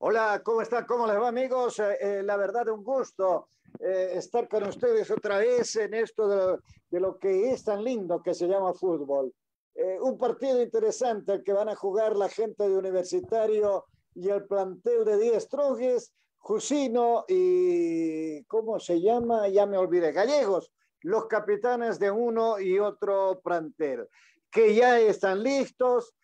Hola, ¿cómo están? ¿Cómo les va, amigos? Eh, eh, la verdad, un gusto eh, estar con ustedes otra vez en esto de, lo que es tan lindo que se llama fútbol. un partido interesante que van a jugar la gente de Universitario y el planteo de Díaz Trojes, Jusino y, ¿cómo se llama? Ya me olvidé, Gallegos, los capitanes de uno y otro plantel, que ya están listos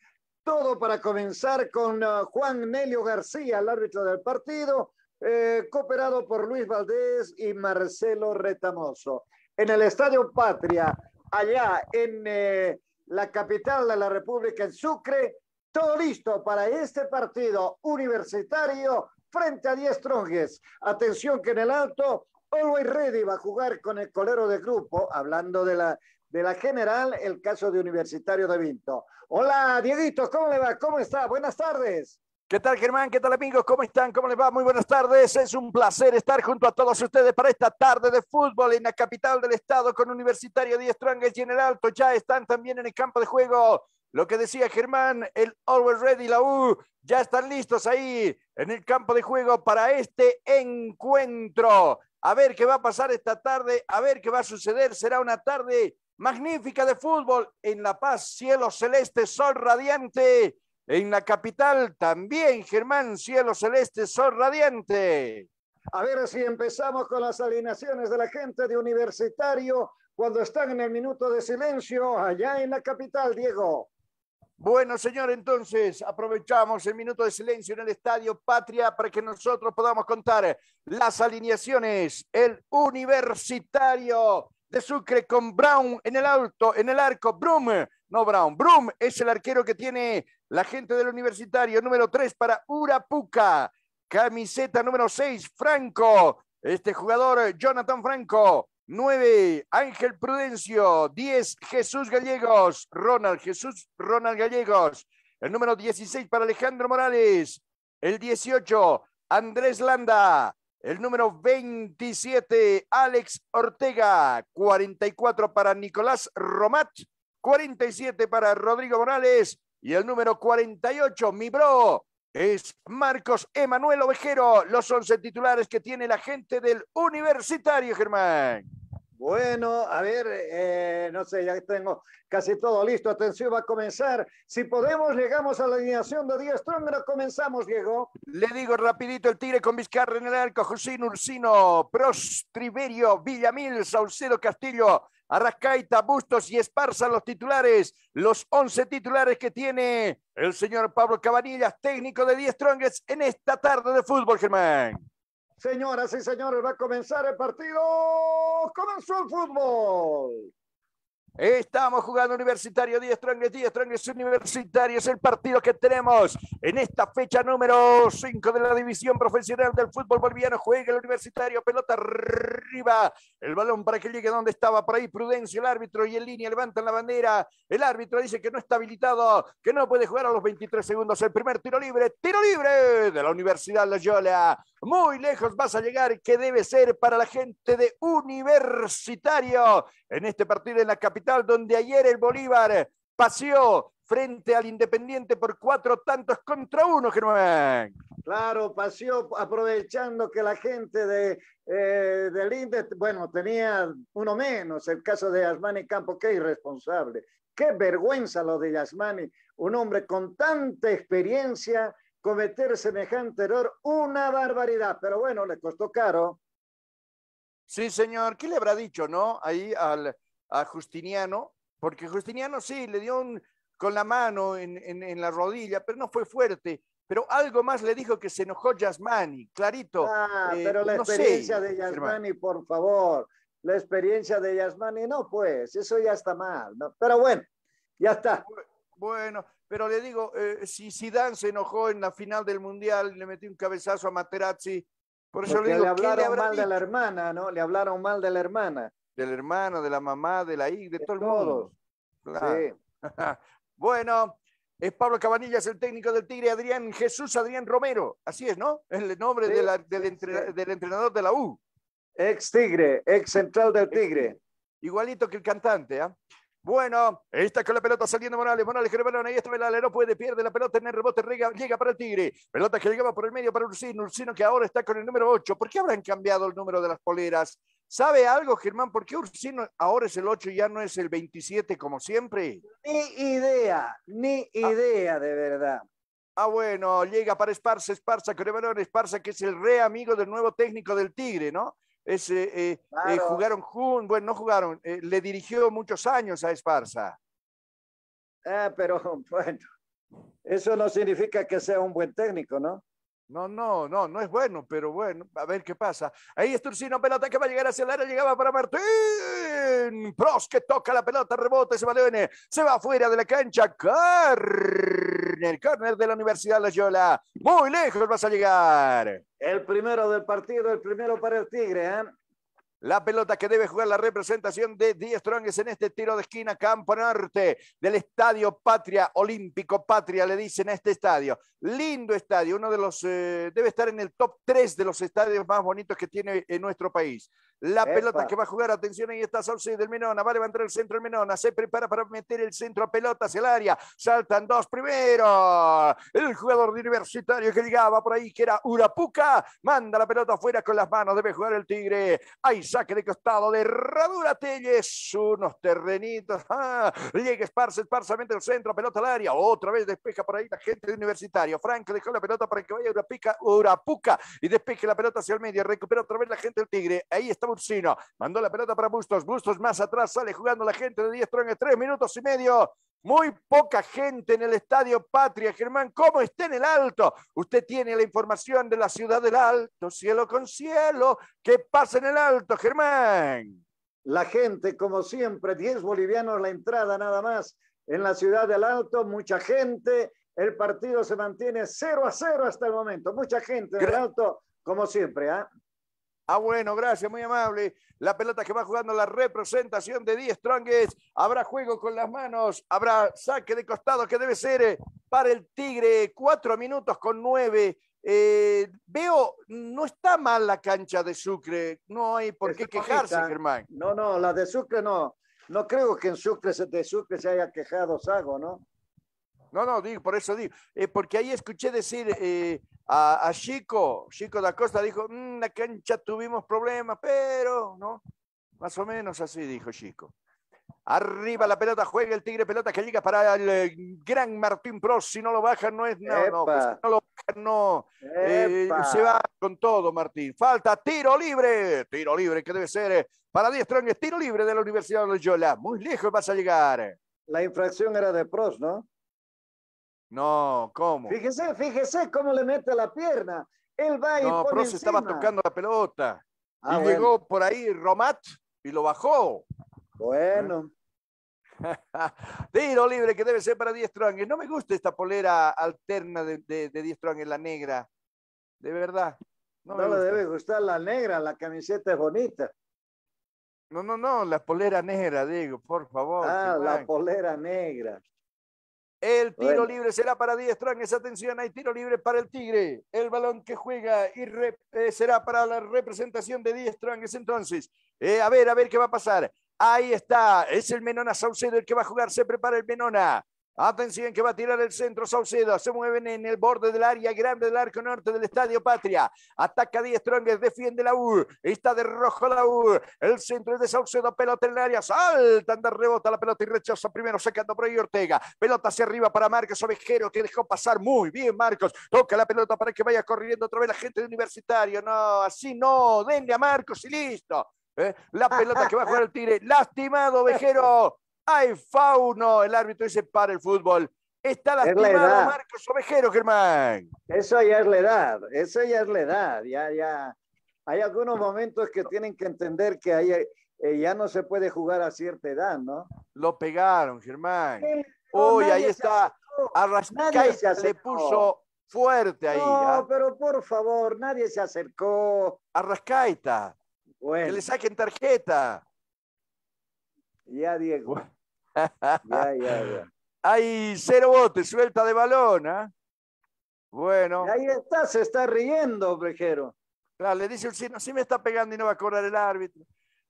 todo para comenzar con uh, Juan Nelio García, el árbitro del partido, eh, cooperado por Luis Valdés y Marcelo Retamoso. En el Estadio Patria, allá en eh, la capital de la República, en Sucre, todo listo para este partido universitario frente a Diez Trongues. Atención que en el alto, Always Ready va a jugar con el colero de grupo, hablando de la de la general, el caso de Universitario de Vinto. Hola, Dieguito, ¿cómo le va? ¿Cómo está? Buenas tardes. ¿Qué tal, Germán? ¿Qué tal, amigos? ¿Cómo están? ¿Cómo les va? Muy buenas tardes. Es un placer estar junto a todos ustedes para esta tarde de fútbol en la capital del estado con Universitario de Strongest y en el Alto. Ya están también en el campo de juego. Lo que decía Germán, el Always Ready, la U, ya están listos ahí en el campo de juego para este encuentro. A ver qué va a pasar esta tarde, a ver qué va a suceder. Será una tarde magnífica de fútbol en La Paz, cielo celeste, sol radiante. En la capital también, Germán, cielo celeste, sol radiante. A ver si empezamos con las alineaciones de la gente de Universitario cuando están en el minuto de silencio allá en la capital, Diego. Bueno, señor, entonces aprovechamos el minuto de silencio en el Estadio Patria para que nosotros podamos contar las alineaciones. El Universitario de Sucre con Brown en el alto, en el arco. Brum, no Brown, Brum es el arquero que tiene la gente del universitario. Número 3 para Urapuca. Camiseta número 6, Franco. Este jugador, Jonathan Franco. 9, Ángel Prudencio. 10, Jesús Gallegos. Ronald, Jesús Ronald Gallegos. El número 16 para Alejandro Morales. El 18, Andrés Landa. El número 27, Alex Ortega. 44 para Nicolás Romat. 47 para Rodrigo Morales. Y el número 48, mi bro, es Marcos Emanuel Ovejero. Los 11 titulares que tiene la gente del Universitario, Germán. Bueno, a ver, eh, no sé, ya tengo casi todo listo. Atención, va a comenzar. Si podemos, llegamos a la alineación de Díaz Strongero. Comenzamos, Diego. Le digo rapidito, el Tigre con Vizcarra en el arco, José Ursino, Pros, Triverio, Villamil, Saucedo Castillo, Arrascaita, Bustos y Esparza los titulares, los 11 titulares que tiene el señor Pablo Cabanillas, técnico de Díaz Strongest en esta tarde de fútbol, Germán. Señoras y señores, va a comenzar el partido. Comenzó el fútbol. Estamos jugando Universitario 10 Strongest, 10 Strongest Universitario. Es el partido que tenemos en esta fecha número 5 de la división profesional del fútbol boliviano. Juega el Universitario, pelota arriba. El balón para que llegue donde estaba. Por ahí Prudencio, el árbitro y en línea levantan la bandera. El árbitro dice que no está habilitado, que no puede jugar a los 23 segundos. El primer tiro libre, tiro libre de la Universidad Loyola. Muy lejos vas a llegar, que debe ser para la gente de Universitario en este partido en la capital, donde ayer el Bolívar paseó frente al Independiente por cuatro tantos contra uno, Germán. Claro, paseó aprovechando que la gente de, eh, del Inde, bueno, tenía uno menos, el caso de Yasmani Campo, qué irresponsable. Qué vergüenza lo de Yasmani, un hombre con tanta experiencia, cometer semejante error, una barbaridad, pero bueno, le costó caro. Sí, señor. ¿Qué le habrá dicho, no? Ahí al, a Justiniano, porque Justiniano sí, le dio un, con la mano en, en, la rodilla, pero no fue fuerte. Pero algo más le dijo que se enojó Yasmani, clarito. Ah, eh, pero la experiencia de Yasmani, por favor. La experiencia de Yasmani, no, pues, eso ya está mal. ¿no? Pero bueno, ya está. Bueno, pero le digo, eh, si Zidane se enojó en la final del Mundial, le metió un cabezazo a Materazzi, por eso le, digo, le hablaron mal de la hermana, ¿no? Le hablaron mal de la hermana. Del hermano, de la mamá, de la hija, de, todo el mundo. Sí. bueno, es Pablo Cabanillas, el técnico del Tigre, Adrián Jesús Adrián Romero. Así es, ¿no? Es el nombre del, del, entrenador de la U. Ex Tigre, ex central del Tigre. igualito que el cantante, ¿ah? Bueno, está con la pelota saliendo Morales. Morales que balón. Ahí está Velale. No puede, pierde la pelota en el rebote. Llega, para el Tigre. Pelota que llegaba por el medio para Ursino. Ursino que ahora está con el número 8. ¿Por qué habrán cambiado el número de las poleras? ¿Sabe algo, Germán? ¿Por qué Ursino ahora es el 8 y ya no es el 27 como siempre? Ni idea, ni ah. idea de verdad. Ah, bueno, llega para Esparza, Esparza balón, Esparza que es el re amigo del nuevo técnico del Tigre, ¿no? Es, eh, eh, eh, jugaron juntos, bueno, no jugaron, le dirigió muchos años a Esparza. Ah, pero bueno, eso no significa que sea un buen técnico, ¿no? No, no, no, no es bueno, pero bueno, a ver qué pasa. Ahí es Turcino, pelota que va a llegar hacia el área, llegaba para Martín. Pros que toca la pelota, rebote, se va se va fuera de la cancha. Corner, corner de la Universidad Loyola. Muy lejos vas a llegar. El primero del partido, el primero para el Tigre, ¿eh? La pelota que debe jugar la representación de Díaz Stronges en este tiro de esquina, campo norte del Estadio Patria, Olímpico Patria, le dicen a este estadio. Lindo estadio, uno de los, eh, debe estar en el top 3 de los estadios más bonitos que tiene en nuestro país. La pelota que va a jugar, atención, ahí está Saucedo del Menona, va a levantar el centro el Menona, se prepara para meter el centro a pelota hacia el área, saltan dos primero. El jugador de universitario que llegaba por ahí, que era Urapuca, manda la pelota afuera con las manos, debe jugar el Tigre. Ahí saque de costado de Herradura Telles, unos terrenitos. Ah, llega Esparza, esparsamente el centro, pelota al área, otra vez despeja por ahí la gente de universitario. Frank dejó la pelota para que vaya Urapica, Urapuca y despeje la pelota hacia el medio, recupera otra vez la gente del Tigre. Ahí está Ursino, mandó la pelota para Bustos, Bustos más atrás, sale jugando la gente de 10 en tres minutos y medio. Muy poca gente en el Estadio Patria. Germán, ¿cómo está en el Alto? Usted tiene la información de la ciudad del Alto, cielo con cielo. ¿Qué pasa en el Alto, Germán? La gente, como siempre, 10 bolivianos la entrada nada más en la ciudad del Alto, mucha gente. El partido se mantiene 0 a 0 hasta el momento. Mucha gente en el Alto, como siempre. ¿ah? Ah, bueno, gracias, muy amable. La pelota que va jugando la representación de Die Strongest. Habrá juego con las manos, habrá saque de costado que debe ser eh, para el Tigre. Cuatro minutos con nueve. Eh, veo, no está mal la cancha de Sucre. No hay por qué quejarse, Germán. No, no, la de Sucre no. No creo que en Sucre, de Sucre se haya quejado Sago, ¿no? No, no, digo, por eso digo, eh, porque ahí escuché decir eh, a, Chico, Chico da Costa dijo, mm, la cancha tuvimos problemas, pero, ¿no? Más o menos así dijo Chico. Arriba la pelota, juega el Tigre, pelota que llega para el eh, gran Martín Pros. Si no lo bajan, no es. No, no, pues, no lo bajan, no. se va con todo, Martín. Falta tiro libre. Tiro libre que debe ser para 10 trones. Tiro libre de la Universidad de Loyola. Muy lejos vas a llegar. La infracción era de Pros, ¿no? No, ¿cómo? Fíjese, fíjese cómo le mete la pierna. Él va y no, pone estaba tocando la pelota. Ah, y llegó por ahí Romat y lo bajó. Bueno. Tiro libre que debe ser para Die Strong. No me gusta esta polera alterna de, de, de Die Strong en la negra. De verdad. No, le debe gustar la negra, la camiseta es bonita. No, no, no, la polera negra, digo, por favor. Ah, la polera negra. El tiro libre será para Die esa Atención, hay tiro libre para el Tigre. El balón que juega y eh, será para la representación de Die es Entonces, eh, a ver, a ver qué va a pasar. Ahí está. Es el Menona Saucedo el que va a jugar. Se prepara el Menona. Atención que va a tirar el centro Saucedo. Se mueven en el borde del área grande del arco norte del Estadio Patria. Ataca Díaz Strongers, defiende la U. Está de rojo la U. El centro es de Saucedo, pelota en el área. Salta, anda, rebota la pelota y rechaza primero, sacando por ahí Ortega. Pelota hacia arriba para Marcos Ovejero, que dejó pasar muy bien Marcos. Toca la pelota para que vaya corriendo otra vez la gente de Universitario. No, así no. Denle a Marcos y listo. ¿Eh? La pelota que va a jugar el Tigre. Lastimado Ovejero. ¡Ay, Fauno! El árbitro dice para el fútbol. Está lastimado Marcos Ovejero, Germán. Eso ya es la edad, eso ya es la edad. Ya, ya. Hay algunos momentos que tienen que entender que eh, ya no se puede jugar a cierta edad, ¿no? Lo pegaron, Germán. Uy, ahí está. Arrascaita se puso fuerte ahí. No, ¿ah? pero por favor, nadie se acercó. Arrascaita. Bueno. Que le saquen tarjeta. Ya, Diego. Ya, ya, ya. Hay cero botes, suelta de balón, ¿ah? Bueno. Ahí está, se está riendo, Brejero. Claro, le dice el chino, sí me está pegando y no va a cobrar el árbitro.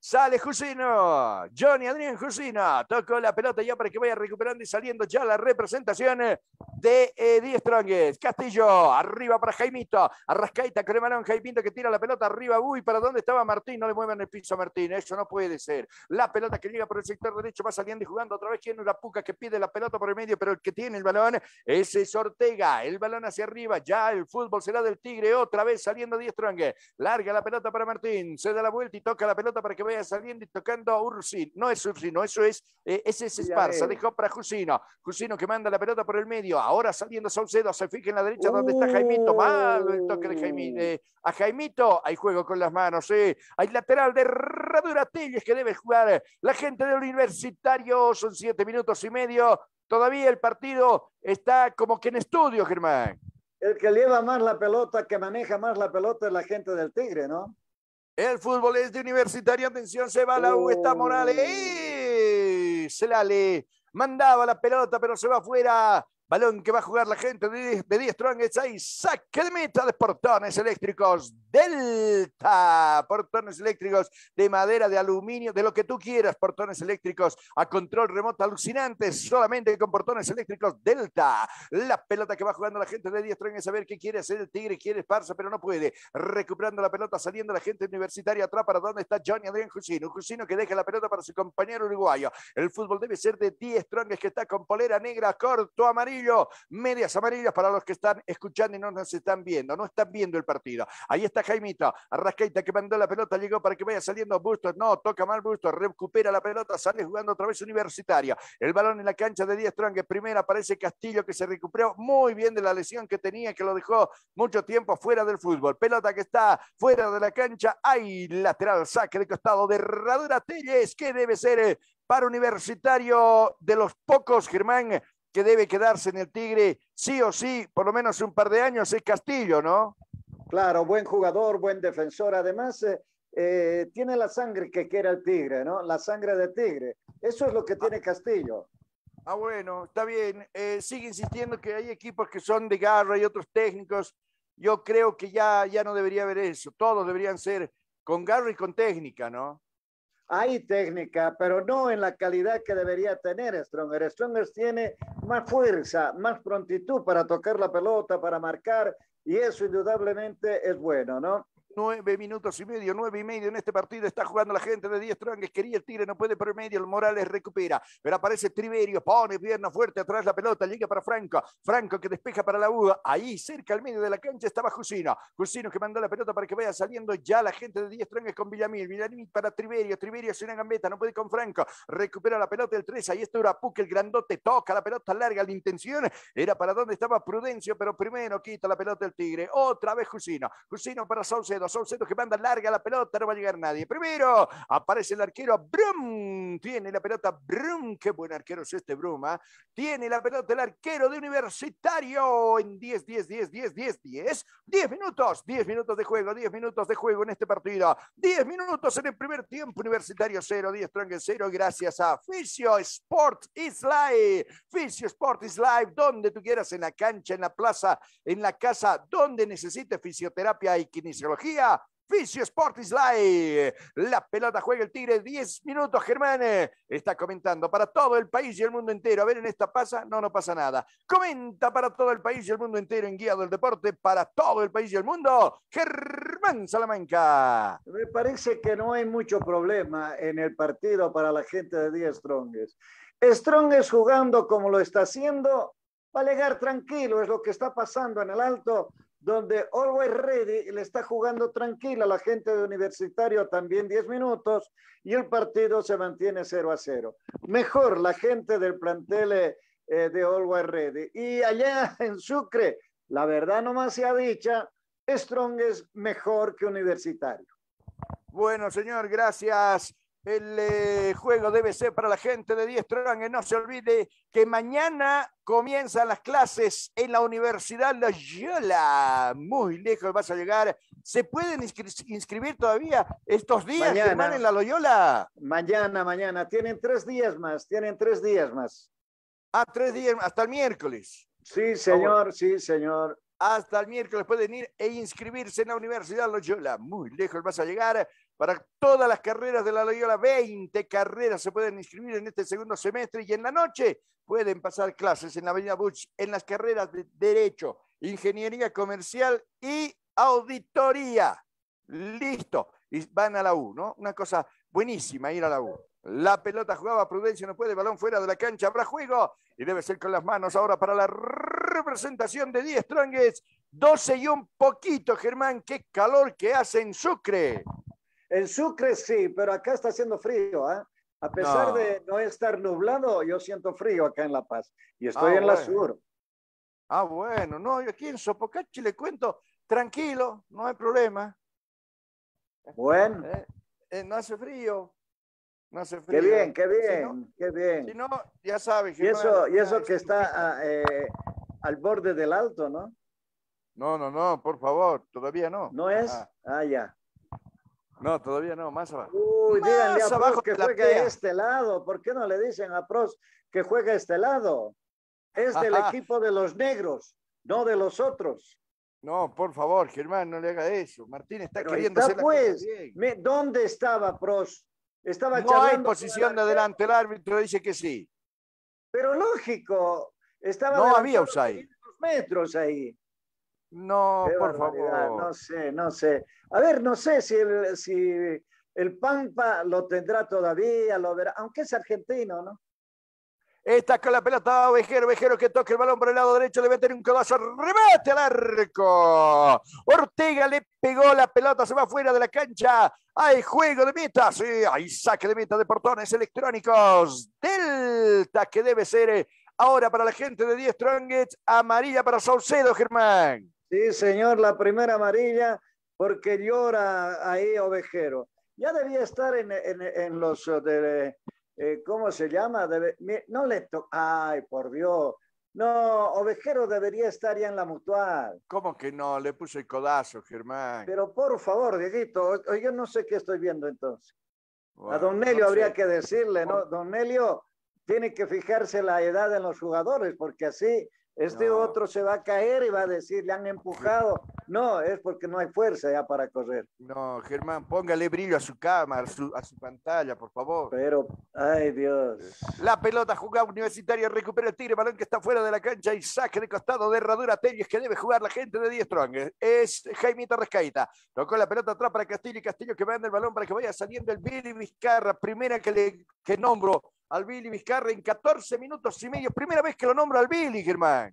Sale Jusino, Johnny Adrián Jusino, tocó la pelota ya para que vaya recuperando y saliendo ya la representación de Eddie Strongest. Castillo, arriba para Jaimito, Arrascaita con el Jaimito que tira la pelota arriba. Uy, ¿para dónde estaba Martín? No le muevan el piso a Martín, eso no puede ser. La pelota que llega por el sector derecho va saliendo y jugando otra vez. Tiene una puca que pide la pelota por el medio, pero el que tiene el balón ese es Ortega. El balón hacia arriba, ya el fútbol será del Tigre, otra vez saliendo Eddie Strongest. Larga la pelota para Martín, se da la vuelta y toca la pelota para que vaya saliendo y tocando a Ursin. No es Ursino, eso es, eh, ese es Esparza. Dejó para Jusino. Jusino que manda la pelota por el medio. Ahora saliendo Saucedo. Se fija en la derecha donde está Jaimito. Malo el toque de Jaimito. Eh, a Jaimito hay juego con las manos. Eh. Hay lateral de Herradura Telles que debe jugar la gente del Universitario. Son siete minutos y medio. Todavía el partido está como que en estudio, Germán. El que lleva más la pelota, que maneja más la pelota es la gente del Tigre, ¿no? El fútbol es de universitario. Atención, se va la U. Está Morales. ¡Eh! Se la le mandaba la pelota, pero se va afuera. Balón que va a jugar la gente de, Die Strongest. Ahí saque de meta de portones eléctricos. Delta. Portones eléctricos de madera, de aluminio, de lo que tú quieras. Portones eléctricos a control remoto alucinantes. Solamente con portones eléctricos Delta. La pelota que va jugando la gente de Die Strongest. A ver qué quiere hacer el Tigre. Quiere Esparza, pero no puede. Recuperando la pelota, saliendo la gente universitaria atrás. ¿Para dónde está Johnny Adrián Jusino? Jusino que deja la pelota para su compañero uruguayo. El fútbol debe ser de Die Strongest que está con polera negra, corto, amarillo medias amarillas para los que están escuchando y no nos están viendo, no están viendo el partido. Ahí está Jaimito, Arrascaita que mandó la pelota, llegó para que vaya saliendo Bustos, no, toca mal Bustos, recupera la pelota, sale jugando otra vez Universitaria. El balón en la cancha de Díaz Strong, primera aparece Castillo que se recuperó muy bien de la lesión que tenía, que lo dejó mucho tiempo fuera del fútbol. Pelota que está fuera de la cancha, hay lateral, saque de costado de Herradura Telles, que debe ser eh, para Universitario de los pocos, Germán, que debe quedarse en el Tigre sí o sí, por lo menos un par de años, es Castillo, ¿no? Claro, buen jugador, buen defensor. Además, eh, eh, tiene la sangre que quiere el Tigre, ¿no? La sangre de Tigre. Eso es lo que tiene Castillo. Ah, bueno, está bien. Eh, sigue insistiendo que hay equipos que son de garra y otros técnicos. Yo creo que ya, ya no debería haber eso. Todos deberían ser con garra y con técnica, ¿no? Hay técnica, pero no en la calidad que debería tener Stronger. Stronger tiene más fuerza, más prontitud para tocar la pelota, para marcar, y eso indudablemente es bueno, ¿no? Nueve minutos y medio, nueve y medio en este partido. Está jugando la gente de 10 Strongest. Quería el Tigre, no puede por el medio. El Morales recupera, pero aparece Triverio, pone pierna fuerte atrás la pelota, llega para Franco. Franco que despeja para la U. Ahí cerca al medio de la cancha estaba Jusino. Jusino que mandó la pelota para que vaya saliendo ya la gente de 10 Strongest con Villamil. Villamil para Triverio. Triverio es una gambeta, no puede con Franco. Recupera la pelota el 3. Ahí está Urapuque, el grandote, toca la pelota larga. La intención era para donde estaba Prudencio, pero primero quita la pelota el Tigre. Otra vez Jusino. Jusino para Saucedo. Saucedo que manda larga la pelota, no va a llegar nadie. Primero aparece el arquero Brum, tiene la pelota Brum, qué buen arquero es este Brum, ¿ah? tiene la pelota el arquero de Universitario en 10, 10, 10, 10, 10, 10, 10 minutos, 10 minutos de juego, 10 minutos de juego en este partido, 10 minutos en el primer tiempo, Universitario 0, 10 Strong 0, gracias a Fisio Sport is Live, Fisio Sport is Live, donde tú quieras, en la cancha, en la plaza, en la casa, donde necesites fisioterapia y kinesiología, Fisio Sportis Live. La pelota juega el Tigre 10 minutos, Germán. Está comentando para todo el país y el mundo entero. A ver, en esta pasa, no, no pasa nada. Comenta para todo el país y el mundo entero en Guía del Deporte para todo el país y el mundo. Germán Salamanca. Me parece que no hay mucho problema en el partido para la gente de 10 Stronges. Stronges jugando como lo está haciendo, va a llegar tranquilo, es lo que está pasando en el alto donde Always Ready le está jugando tranquila la gente de Universitario también 10 minutos y el partido se mantiene 0 a 0. Mejor la gente del plantel eh, de Always Ready. Y allá en Sucre, la verdad nomás se ha dicha, Strong es mejor que Universitario. Bueno, señor, gracias. El eh, juego debe ser para la gente de 10 Strong. No se olvide que mañana comienzan las clases en la Universidad Loyola. Muy lejos vas a llegar. ¿Se pueden inscribir todavía estos días mañana, en la Loyola? Mañana, mañana. Tienen tres días más. Tienen tres días más. Ah, tres días, hasta el miércoles. Sí, señor, sí, señor. Hasta el miércoles pueden ir e inscribirse en la Universidad Loyola. Muy lejos vas a llegar para todas las carreras de la Loyola. 20 carreras se pueden inscribir en este segundo semestre y en la noche pueden pasar clases en la Avenida Bush en las carreras de Derecho, Ingeniería Comercial y Auditoría. Listo. Y van a la U, ¿no? Una cosa buenísima ir a la U. La pelota jugaba Prudencia, no puede, balón fuera de la cancha, habrá juego y debe ser con las manos ahora para la representación de 10 Strongest. 12 y un poquito, Germán, qué calor que hace en Sucre. En Sucre sí, pero acá está haciendo frío, ¿eh? A pesar de no estar nublado, yo siento frío acá en La Paz y estoy ah, en la sur. Ah, bueno, no, yo aquí en Sopocachi le cuento, tranquilo, no hay problema. Bueno. Eh, eh, no hace frío. No hace frío. Qué bien, qué bien, qué bien. Si no, ya sabes. Y eso, y eso que está ah, eh, al borde del alto, ¿no? No, no, no, por favor, todavía no. ¿No es? Ah, ya. No, todavía no, más abajo. Uy, díganle a Pros que juegue a este lado. ¿Por qué no le dicen a Pros que juegue a este lado? Es del equipo de los negros, no de los otros. No, por favor, Germán, no le haga eso. Martín está queriendo está, pues, ¿Dónde estaba Pros? Estaba no hay posición de adelante, el árbitro dice que sí. Pero lógico, estaba no había usai. metros ahí. No, por favor. No sé, no sé. A ver, no sé si el, si el Pampa lo tendrá todavía, lo verá, aunque es argentino, ¿no? Está con la pelota Ovejero, Ovejero que toca el balón por el lado derecho, le mete un codazo, remate al arco. Ortega le pegó la pelota, se va fuera de la cancha. Hay juego de meta, sí, hay saque de meta de portones electrónicos. Delta que debe ser eh, ahora para la gente de 10 Strongets, amarilla para Saucedo, Germán. Sí, señor, la primera amarilla porque llora ahí Ovejero. Ya debía estar en, en los de, eh, ¿cómo se llama? no le toca, ay, por Dios. No, Ovejero debería estar ya en la mutual. ¿Cómo que no? Le puse el codazo, Germán. Pero por favor, Dieguito, yo no sé qué estoy viendo entonces. A Don Nelio habría que decirle, ¿no? Don Nelio tiene que fijarse la edad de los jugadores, porque así este otro se va a caer y va a decir, le han empujado. No, es porque no hay fuerza ya para correr. No, Germán, póngale brillo a su cámara, a su, pantalla, por favor. Pero, ay Dios. La pelota jugada universitaria, recupera el tigre, balón que está fuera de la cancha y saque de costado de herradura Telles que debe jugar la gente de 10 Strong. Es Jaimita Rescaita. Tocó la pelota atrás para Castillo y Castillo que manda el balón para que vaya saliendo el Billy Vizcarra, primera que le que nombro al Billy Vizcarra en 14 minutos y medio. Primera vez que lo nombro al Billy, Germán.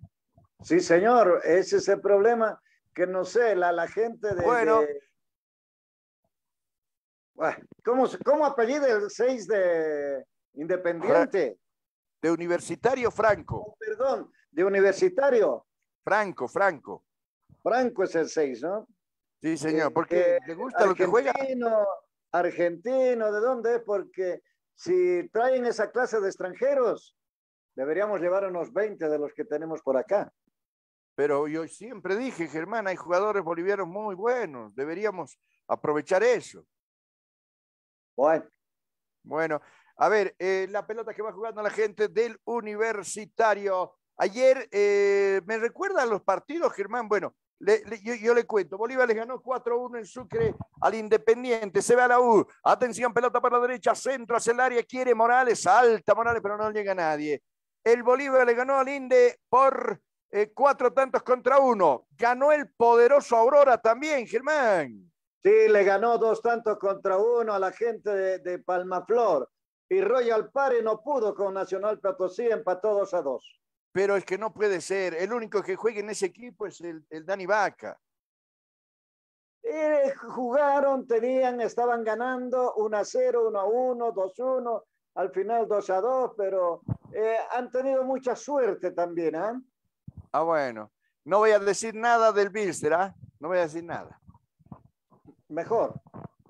Sí, señor, ese es el problema que no sé, la, la gente de... Bueno. ¿Cómo, ¿Cómo apellido el 6 de Independiente? De Universitario Franco. Oh, perdón, de Universitario. Franco, Franco. Franco es el 6, ¿no? Sí, señor, porque le gusta lo que juega. Argentino, ¿de dónde es? Porque si traen esa clase de extranjeros, deberíamos llevar unos 20 de los que tenemos por acá. Pero yo siempre dije, Germán, hay jugadores bolivianos muy buenos, deberíamos aprovechar eso. Bueno. Bueno, a ver, eh, la pelota que va jugando la gente del universitario. Ayer, eh, ¿me recuerdan los partidos, Germán? Bueno, yo, le cuento, Bolívar le ganó 4-1 en Sucre al Independiente, se ve a la U, atención, pelota para la derecha, centro hacia el área, quiere Morales, alta Morales, pero no llega nadie. El Bolívar le ganó al Inde por eh, cuatro tantos contra uno. Ganó el poderoso Aurora también, Germán. Sí, le ganó dos tantos contra uno a la gente de, Palmaflor. Y Royal Pare no pudo con Nacional Potosí, empató dos a dos. Pero es que no puede ser. El único que juega en ese equipo es el, Dani Vaca. Eh, jugaron, tenían, estaban ganando 1 a 0, 1 a 1, 2 a 1, al final 2 a 2, pero eh, han tenido mucha suerte también, ¿ah? Ah, bueno. No voy a decir nada del Bilster, ¿ah? No voy a decir nada. Mejor.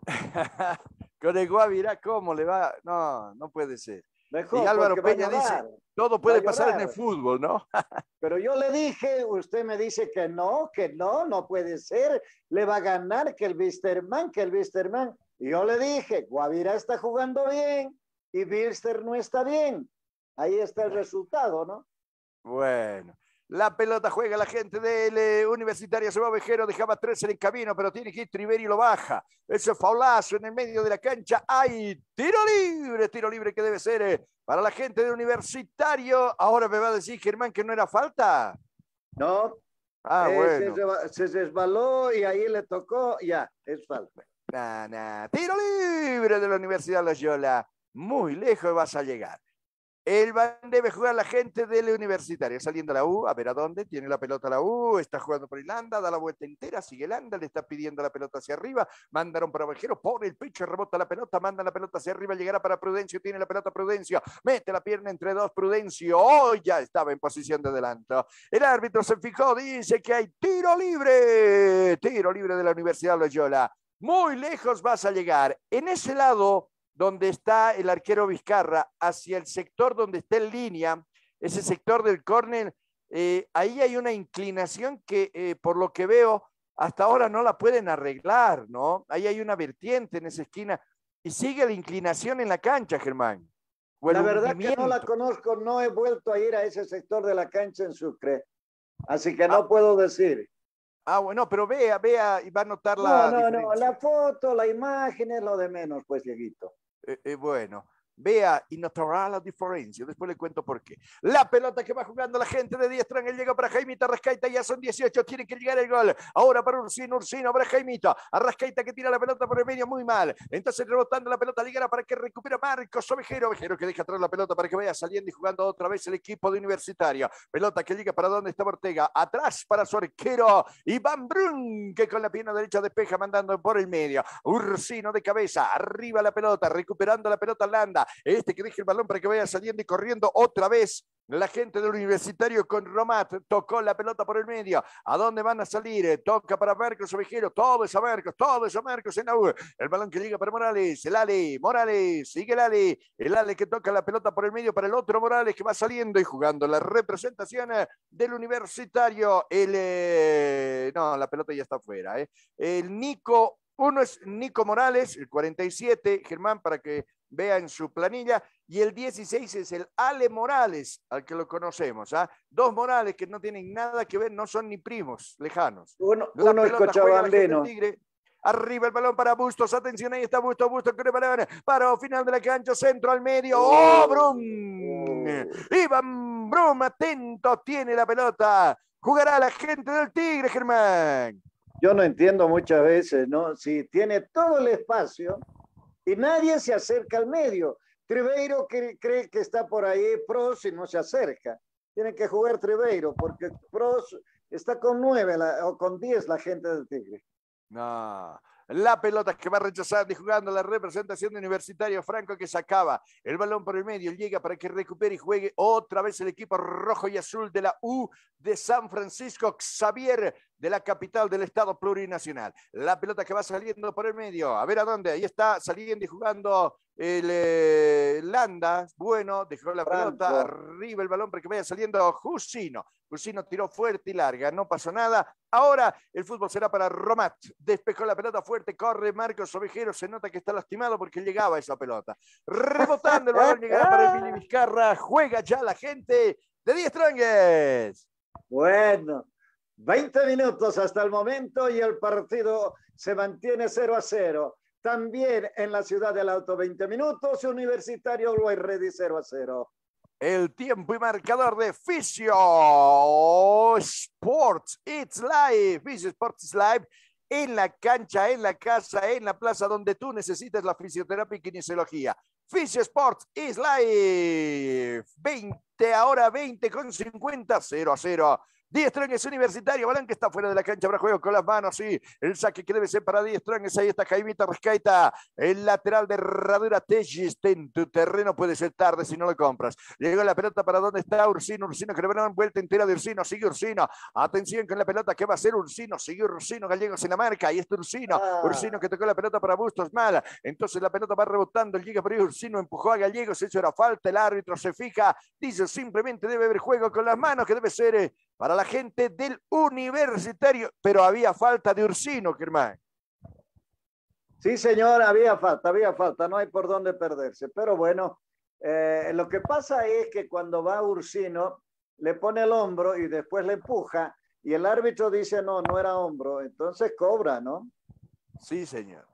Con el Guavirá, ¿cómo le va? No, no puede ser. Mejor, y Álvaro Peña dice, todo puede pasar en el fútbol, ¿no? Pero yo le dije, usted me dice que no, que no, no puede ser. Le va a ganar que el Bisterman, que el Bisterman. Y yo le dije, Guavirá está jugando bien y Bilster no está bien. Ahí está el resultado, ¿no? Bueno. La pelota juega la gente del eh, Universitario se va Vejero, dejaba tres en el camino, pero tiene que ir Triveri y lo baja. Ese faulazo en el medio de la cancha. ¡Hay tiro libre! Tiro libre que debe ser eh, para la gente del Universitario. Ahora me va a decir Germán que no era falta. No. Ah, Eh, bueno. se, se resbaló y ahí le tocó, ya, es falta. Nah, nah. Tiro libre de la Universidad Loyola. Muy lejos vas a llegar. El balón debe jugar la gente del Universitario. Saliendo a la U, a ver a dónde. Tiene la pelota la U, está jugando por Irlanda, da la vuelta entera, sigue Landa, le está pidiendo la pelota hacia arriba. Mandaron para Bajero, pone el pecho, rebota la pelota, manda la pelota hacia arriba, llegará para Prudencio, tiene la pelota Prudencio, mete la pierna entre dos, Prudencio. Oh, ya estaba en posición de adelanto. El árbitro se fijó, dice que hay tiro libre. Tiro libre de la Universidad Loyola. Muy lejos vas a llegar. En ese lado donde está el arquero Vizcarra, hacia el sector donde está en línea, ese sector del córner, eh, ahí hay una inclinación que, eh, por lo que veo, hasta ahora no la pueden arreglar, ¿no? Ahí hay una vertiente en esa esquina y sigue la inclinación en la cancha, Germán. La verdad que no la conozco, no he vuelto a ir a ese sector de la cancha en Sucre, así que no Ah. puedo decir. Ah, bueno, pero vea, vea y va a notar la No, no, no, la foto, la imagen es lo de menos, pues, Dieguito. Eh, eh, bueno, vea y notará la diferencia. Después le cuento por qué. La pelota que va jugando la gente de Diestra en el llega para Jaimita Arrascaita. Ya son 18, tiene que llegar el gol. Ahora para Ursino, Ursino para Jaimita. Arrascaita que tira la pelota por el medio muy mal. Entonces rebotando la pelota ligera para que recupera Marcos Ovejero. Ovejero que deja atrás la pelota para que vaya saliendo y jugando otra vez el equipo de Universitario. Pelota que llega para donde está Ortega. Atrás para su arquero Iván Brun que con la pierna derecha despeja mandando por el medio. Ursino de cabeza. Arriba la pelota. Recuperando la pelota Landa. Este que deja el balón para que vaya saliendo y corriendo otra vez. La gente del universitario con Romat tocó la pelota por el medio. ¿A dónde van a salir? Toca para Marcos Ovejero. Todo es a Marcos, todo es a Marcos en la. El balón que llega para Morales. El Ale, Morales, sigue el Ale. El Ale que toca la pelota por el medio para el otro Morales que va saliendo y jugando la representación eh, del universitario. El, eh, no, la pelota ya está afuera. eh. El Nico, uno es Nico Morales, el 47, Germán, para que vea en su planilla, y el 16 es el Ale Morales, al que lo conocemos. ¿ah? Dos Morales que no tienen nada que ver, no son ni primos lejanos. Uno, uno es cochabambino. Tigre. Arriba el balón para Bustos. Atención, ahí está Bustos. Bustos balón. Para final de la cancha, centro al medio. ¡Oh, Brum! Iván Brum, atento, tiene la pelota. Jugará la gente del Tigre, Germán. Yo no entiendo muchas veces, ¿no? Si tiene todo el espacio y nadie se acerca al medio. Tribeiro cree, que está por ahí Pros y no se acerca. Tiene que jugar Tribeiro porque Pros está con nueve o con diez la gente del Tigre. No. La pelota que va rechazando y jugando la representación de Universitario Franco que sacaba el balón por el medio, llega para que recupere y juegue otra vez el equipo rojo y azul de la U de San Francisco Xavier de la capital del estado plurinacional. La pelota que va saliendo por el medio, a ver a dónde, ahí está saliendo y jugando el eh, Landa, bueno, dejó la Franco. pelota arriba el balón para que vaya saliendo Jusino. Jusino tiró fuerte y larga, no pasó nada. Ahora el fútbol será para Romat. Despejó la pelota fuerte, corre Marcos Ovejero, se nota que está lastimado porque llegaba esa pelota. Rebotando el balón, llegará para Emilio Vizcarra. Juega ya la gente de 10 Trangues. Bueno, 20 minutos hasta el momento y el partido se mantiene 0 a 0. También en la ciudad del Auto, 20 minutos, Universitario Always Ready 0 a 0. El tiempo y marcador de Fisio Sports. It's live. Fisio Sports is live. En la cancha, en la casa, en la plaza donde tú necesites la fisioterapia y kinesiología. Fisio Sports is live. 20, ahora 20 con 50, 0 a 0. 10 Trangues Universitario, balón que está fuera de la cancha para juego con las manos, sí. El saque que debe ser para 10 Trangues, ahí está Jaimita Rescaita, el lateral de Herradura Tegis, está en tu terreno, puede ser tarde si no lo compras. Llegó la pelota para dónde está Ursino, Ursino que le van vuelta entera de Ursino, sigue Ursino, atención con la pelota, ¿qué va a hacer Ursino? Sigue Ursino, Gallegos en la marca, ahí está Ursino, Ah. Ursino que tocó la pelota para Bustos, mala, entonces la pelota va rebotando, llega por ahí Ursino, empujó a Gallegos, eso era falta, el árbitro se fija, dice simplemente debe haber juego con las manos, que debe ser eh, para la gente del universitario, pero había falta de Ursino, Germán. Sí, señor, había falta, había falta, no hay por dónde perderse. Pero bueno, eh, lo que pasa es que cuando va Ursino, le pone el hombro y después le empuja y el árbitro dice no, no era hombro, entonces cobra, ¿no? Sí, señor.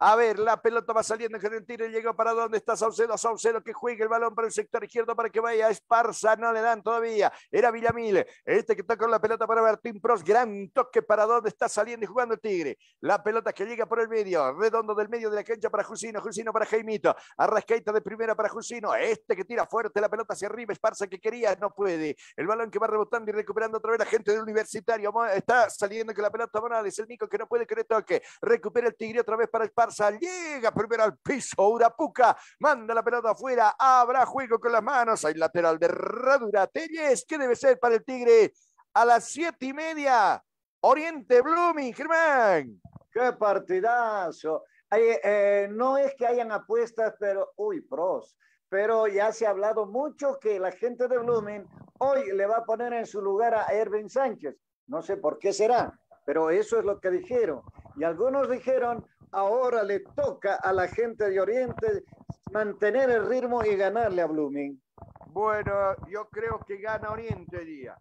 A ver, la pelota va saliendo con el tiro. Llega para dónde está Saucedo. Saucedo que juegue el balón para el sector izquierdo para que vaya Esparza. No le dan todavía. Era Villamil. Este que con la pelota para Martín Pros. Gran toque para dónde está saliendo y jugando el Tigre. La pelota que llega por el medio. Redondo del medio de la cancha para Jusino. Jusino para Jaimito. Arrascaita de primera para Jusino. Este que tira fuerte la pelota hacia arriba. Esparza que quería. No puede. El balón que va rebotando y recuperando otra vez la gente del Universitario. Está saliendo con la pelota Morales. El Nico que no puede que le toque. Recupera el Tigre otra vez para Esparza llega primero al piso, Urapuca, manda la pelota afuera, habrá juego con las manos, hay lateral de herradura, Telles, ¿qué debe ser para el Tigre? A las siete y media, Oriente Blooming, Germán. ¡Qué partidazo! Eh, no es que hayan apuestas, pero, uy, pros, pero ya se ha hablado mucho que la gente de Blooming hoy le va a poner en su lugar a Erwin Sánchez. No sé por qué será, pero eso es lo que dijeron. Y algunos dijeron, ahora le toca a la gente de Oriente mantener el ritmo y ganarle a Blooming. Bueno, yo creo que gana Oriente día.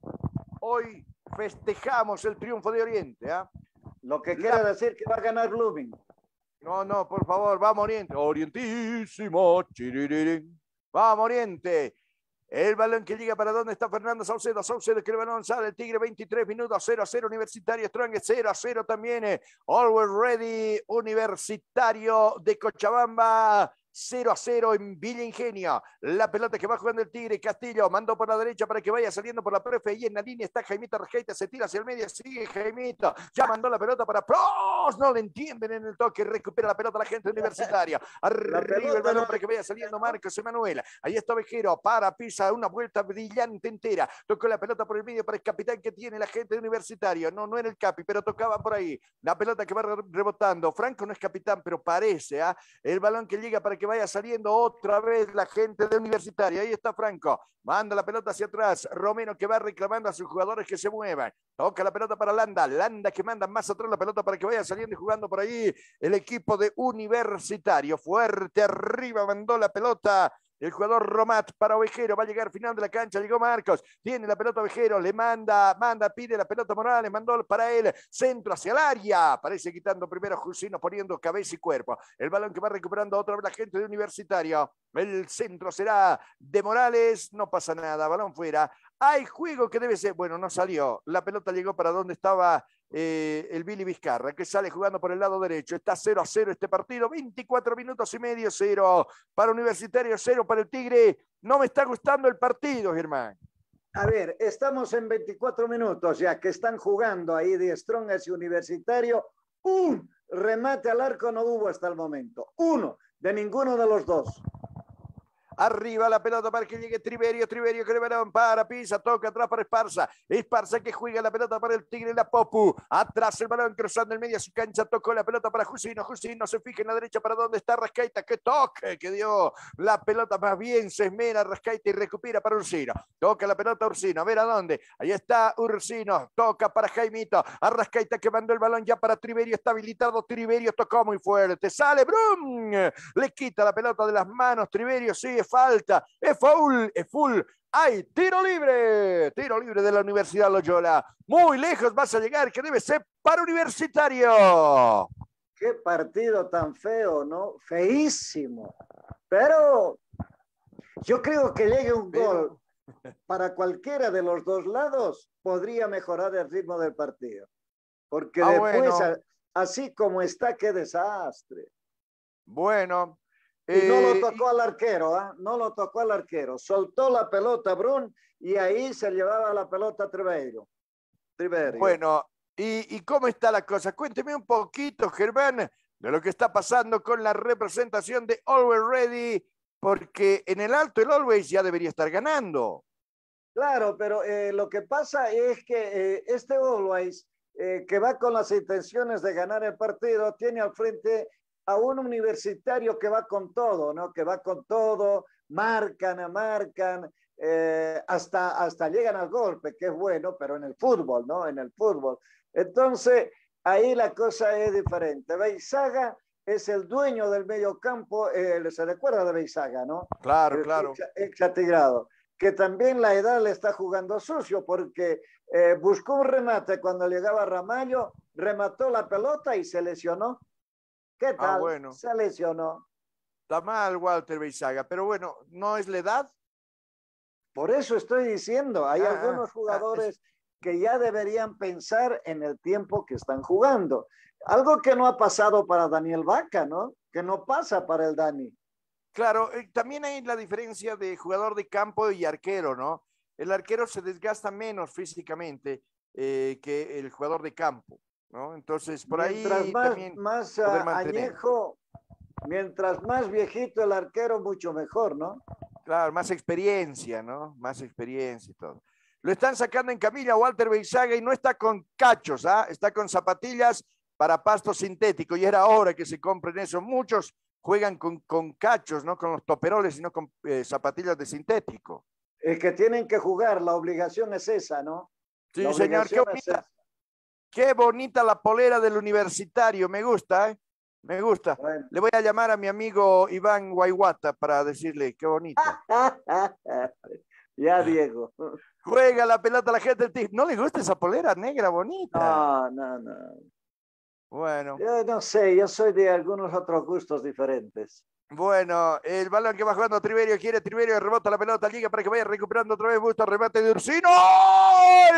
Hoy festejamos el triunfo de Oriente. ¿ah? Lo que quiere decir que va a ganar Blooming. No, no, por favor, vamos Oriente. Orientísimo. Vamos Oriente. El balón que llega para dónde está Fernando Saucedo. Saucedo que el balón sale. El Tigre 23 minutos 0 a 0. Universitario Strong 0 a 0 también. Eh. Always ready. Universitario de Cochabamba. 0 a 0 en Villa Ingenio. La pelota que va jugando el Tigre Castillo. Mandó por la derecha para que vaya saliendo por la prefe. Y en la línea está Jaimito Argeita. Se tira hacia el medio. Sigue Jaimito. Ya mandó la pelota para Pros. No le entienden en el toque. Recupera la pelota la gente universitaria. Arriba el balón para que vaya saliendo Marcos Emanuel. Ahí está Vejero. Para, pisa una vuelta brillante entera. Tocó la pelota por el medio para el capitán que tiene la gente universitario. No, no era el capi, pero tocaba por ahí. La pelota que va rebotando. Franco no es capitán, pero parece. ¿ah? El balón que llega para que vaya saliendo otra vez la gente de Universitaria. Ahí está Franco. Manda la pelota hacia atrás. Romero que va reclamando a sus jugadores que se muevan. Toca la pelota para Landa. Landa que manda más atrás la pelota para que vaya saliendo y jugando por ahí el equipo de Universitario. Fuerte arriba mandó la pelota el jugador Romat para Ovejero va a llegar al final de la cancha. Llegó Marcos. Tiene la pelota Ovejero. Le manda, manda, pide la pelota Morales. Mandó para él. Centro hacia el área. Parece quitando primero Jusino poniendo cabeza y cuerpo. El balón que va recuperando otra vez la gente de Universitario. El centro será de Morales. No pasa nada. Balón fuera. Hay juego que debe ser. Bueno, no salió. La pelota llegó para donde estaba eh, el Billy Vizcarra, que sale jugando por el lado derecho. Está 0 a 0 este partido, 24 minutos y medio, 0 para Universitario, 0 para el Tigre. No me está gustando el partido, Germán. A ver, estamos en 24 minutos ya que están jugando ahí de Strongest Universitario. Un remate al arco no hubo hasta el momento. Uno de ninguno de los dos. Arriba la pelota para que llegue Triverio. Triverio que le balón para Pisa. Toca atrás para Esparza. Esparza que juega la pelota para el Tigre la Popu. Atrás el balón cruzando el medio su cancha. Tocó la pelota para Jusino. Jusino se fija en la derecha para donde está Rascaita. Que toque que dio la pelota más bien. Se esmera Rascaita y recupera para Ursino. Toca la pelota Ursino. A ver a dónde. Ahí está Ursino. Toca para Jaimito. A Rascaita que mandó el balón ya para Triverio. Está habilitado. Triverio tocó muy fuerte. Sale Brum. Le quita la pelota de las manos. Triverio sigue falta, es foul, es full. Hay tiro libre, tiro libre de la Universidad Loyola. Muy lejos vas a llegar, que debe ser para Universitario. Qué partido tan feo, ¿no? Feísimo. Pero yo creo que llegue un gol para cualquiera de los dos lados, podría mejorar el ritmo del partido. Porque ah, después, así como está, qué desastre. Bueno, y no lo eh, tocó al arquero, ¿ah? no lo tocó al arquero. Soltó la pelota Brun y ahí se llevaba la pelota Triverio. Bueno, ¿y, cómo está la cosa? Cuénteme un poquito, Germán, de lo que está pasando con la representación de Always Ready, porque en el alto el Always ya debería estar ganando. Claro, pero eh, lo que pasa es que eh, este Always, que va con las intenciones de ganar el partido, tiene al frente a un universitario que va con todo, ¿no? Que va con todo, marcan, marcan, eh, hasta, hasta llegan al golpe, que es bueno, pero en el fútbol, ¿no? En el fútbol. Entonces, ahí la cosa es diferente. Beizaga es el dueño del medio campo, eh, se recuerda de Beizaga, ¿no? Claro, claro. Exatigrado. que también la edad le está jugando sucio, porque eh, buscó un remate cuando llegaba Ramallo, remató la pelota y se lesionó. ¿Qué ah, tal? bueno. Se lesionó. Está mal Walter Beizaga, pero bueno, ¿no es la edad? Por eso estoy diciendo, hay ah, algunos ah, jugadores que ya deberían pensar en el tiempo que están jugando. Algo que no ha pasado para Daniel Vaca, ¿no? Que no pasa para el Dani. Claro, eh, también hay la diferencia de jugador de campo y arquero, ¿no? El arquero se desgasta menos físicamente eh, que el jugador de campo, ¿no? Entonces, por mientras ahí más, más ah, añejo, mientras más viejito el arquero, mucho mejor, ¿no? Claro, más experiencia, ¿no? Más experiencia y todo. Lo están sacando en camilla Walter Beizaga y no está con cachos, ¿ah? Está con zapatillas para pasto sintético y era hora que se compren eso. Muchos juegan con, con cachos, no con los toperoles, sino con eh, zapatillas de sintético. Es que tienen que jugar, la obligación es esa, ¿no? Sí, señor, qué bonita, qué bonita la polera del universitario, me gusta, ¿eh? Me gusta. Le voy a llamar a mi amigo Iván Guayguata para decirle qué bonita. ya, Diego. Juega la pelota la gente. ¿No le gusta esa polera negra bonita? No, no, no. Bueno. Yo no sé, yo soy de algunos otros gustos diferentes. Bueno, el balón que va jugando Triverio quiere Triverio, rebota la pelota, liga para que vaya recuperando otra vez Busto, remate de Ursino. ¡Gol!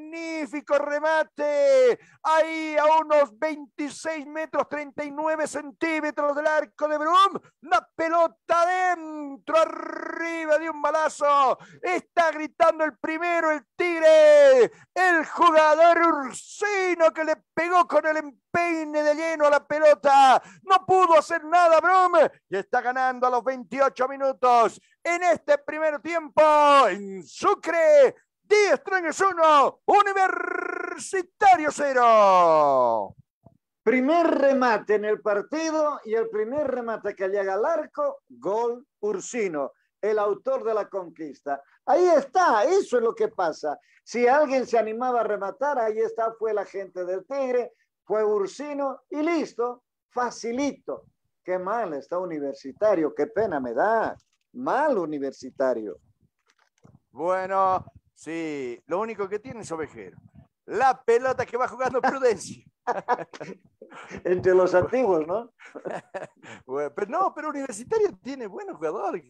remate, ahí a unos 26 metros 39 centímetros del arco de Brum, la pelota dentro, arriba de un balazo, está gritando el primero, el Tigre, el jugador Ursino que le pegó con el empeine de lleno a la pelota, no pudo hacer nada Brum y está ganando a los 28 minutos. En este primer tiempo en Sucre. 10 trenes 1, Universitario 0. Primer remate en el partido y el primer remate que llega al arco, gol Ursino, el autor de la conquista. Ahí está, eso es lo que pasa. Si alguien se animaba a rematar, ahí está, fue la gente del Tigre, fue Ursino y listo, facilito. Qué mal está Universitario, qué pena me da mal universitario. Bueno, sí, lo único que tiene es ovejero. La pelota que va jugando Prudencia. Entre los antiguos, ¿no? pero no, pero Universitario tiene buenos jugadores.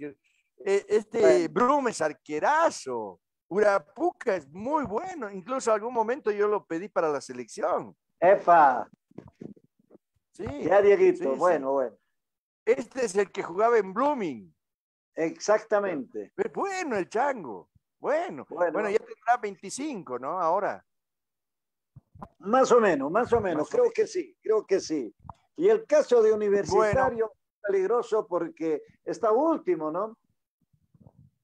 Eh, este Brum es arquerazo. Urapuca es muy bueno. Incluso algún momento yo lo pedí para la selección. ¡Epa! Sí. Ya, Dieguito. bueno, bueno. Este es el que jugaba en Blooming. Exactamente. bueno el chango. Bueno, bueno, ya tendrá 25, ¿no? Ahora. Más o menos, más o menos. creo que sí, creo que sí. Y el caso de Universitario peligroso porque está último, ¿no?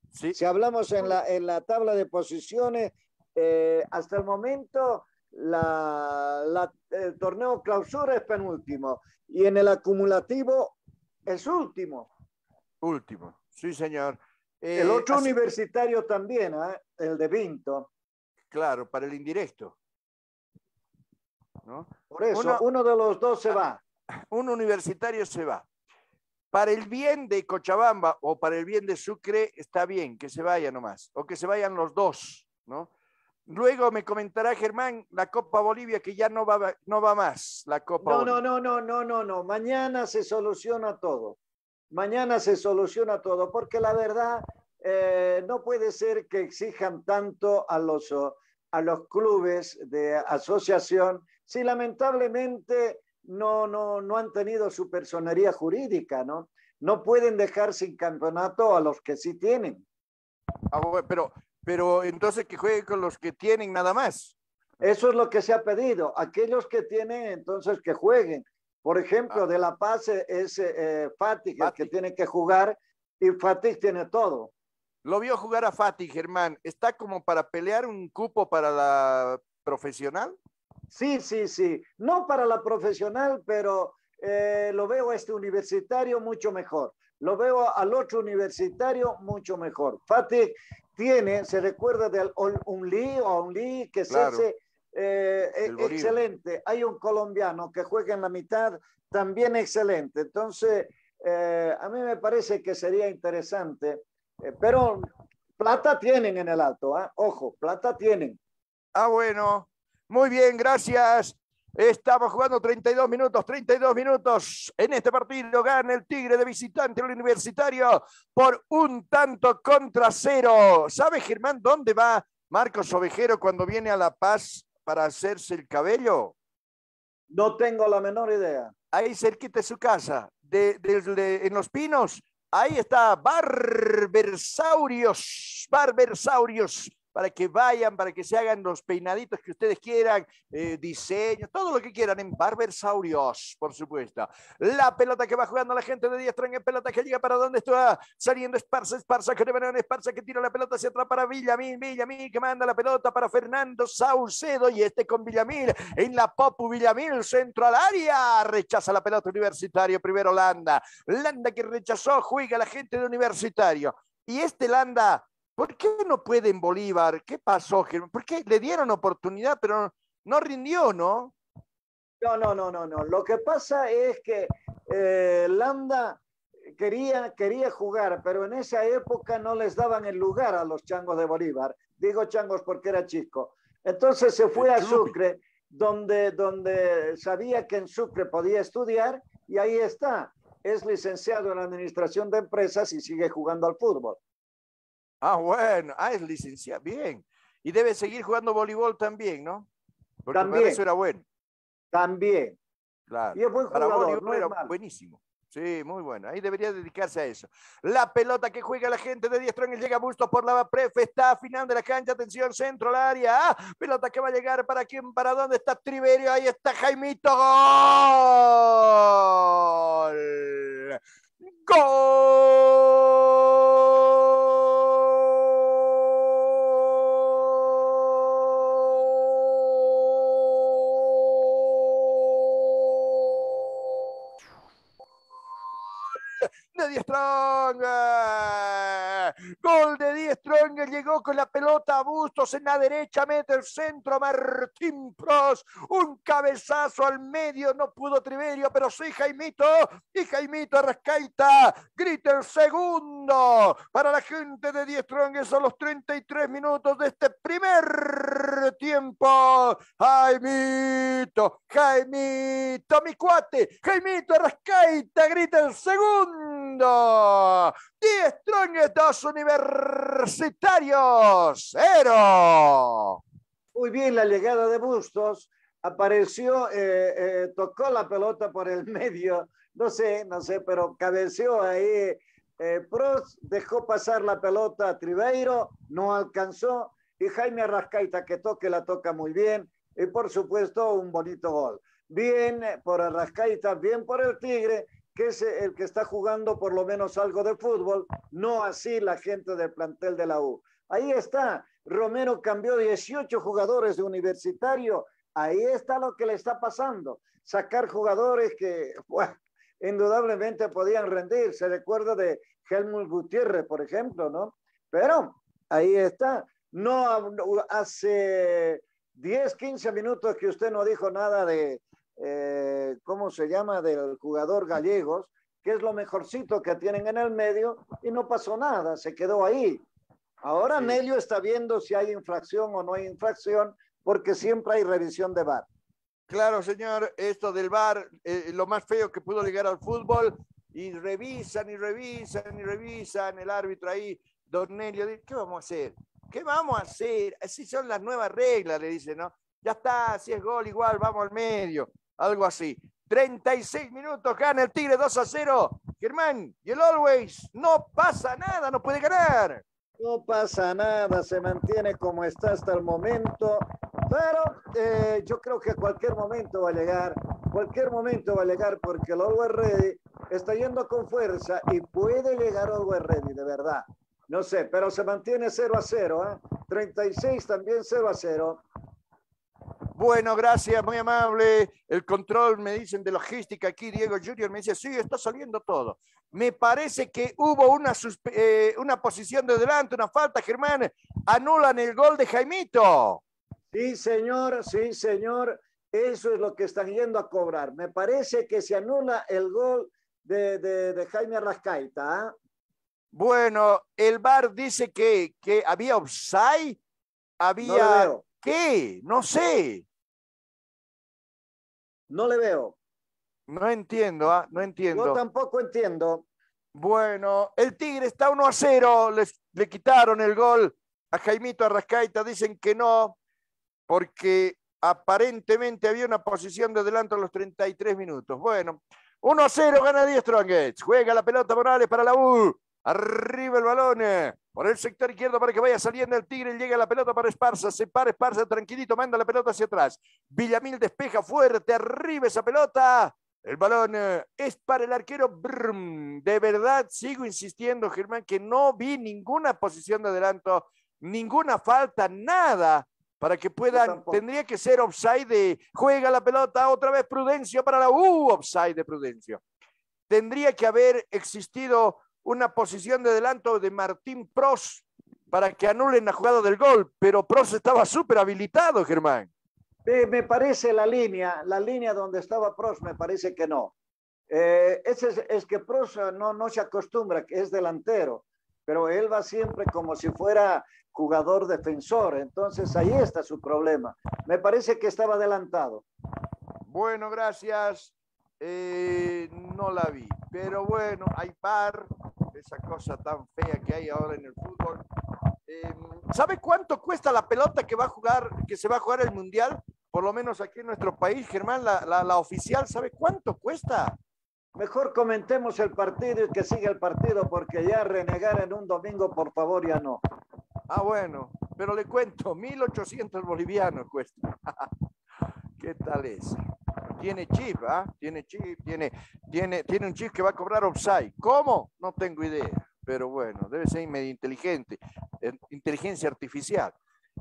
Sí. Si hablamos en la, en la tabla de posiciones, eh, hasta el momento la, el torneo clausura es penúltimo y en el acumulativo es último. Último. Sí, señor. El otro eh, universitario también, ¿eh? el de Vinto. Claro, para el indirecto. Por eso, uno, de los dos se va. Un universitario se va. Para el bien de Cochabamba o para el bien de Sucre, está bien que se vaya nomás, o que se vayan los dos, ¿no? Luego me comentará Germán la Copa Bolivia que ya no va, no va más, la Copa no, No, no, no, no, no, no. Mañana se soluciona todo mañana se soluciona todo, porque la verdad eh, no puede ser que exijan tanto a los, a los clubes de asociación si lamentablemente no, no, no han tenido su personería jurídica, ¿no? No pueden dejar sin campeonato a los que sí tienen. Ah, pero, pero entonces que jueguen con los que tienen nada más. Eso es lo que se ha pedido. Aquellos que tienen, entonces que jueguen. Por ejemplo, ah. de La Paz es eh, Fatih, el que tiene que jugar y Fatih tiene todo. Lo vio jugar a Fatih, Germán. Está como para pelear un cupo para la, profesional? Sí, sí, sí. No para la profesional, pero eh, lo veo a este universitario mucho mejor. Lo veo al otro universitario mucho mejor. Fatih tiene, se recuerda de un Lee o un Lee que se hace eh, e, excelente. Hay un colombiano que juega en la mitad, también excelente. Entonces, eh, a mí me parece que sería interesante, pero plata tienen en el alto, ¿ah? ojo, plata tienen. Ah, bueno, muy bien, gracias. Estamos jugando 32 minutos, 32 minutos. En este partido gana el Tigre de visitante el Universitario por un tanto contra cero. ¿Sabe, Germán, dónde va Marcos Ovejero cuando viene a La Paz para hacerse el cabello? No tengo la menor idea. Ahí cerquita de su casa, de, en Los Pinos. Ahí está Barbersaurios, Barbersaurios para que vayan, para que se hagan los peinaditos que ustedes quieran, eh, diseños, todo lo que quieran en Barbersaurios, por supuesto. La pelota que va jugando la gente de Diestra en pelota que llega para donde está saliendo Esparza, Esparza que en Esparza que tira la pelota hacia atrás para Villamil, Villamil que manda la pelota para Fernando Saucedo y este con Villamil en la Popu Villamil, centro al área, rechaza la pelota universitario, primero Landa, Landa que rechazó, juega la gente de universitario. Y este Landa ¿Por qué no puede en Bolívar? ¿Qué pasó? ¿Por qué le dieron oportunidad, pero no rindió, no? No, no, no, no, no. Lo que pasa es que eh, Landa quería, quería jugar, pero en esa época no les daban el lugar a los changos de Bolívar. Digo changos porque era chico. Entonces se fue a Sucre, donde, donde sabía que en Sucre podía estudiar y ahí está. Es licenciado en Administración de Empresas y sigue jugando al fútbol. Ah, bueno, ah, es licenciado, bien. Y debe seguir jugando voleibol también, ¿no? Porque también. eso era bueno. También. Claro. Y es buen Para voleibol era buenísimo. Sí, muy bueno. Ahí debería dedicarse a eso. La pelota que juega la gente de Diestra en llega Bustos por la prefe. Está afinando la cancha. Atención, centro al área. Ah, pelota que va a llegar para quién, para dónde está Triverio. Ahí está Jaimito. Gol. Gol. De Die. Gol de Die Strong. Llegó con la pelota a Bustos en la derecha. Mete el centro Martín Pros. Un cabezazo al medio. No pudo Triverio, pero sí Jaimito. Y Jaimito Arrascaita. Grita el segundo para la gente de Die Strong. Son los 33 minutos de este primer tiempo. Jaimito, Jaimito, mi cuate. Jaimito Arrascaita. Grita el segundo mundo. 10 Stronges, dos universitarios, cero. Muy bien la llegada de Bustos. Apareció, eh, eh, tocó la pelota por el medio. No sé, no sé, pero cabeció ahí. Eh, Prost dejó pasar la pelota a Tribeiro, no alcanzó. Y Jaime Arrascaita, que toque, la toca muy bien. Y por supuesto, un bonito gol. Bien por Arrascaita, bien por el Tigre que es el que está jugando por lo menos algo de fútbol, no así la gente del plantel de la U. Ahí está, Romero cambió 18 jugadores de universitario, ahí está lo que le está pasando, sacar jugadores que indudablemente podían rendir, se recuerda de Helmut Gutiérrez, por ejemplo, ¿no? Pero ahí está, no hace 10, 15 minutos que usted no dijo nada de eh, ¿cómo se llama?, del jugador gallegos, que es lo mejorcito que tienen en el medio, y no pasó nada, se quedó ahí. Ahora Nelio está viendo si hay infracción o no hay infracción, porque siempre hay revisión de VAR. Claro, señor, esto del VAR, eh, lo más feo que pudo llegar al fútbol, y revisan y revisan y revisan el árbitro ahí, don Nelio, ¿qué vamos a hacer? ¿Qué vamos a hacer? Así son las nuevas reglas, le dice, ¿no? Ya está, si es gol igual, vamos al medio algo así. 36 minutos, gana el Tigre 2 a 0. Germán, y el Always, no pasa nada, no puede ganar. No pasa nada, se mantiene como está hasta el momento, pero eh, yo creo que cualquier momento va a llegar, cualquier momento va a llegar porque el Always Ready está yendo con fuerza y puede llegar Always Ready, de verdad. No sé, pero se mantiene 0 a 0, ¿eh? 36 también 0 a 0. Bueno, gracias, muy amable. El control, me dicen, de logística aquí, Diego Junior, me dice, sí, está saliendo todo. Me parece que hubo una, eh, una posición de delante, una falta, Germán. Anulan el gol de Jaimito. Sí, señor, sí, señor. Eso es lo que están yendo a cobrar. Me parece que se anula el gol de, Jaime Arrascaita. ¿ah? Bueno, el VAR dice que, que había offside, había... ¿Qué? No sé. No le veo. No entiendo, ¿ah? no entiendo. Yo tampoco entiendo. Bueno, el Tigre está 1 a 0, Les, le quitaron el gol a Jaimito Arrascaita, dicen que no, porque aparentemente había una posición de adelanto a los 33 minutos. Bueno, 1 a 0 gana 10 Strongets, juega la pelota Morales para la U, arriba el balón, por el sector izquierdo para que vaya saliendo el Tigre, llega la pelota para Esparza, se para Esparza tranquilito, manda la pelota hacia atrás, Villamil despeja fuerte, arriba esa pelota, el balón eh, es para el arquero. De verdad, sigo insistiendo, Germán, que no vi ninguna posición de adelanto, ninguna falta, nada para que puedan. Tendría que ser offside de juega la pelota otra vez Prudencio para la U, offside de Prudencio. Tendría que haber existido una posición de adelanto de Martín Pros para que anulen la jugada del gol, pero Pros estaba súper habilitado, Germán me parece la línea, la línea donde estaba Pros, me parece que no. Eh, es, que Pros no, no se acostumbra, que es delantero, pero él va siempre como si fuera jugador defensor, entonces ahí está su problema. Me parece que estaba adelantado. Bueno, gracias. Eh, no la vi, pero bueno, hay par, esa cosa tan fea que hay ahora en el fútbol. Eh, ¿Sabe cuánto cuesta la pelota que va a jugar, que se va a jugar el mundial? por lo menos aquí en nuestro país, Germán, la, oficial, ¿sabe cuánto cuesta? Mejor comentemos el partido y que siga el partido, porque ya renegar en un domingo, por favor, ya no. Ah, bueno, pero le cuento, 1.800 bolivianos cuesta. ¿Qué tal es? Tiene chip, ¿ah? Tiene chip, tiene, tiene, tiene un chip que va a cobrar offside. ¿Cómo? No tengo idea, pero bueno, debe ser medio inteligente, eh, inteligencia artificial.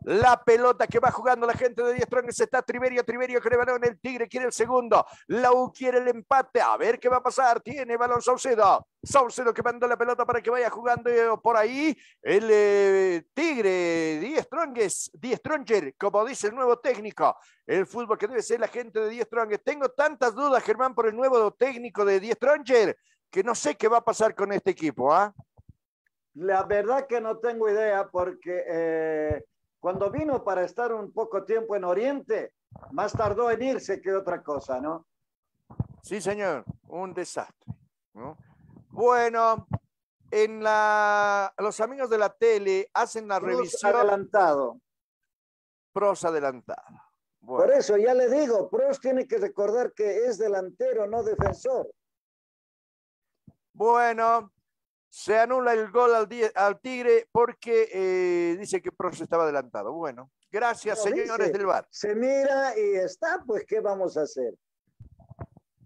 La pelota que va jugando la gente de se está Triverio, Triverio que le balón, el Tigre quiere el segundo, la U quiere el empate, a ver qué va a pasar, tiene balón Saucedo, Saucedo que mandó la pelota para que vaya jugando eh, por ahí, el eh, Tigre, Die Strongest, Die Stronger, como dice el nuevo técnico, el fútbol que debe ser la gente de Die Strongest. Tengo tantas dudas, Germán, por el nuevo técnico de Die Stronger, que no sé qué va a pasar con este equipo, ¿ah? La verdad que no tengo idea porque... Eh, cuando vino para estar un poco tiempo en Oriente, más tardó en irse que otra cosa, ¿no? Sí, señor, un desastre. Bueno, en la, los amigos de la tele hacen la revisión. adelantado. Pros adelantado. Por eso ya le digo, Pros tiene que recordar que es delantero, no defensor. Bueno, se anula el gol al, al Tigre porque eh, dice que Prost estaba adelantado. Bueno, gracias, señores del VAR. Se mira y está, pues, ¿qué vamos a hacer?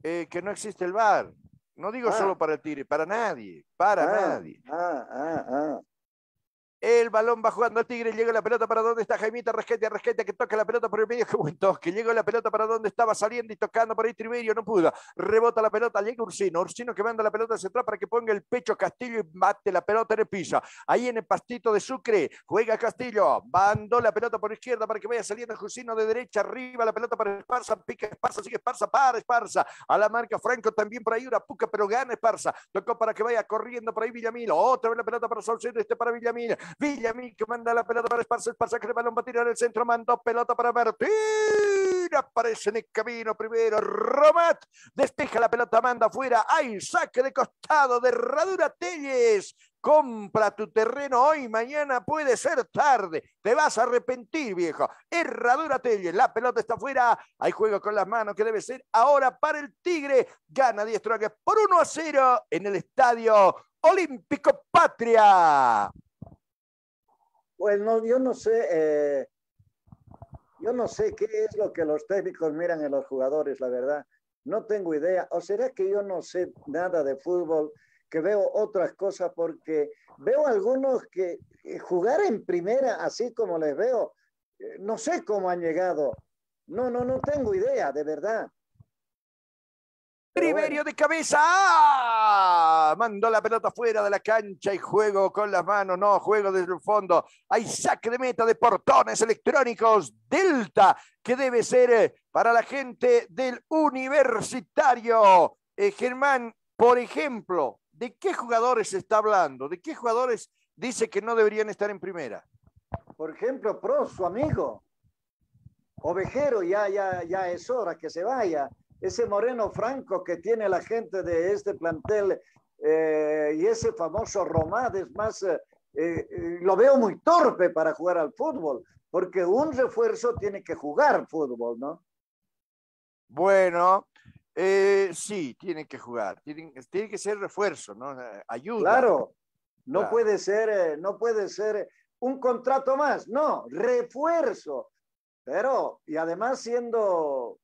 Eh, que no existe el VAR. No digo ah. solo para el Tigre, para nadie, para ah, nadie. Ah, ah, ah. El balón va jugando al Tigre, llega la pelota para donde está Jaimita Resquete, Resquete que toca la pelota por el medio, qué buen toque, llegó la pelota para donde estaba saliendo y tocando por ahí Triverio, no pudo, rebota la pelota, llega Ursino, Ursino que manda la pelota hacia atrás para que ponga el pecho Castillo y bate la pelota en el piso, ahí en el pastito de Sucre, juega Castillo, mandó la pelota por izquierda para que vaya saliendo Ursino de derecha, arriba la pelota para Esparza, pica Esparza, sigue Esparza, para Esparza, a la marca Franco también por ahí una puca, pero gana Esparza, tocó para que vaya corriendo por ahí Villamil, otra vez la pelota para Saucedo, este para Villamil, Villamil que manda la pelota para Esparza, Esparza que el balón va a tirar el centro, mandó pelota para Martín, aparece en el camino primero, Romat, despeja la pelota, manda afuera, hay saque de costado de Herradura Telles, compra tu terreno hoy, mañana puede ser tarde, te vas a arrepentir, viejo. Herradura Telles, la pelota está afuera, hay juego con las manos que debe ser ahora para el Tigre, gana 10 por 1 a 0 en el estadio Olímpico Patria. Pues yo no sé, eh, yo no sé qué es lo que los técnicos miran en los jugadores, la verdad. No tengo idea. ¿O será que yo no sé nada de fútbol, que veo otras cosas? Porque veo algunos que jugar en primera, así como les veo, eh, no sé cómo han llegado. No, no, no tengo idea, de verdad. Riverio de cabeza. Mandó la pelota fuera de la cancha y juego con las manos. No, juego desde el fondo. Hay saque de meta de portones electrónicos. Delta, que debe ser eh, para la gente del universitario. Eh, Germán, por ejemplo, ¿de qué jugadores se está hablando? ¿De qué jugadores dice que no deberían estar en primera? Por ejemplo, Pro, su amigo. Ovejero, ya, ya, ya es hora que se vaya ese Moreno Franco que tiene la gente de este plantel eh, y ese famoso Romad es más, eh, eh, lo veo muy torpe para jugar al fútbol, porque un refuerzo tiene que jugar fútbol, ¿no? Bueno, sí, tiene que jugar, tiene, tiene, que ser refuerzo, ¿no? Ayuda. Claro, no puede ser, no puede ser un contrato más, no, refuerzo. Pero, y además siendo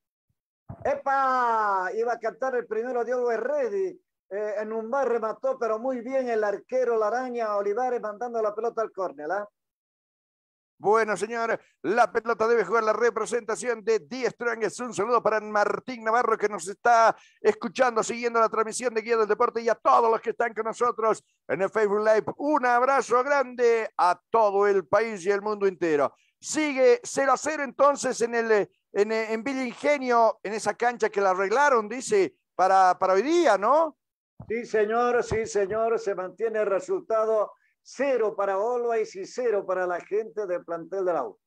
¡Epa! Iba a cantar el primero Diego Herredi. Eh, en un bar remató, pero muy bien el arquero La Araña Olivares mandando la pelota al córner. ¿ah? Bueno, señor, la pelota debe jugar la representación de Die Es Un saludo para Martín Navarro que nos está escuchando, siguiendo la transmisión de Guía del Deporte y a todos los que están con nosotros en el Facebook Live. Un abrazo grande a todo el país y el mundo entero. Sigue 0 a 0 entonces en el en, eh, en Villa Ingenio, en esa cancha que la arreglaron, dice, para, para hoy día, ¿no? Sí, señor, sí, señor, se mantiene el resultado cero para Always y cero para la gente del plantel de la U.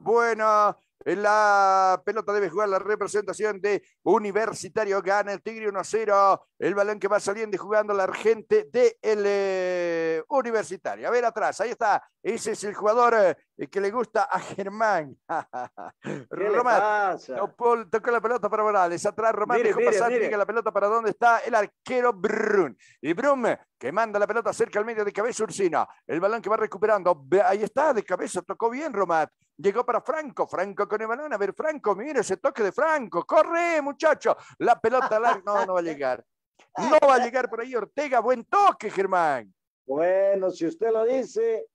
Bueno, la pelota debe jugar la representación de Universitario. Gana el Tigre 1-0. El balón que va saliendo y jugando la gente del de Universitario. A ver atrás, ahí está. Ese es el jugador eh, que le gusta a Germán. Román tocó la pelota para Morales. Atrás Román dejó pasar. la pelota para dónde está el arquero Brun. Y Brun que manda la pelota cerca al medio de cabeza Ursina. El balón que va recuperando. Ahí está, de cabeza. Tocó bien Romat. Llegó para Franco. Franco con el balón. A ver, Franco, mire ese toque de Franco. Corre, muchacho. La pelota larga. No, no va a llegar. No va a llegar por ahí Ortega. Buen toque, Germán. Bueno, si usted lo dice.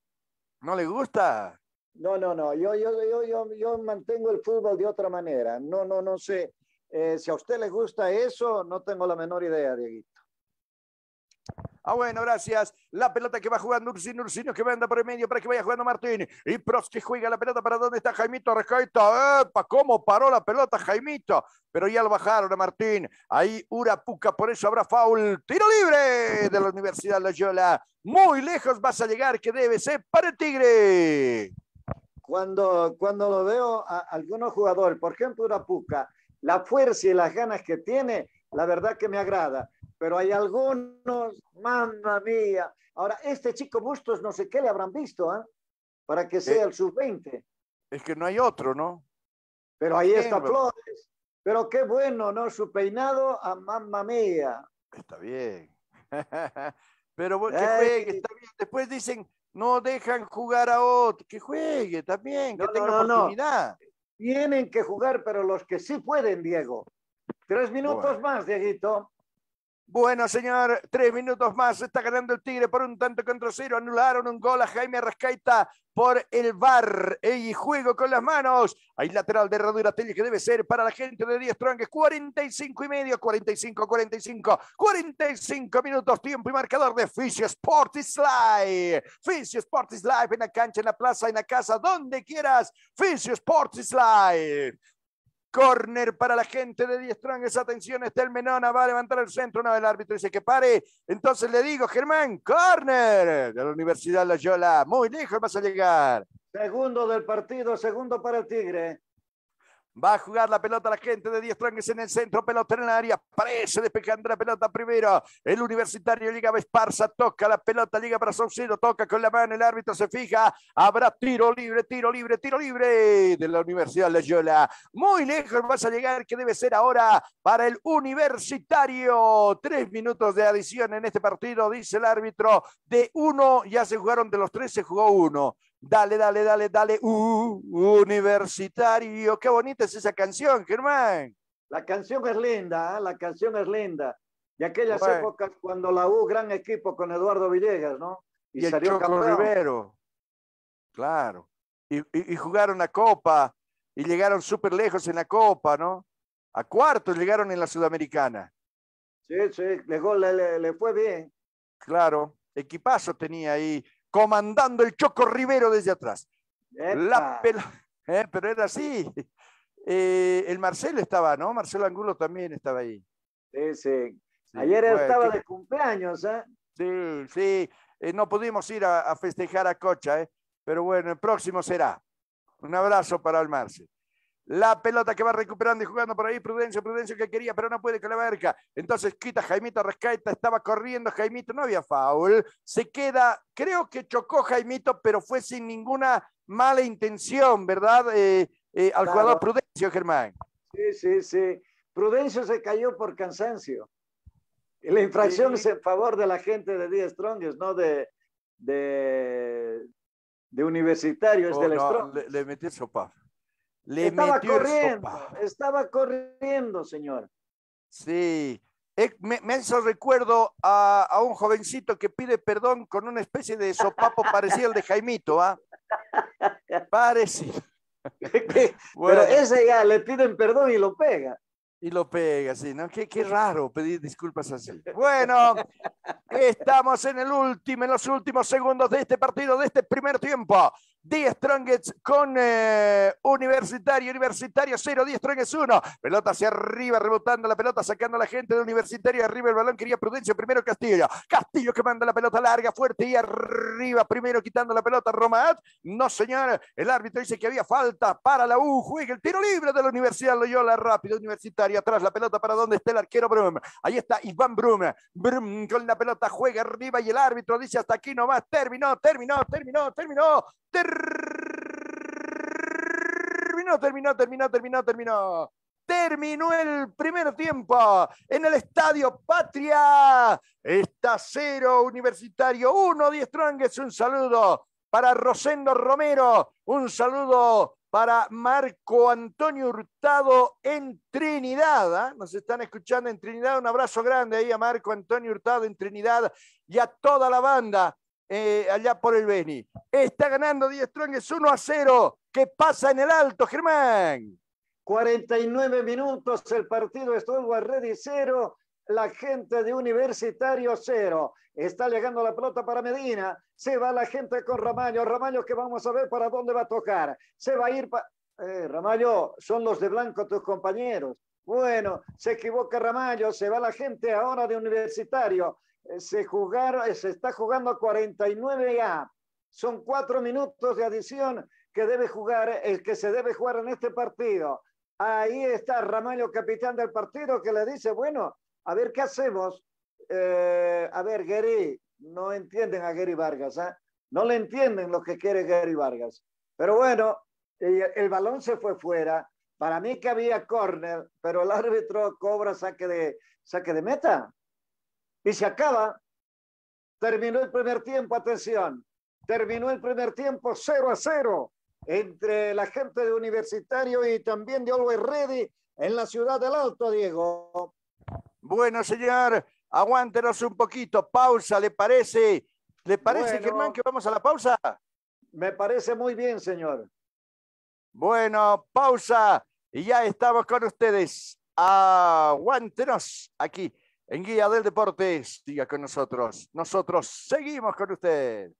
¿No le gusta? No, no, no. Yo, yo, yo, yo, yo mantengo el fútbol de otra manera. No, no, no sé. Eh, si a usted le gusta eso, no tengo la menor idea, Dieguito. Ah, bueno, gracias. La pelota que va jugando Ursino, Ursino que anda por el medio para que vaya jugando Martín. Y Pros que juega la pelota para dónde está Jaimito Rejaita. ¡Epa! ¿Cómo paró la pelota Jaimito? Pero ya lo bajaron a Martín. Ahí Urapuca, por eso habrá foul. Tiro libre de la Universidad Loyola. Muy lejos vas a llegar, que debe ser para el Tigre. Cuando, cuando lo veo a algunos jugadores, por ejemplo Urapuca, la fuerza y las ganas que tiene, la verdad que me agrada pero hay algunos, mamma mía. Ahora, este chico Bustos, no sé qué le habrán visto, ¿ah? Para que sea eh, el sub-20. Es que no hay otro, ¿no? Pero ahí está Flores. Pero qué bueno, ¿no? Su peinado a mamma mía. Está bien. pero que juegue, está bien. Después dicen, no dejan jugar a otro. Que juegue también, que tenga oportunidad. Tienen que jugar, pero los que sí pueden, Diego. Tres minutos más, Dieguito. Bueno, señor, tres minutos más. Está ganando el Tigre por un tanto contra cero. Anularon un gol a Jaime Arrascaita por el VAR. Y juego con las manos. Hay lateral de Herradura Telle que debe ser para la gente de 10 Strong. 45 y medio, 45, 45, 45 minutos. Tiempo y marcador de Fisio Sports Live. Fisio Sports Live en la cancha, en la plaza, en la casa, donde quieras. Fisio Sports Live. Corner para la gente de Die Esa Atención, está el Menona. Va a levantar el centro. No, el árbitro dice que pare. Entonces le digo, Germán, corner de la Universidad Loyola. Muy lejos vas a llegar. Segundo del partido, segundo para el Tigre. Va a jugar la pelota la gente de Diez Tranques en el centro, pelota en el área, parece despejando la pelota primero. El Universitario Liga Vesparza toca la pelota, Liga para Saucedo, toca con la mano, el árbitro se fija, habrá tiro libre, tiro libre, tiro libre de la Universidad Loyola. Muy lejos vas a llegar, que debe ser ahora para el Universitario. Tres minutos de adición en este partido, dice el árbitro. De uno, ya se jugaron de los tres, se jugó uno. Dale, dale, dale, dale. Uh, universitario. Qué bonita es esa canción, Germán. La canción es linda, ¿eh? la canción es linda. Y aquellas épocas cuando la U, gran equipo con Eduardo Villegas, ¿no? Y, salió Rivero. Claro. Y, y, jugaron la Copa y llegaron súper lejos en la Copa, ¿no? A cuartos llegaron en la Sudamericana. Sí, sí, le, le, fue bien. Claro, equipazo tenía ahí, comandando el Choco Rivero desde atrás. La ¿eh? pero era así. Eh, el Marcelo estaba, ¿no? Marcelo Angulo también estaba ahí. Sí, sí. Ayer estaba de cumpleaños, ¿eh? Sí, sí. Eh, no pudimos ir a, festejar a Cocha, ¿eh? Pero bueno, el próximo será. Un abrazo para el Marcelo. La pelota que va recuperando y jugando por ahí, Prudencio, Prudencio que quería, pero no puede con la. Entonces quita Jaimito Rescaita, estaba corriendo Jaimito, no había foul. Se queda, creo que chocó Jaimito, pero fue sin ninguna mala intención, ¿verdad? Eh, eh, al jugador Prudencio, Germán. Sí, sí, sí. Prudencio se cayó por cansancio. La infracción es en favor de la gente de Díaz Strongest, no de, de, de universitarios oh, del Strong. Le, le metió sopa. Le estaba corriendo, estaba corriendo, señor. Sí, eh, me, me hizo recuerdo a, a, un jovencito que pide perdón con una especie de sopapo parecido al de Jaimito, ¿ah? Parecido. Pero ese ya le piden perdón y lo pega. Y lo pega, sí, ¿no? Qué, qué raro pedir disculpas así. Bueno, estamos en el último, en los últimos segundos de este partido, de este primer tiempo. 10 Strongets con eh, Universitario, Universitario 0, 10 Strongets 1. Pelota hacia arriba, rebotando la pelota, sacando a la gente de Universitario. Arriba el balón, quería Prudencio, primero Castillo. Castillo que manda la pelota larga, fuerte y arriba, primero quitando la pelota Romat. No, señor, el árbitro dice que había falta para la U. Juega el tiro libre de la Universidad Loyola, rápido, Universitario atrás, la pelota para donde está el arquero Brum. Ahí está Iván Brum. Brum con la pelota juega arriba y el árbitro dice hasta aquí nomás. Terminó, terminó, terminó, terminó. Terminó, terminó, terminó, terminó, terminó. Terminó el primer tiempo en el Estadio Patria. Está cero Universitario, uno, diez Strongest. Un saludo para Rosendo Romero. Un saludo para Marco Antonio Hurtado en Trinidad. ¿ah? Nos están escuchando en Trinidad. Un abrazo grande ahí a Marco Antonio Hurtado en Trinidad y a toda la banda eh, allá por el Beni. Está ganando 10 Strongest 1 a 0. ¿Qué pasa en el alto, Germán? 49 minutos, el partido a ready 0, la gente de Universitario 0. Está llegando la pelota para Medina, se va la gente con Ramallo, Ramallo que vamos a ver para dónde va a tocar. Se va a ir para... Eh, Ramallo, son los de blanco tus compañeros. Bueno, se equivoca Ramallo, se va la gente ahora de Universitario. Eh, se, jugar, eh, se está jugando a 49 ya. Son cuatro minutos de adición que debe jugar, el que se debe jugar en este partido. Ahí está Ramallo, capitán del partido, que le dice, bueno, a ver qué hacemos. Eh, a ver, Gary, no entienden a Gary Vargas, ¿eh? no le entienden lo que quiere Gary Vargas. Pero bueno, el, el balón se fue fuera. Para mí que había córner, pero el árbitro cobra saque de, saque de meta y se acaba. Terminó el primer tiempo, atención, terminó el primer tiempo 0 a 0 entre la gente de Universitario y también de Always Ready en la ciudad del Alto, Diego. Bueno, señor, aguántenos un poquito, pausa, ¿le parece? ¿Le parece, Germán, que vamos a la pausa? Me parece muy bien, señor. Bueno, pausa y ya estamos con ustedes. Aguántenos aquí en Guía del Deporte. Siga con nosotros. Nosotros seguimos con usted.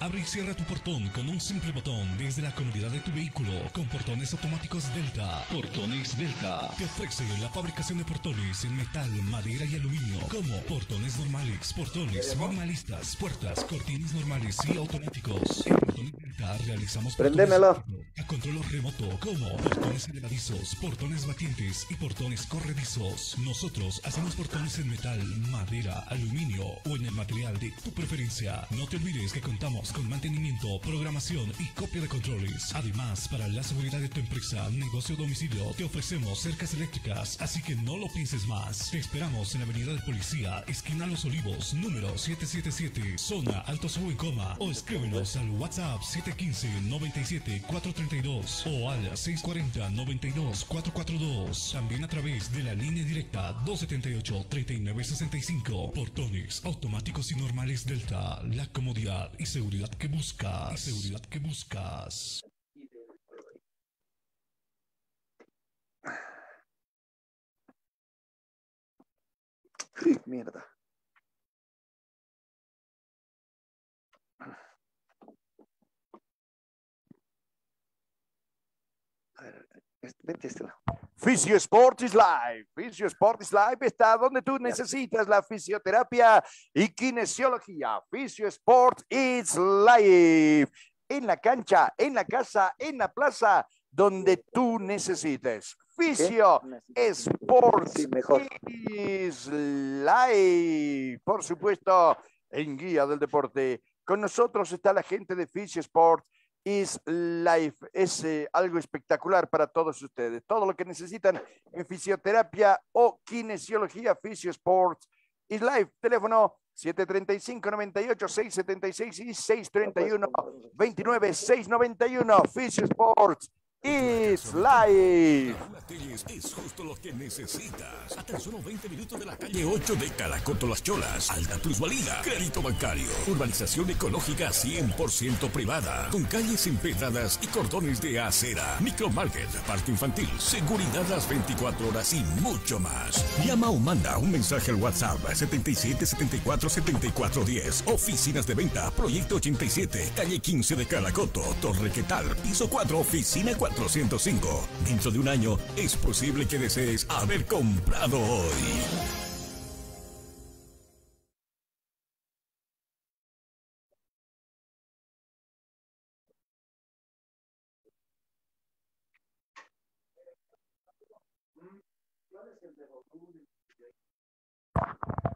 Abre y cierra tu portón con un simple botón desde la comodidad de tu vehículo con portones automáticos Delta. Portones Delta te ofrece la fabricación de portones en metal, madera y aluminio como portones normales, portones minimalistas, puertas, cortinas normales y automáticos. En Portones Delta realizamos Prendémelo. a control remoto como portones elevadizos, portones batientes y portones corredizos. Nosotros hacemos portones en metal, madera, aluminio o en el material de tu preferencia. No te olvides que contamos con mantenimiento, programación y copia de controles. Además, para la seguridad de tu empresa, negocio o domicilio, te ofrecemos cercas eléctricas, así que no lo pienses más. Te esperamos en la Avenida de Policía, esquina Los Olivos, número 777, zona Alto Coma, o escríbenos al WhatsApp 715-97-432 o al 640-92-442. También a través de la línea directa 278-3965. Portones automáticos y normales Delta, la comodidad y seguridad que buscas. seguridad que buscas. Mierda. A ver, vete este lado. Fisio Sport is Live. Fisio Sport is Live está donde tú necesitas la fisioterapia y kinesiología. Fisio Sport is Live. En la cancha, en la casa, en la plaza, donde tú necesites. Fisio Sport Sí, mejor. is Live. Por supuesto, en Guía del Deporte. Con nosotros está la gente de Fisio Sport is Life. Es eh, algo espectacular para todos ustedes. Todo lo que necesitan en fisioterapia o kinesiología, Fisio Sports is Life. Teléfono 735-98-676 y 631-29-691. Fisio Is Life. Es justo lo que necesitas. A tan solo 20 minutos de la calle 8 de Calacoto Las Cholas. Alta plusvalía. Crédito bancario. Urbanización ecológica 100% privada. Con calles empedradas y cordones de acera. Micromarket, parque infantil, seguridad las 24 horas y mucho más. Llama o manda un mensaje al WhatsApp 77 74 74 10. Oficinas de venta. Proyecto 87. Calle 15 de Calacoto. Torre Quetal. Piso 4. Oficina 405. Dentro de un año es posible que desees haber comprado hoy.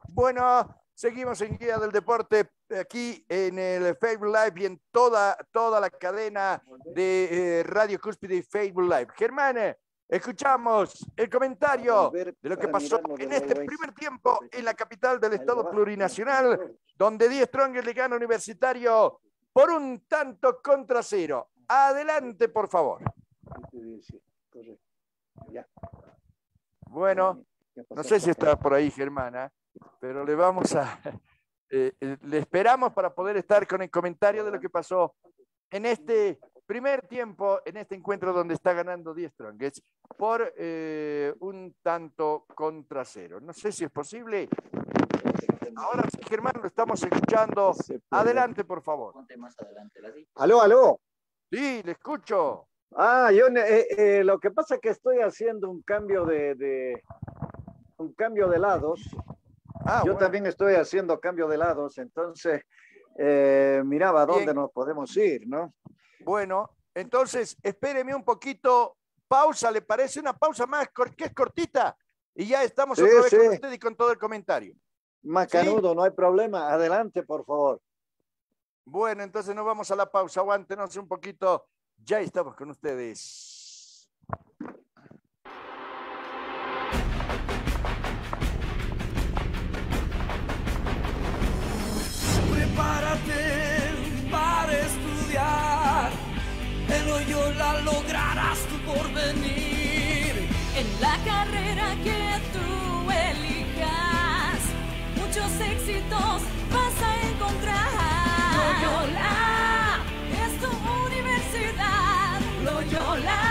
Bueno, seguimos en Guía del Deporte aquí en el Facebook Live y en toda, toda la cadena de eh, Radio Cúspide y Facebook Live. Germán, eh, escuchamos el comentario de lo que pasó en este primer tiempo en la capital del Estado plurinacional, donde 10 Strongers le gana Universitario por un tanto contra cero. Adelante, por favor. Bueno, no sé si está por ahí, Germana, pero le vamos a, eh, eh, le esperamos para poder estar con el comentario de lo que pasó en este primer tiempo, en este encuentro donde está ganando 10 Strongest por eh, un tanto contra cero. No sé si es posible. Ahora sí, Germán, lo estamos escuchando. Adelante, por favor. Aló, aló. Sí, le escucho. Ah, yo eh, eh, lo que pasa es que estoy haciendo un cambio de, de- un cambio de lados. Ah, yo bueno. también estoy haciendo cambio de lados, entonces eh, miraba dónde Bien. nos podemos ir, ¿no? Bueno, entonces espéreme un poquito. Pausa, ¿le parece una pausa más que es cortita? Y ya estamos Sí, otra vez con usted y con todo el comentario. Más Sí. canudo, no hay problema. Adelante, por favor. Bueno, entonces nos vamos a la pausa. Aguántenos un poquito. Ya estamos con ustedes. Lograrás tu porvenir. En la carrera que tú elijas, muchos éxitos vas a encontrar. Loyola es tu universidad. Loyola,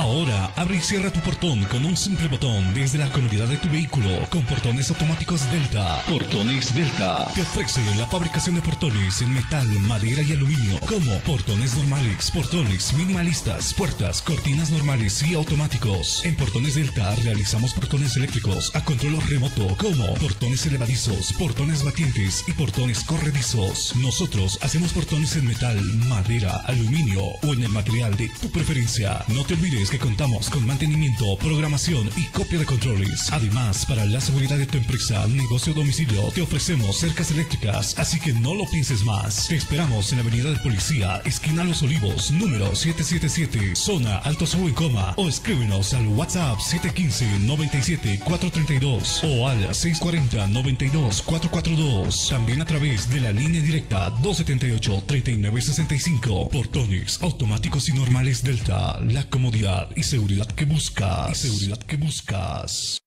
Ahora abre y cierra tu portón con un simple botón desde la comodidad de tu vehículo con portones automáticos Delta. Portones Delta te ofrece la fabricación de portones en metal, madera y aluminio como portones normales, portones minimalistas, puertas, cortinas normales y automáticos. En Portones Delta realizamos portones eléctricos a control remoto como portones elevadizos, portones batientes y portones corredizos. Nosotros hacemos portones en metal, madera, aluminio o en el material de tu preferencia. No te olvides que contamos con mantenimiento, programación y copia de controles. Además, para la seguridad de tu empresa, negocio o domicilio, te ofrecemos cercas eléctricas, así que no lo pienses más. Te esperamos en la Avenida de Policía, esquina Los Olivos, número 777, zona Alto en Coma, o escríbenos al WhatsApp 715-97-432 o al 640-92-442. También a través de la línea directa 278-3965. Portones automáticos y normales Delta, la comodidad y seguridad que buscas. seguridad que buscas.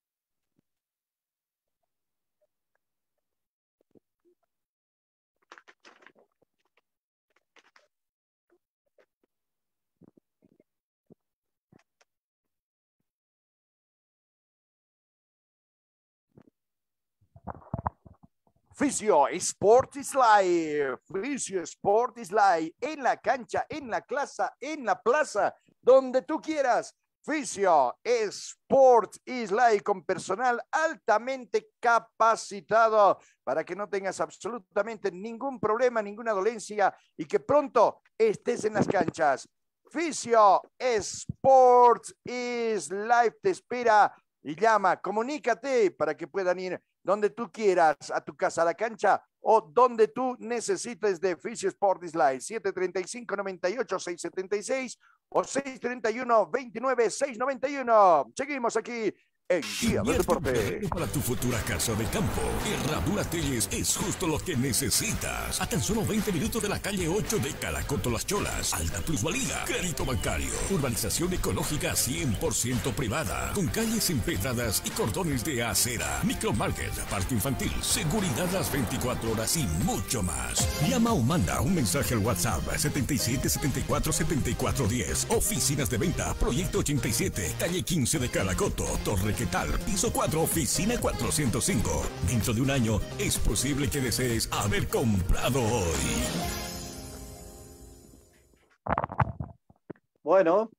Fisio Sport is Life. Fisio Sport is Life. En la cancha, en la clase, en la plaza, donde tú quieras. Fisio Sport is Life con personal altamente capacitado para que no tengas absolutamente ningún problema, ninguna dolencia y que pronto estés en las canchas. Fisio Sport is Life te espera y llama, comunícate para que puedan ir donde tú quieras, a tu casa, a la cancha o donde tú necesites de Fisio Sport Live, 735-98-676 o 631-29-691. Seguimos aquí en Guía del Deporte. Para tu futura casa de campo, Herradura Telles es justo lo que necesitas. A tan solo 20 minutos de la calle 8 de Calacoto Las Cholas. Alta plusvalía, crédito bancario, urbanización ecológica 100% privada, con calles empedradas y cordones de acera, micromarket, parque infantil, seguridad las 24 horas y mucho más. Llama o manda un mensaje al WhatsApp 77 74 74 10. Oficinas de venta, Proyecto 87, calle 15 de Calacoto, Torre ¿Qué tal? Piso 4, oficina 405. Dentro de un año es posible que desees haber comprado hoy. Bueno.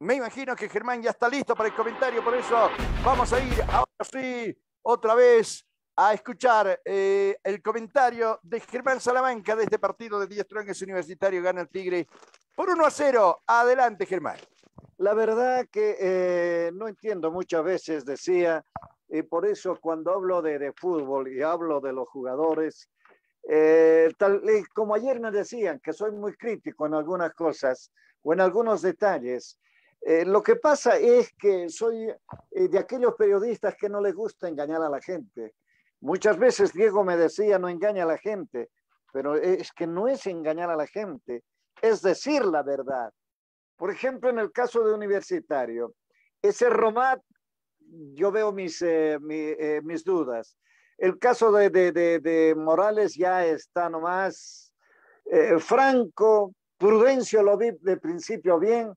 Me imagino que Germán ya está listo para el comentario, por eso vamos a ir ahora sí, otra vez a escuchar eh, el comentario de Germán Salamanca de este partido de 10 Strongest Universitario. Gana el Tigre por 1 a 0. Adelante, Germán. La verdad que eh, no entiendo muchas veces, decía, y por eso cuando hablo de, fútbol y hablo de los jugadores, eh, tal, como ayer me decían que soy muy crítico en algunas cosas o en algunos detalles, lo que pasa es que soy de aquellos periodistas que no les gusta engañar a la gente. Muchas veces Diego me decía, no engaña a la gente, pero es que no es engañar a la gente, es decir la verdad. Por ejemplo, en el caso de universitario, ese Romat, yo veo mis, eh, eh, mis dudas. El caso de, de, Morales ya está nomás eh, franco, Prudencio lo vi de principio bien,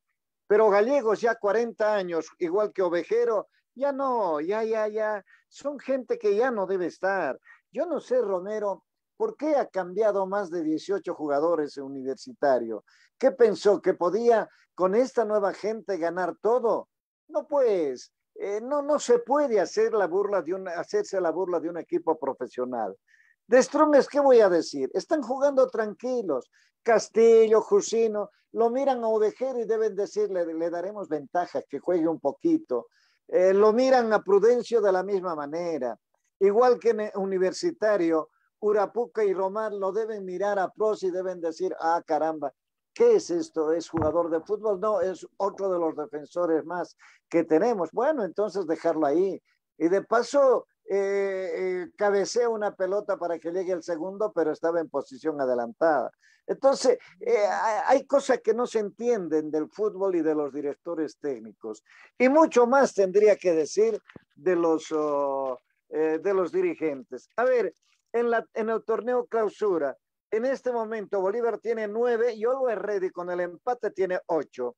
pero Gallegos ya 40 años, igual que Ovejero, ya no, ya, ya, ya, son gente que ya no debe estar. Yo no sé, Romero, ¿por qué ha cambiado más de 18 jugadores en universitario? ¿Qué pensó? ¿Que podía con esta nueva gente ganar todo? No, pues, eh, no, no se puede hacer la burla de un, hacerse la burla de un equipo profesional. De Strongest, ¿qué voy a decir? Están jugando tranquilos. Castillo, Jusino, lo miran a Ovejero y deben decirle, le daremos ventaja, que juegue un poquito. Eh, lo miran a Prudencio de la misma manera. Igual que en universitario, Urapuca y Román lo deben mirar a pros y deben decir, ah, caramba, ¿qué es esto? ¿Es jugador de fútbol? No, es otro de los defensores más que tenemos. Bueno, entonces dejarlo ahí. Y de paso, eh, eh, cabecea una pelota para que llegue el segundo, pero estaba en posición adelantada. Entonces, eh, hay cosas que no se entienden del fútbol y de los directores técnicos. Y mucho más tendría que decir de los, oh, eh, de los dirigentes. A ver, en, la, en el torneo clausura, En este momento Bolívar tiene nueve y Always Ready con el empate tiene ocho.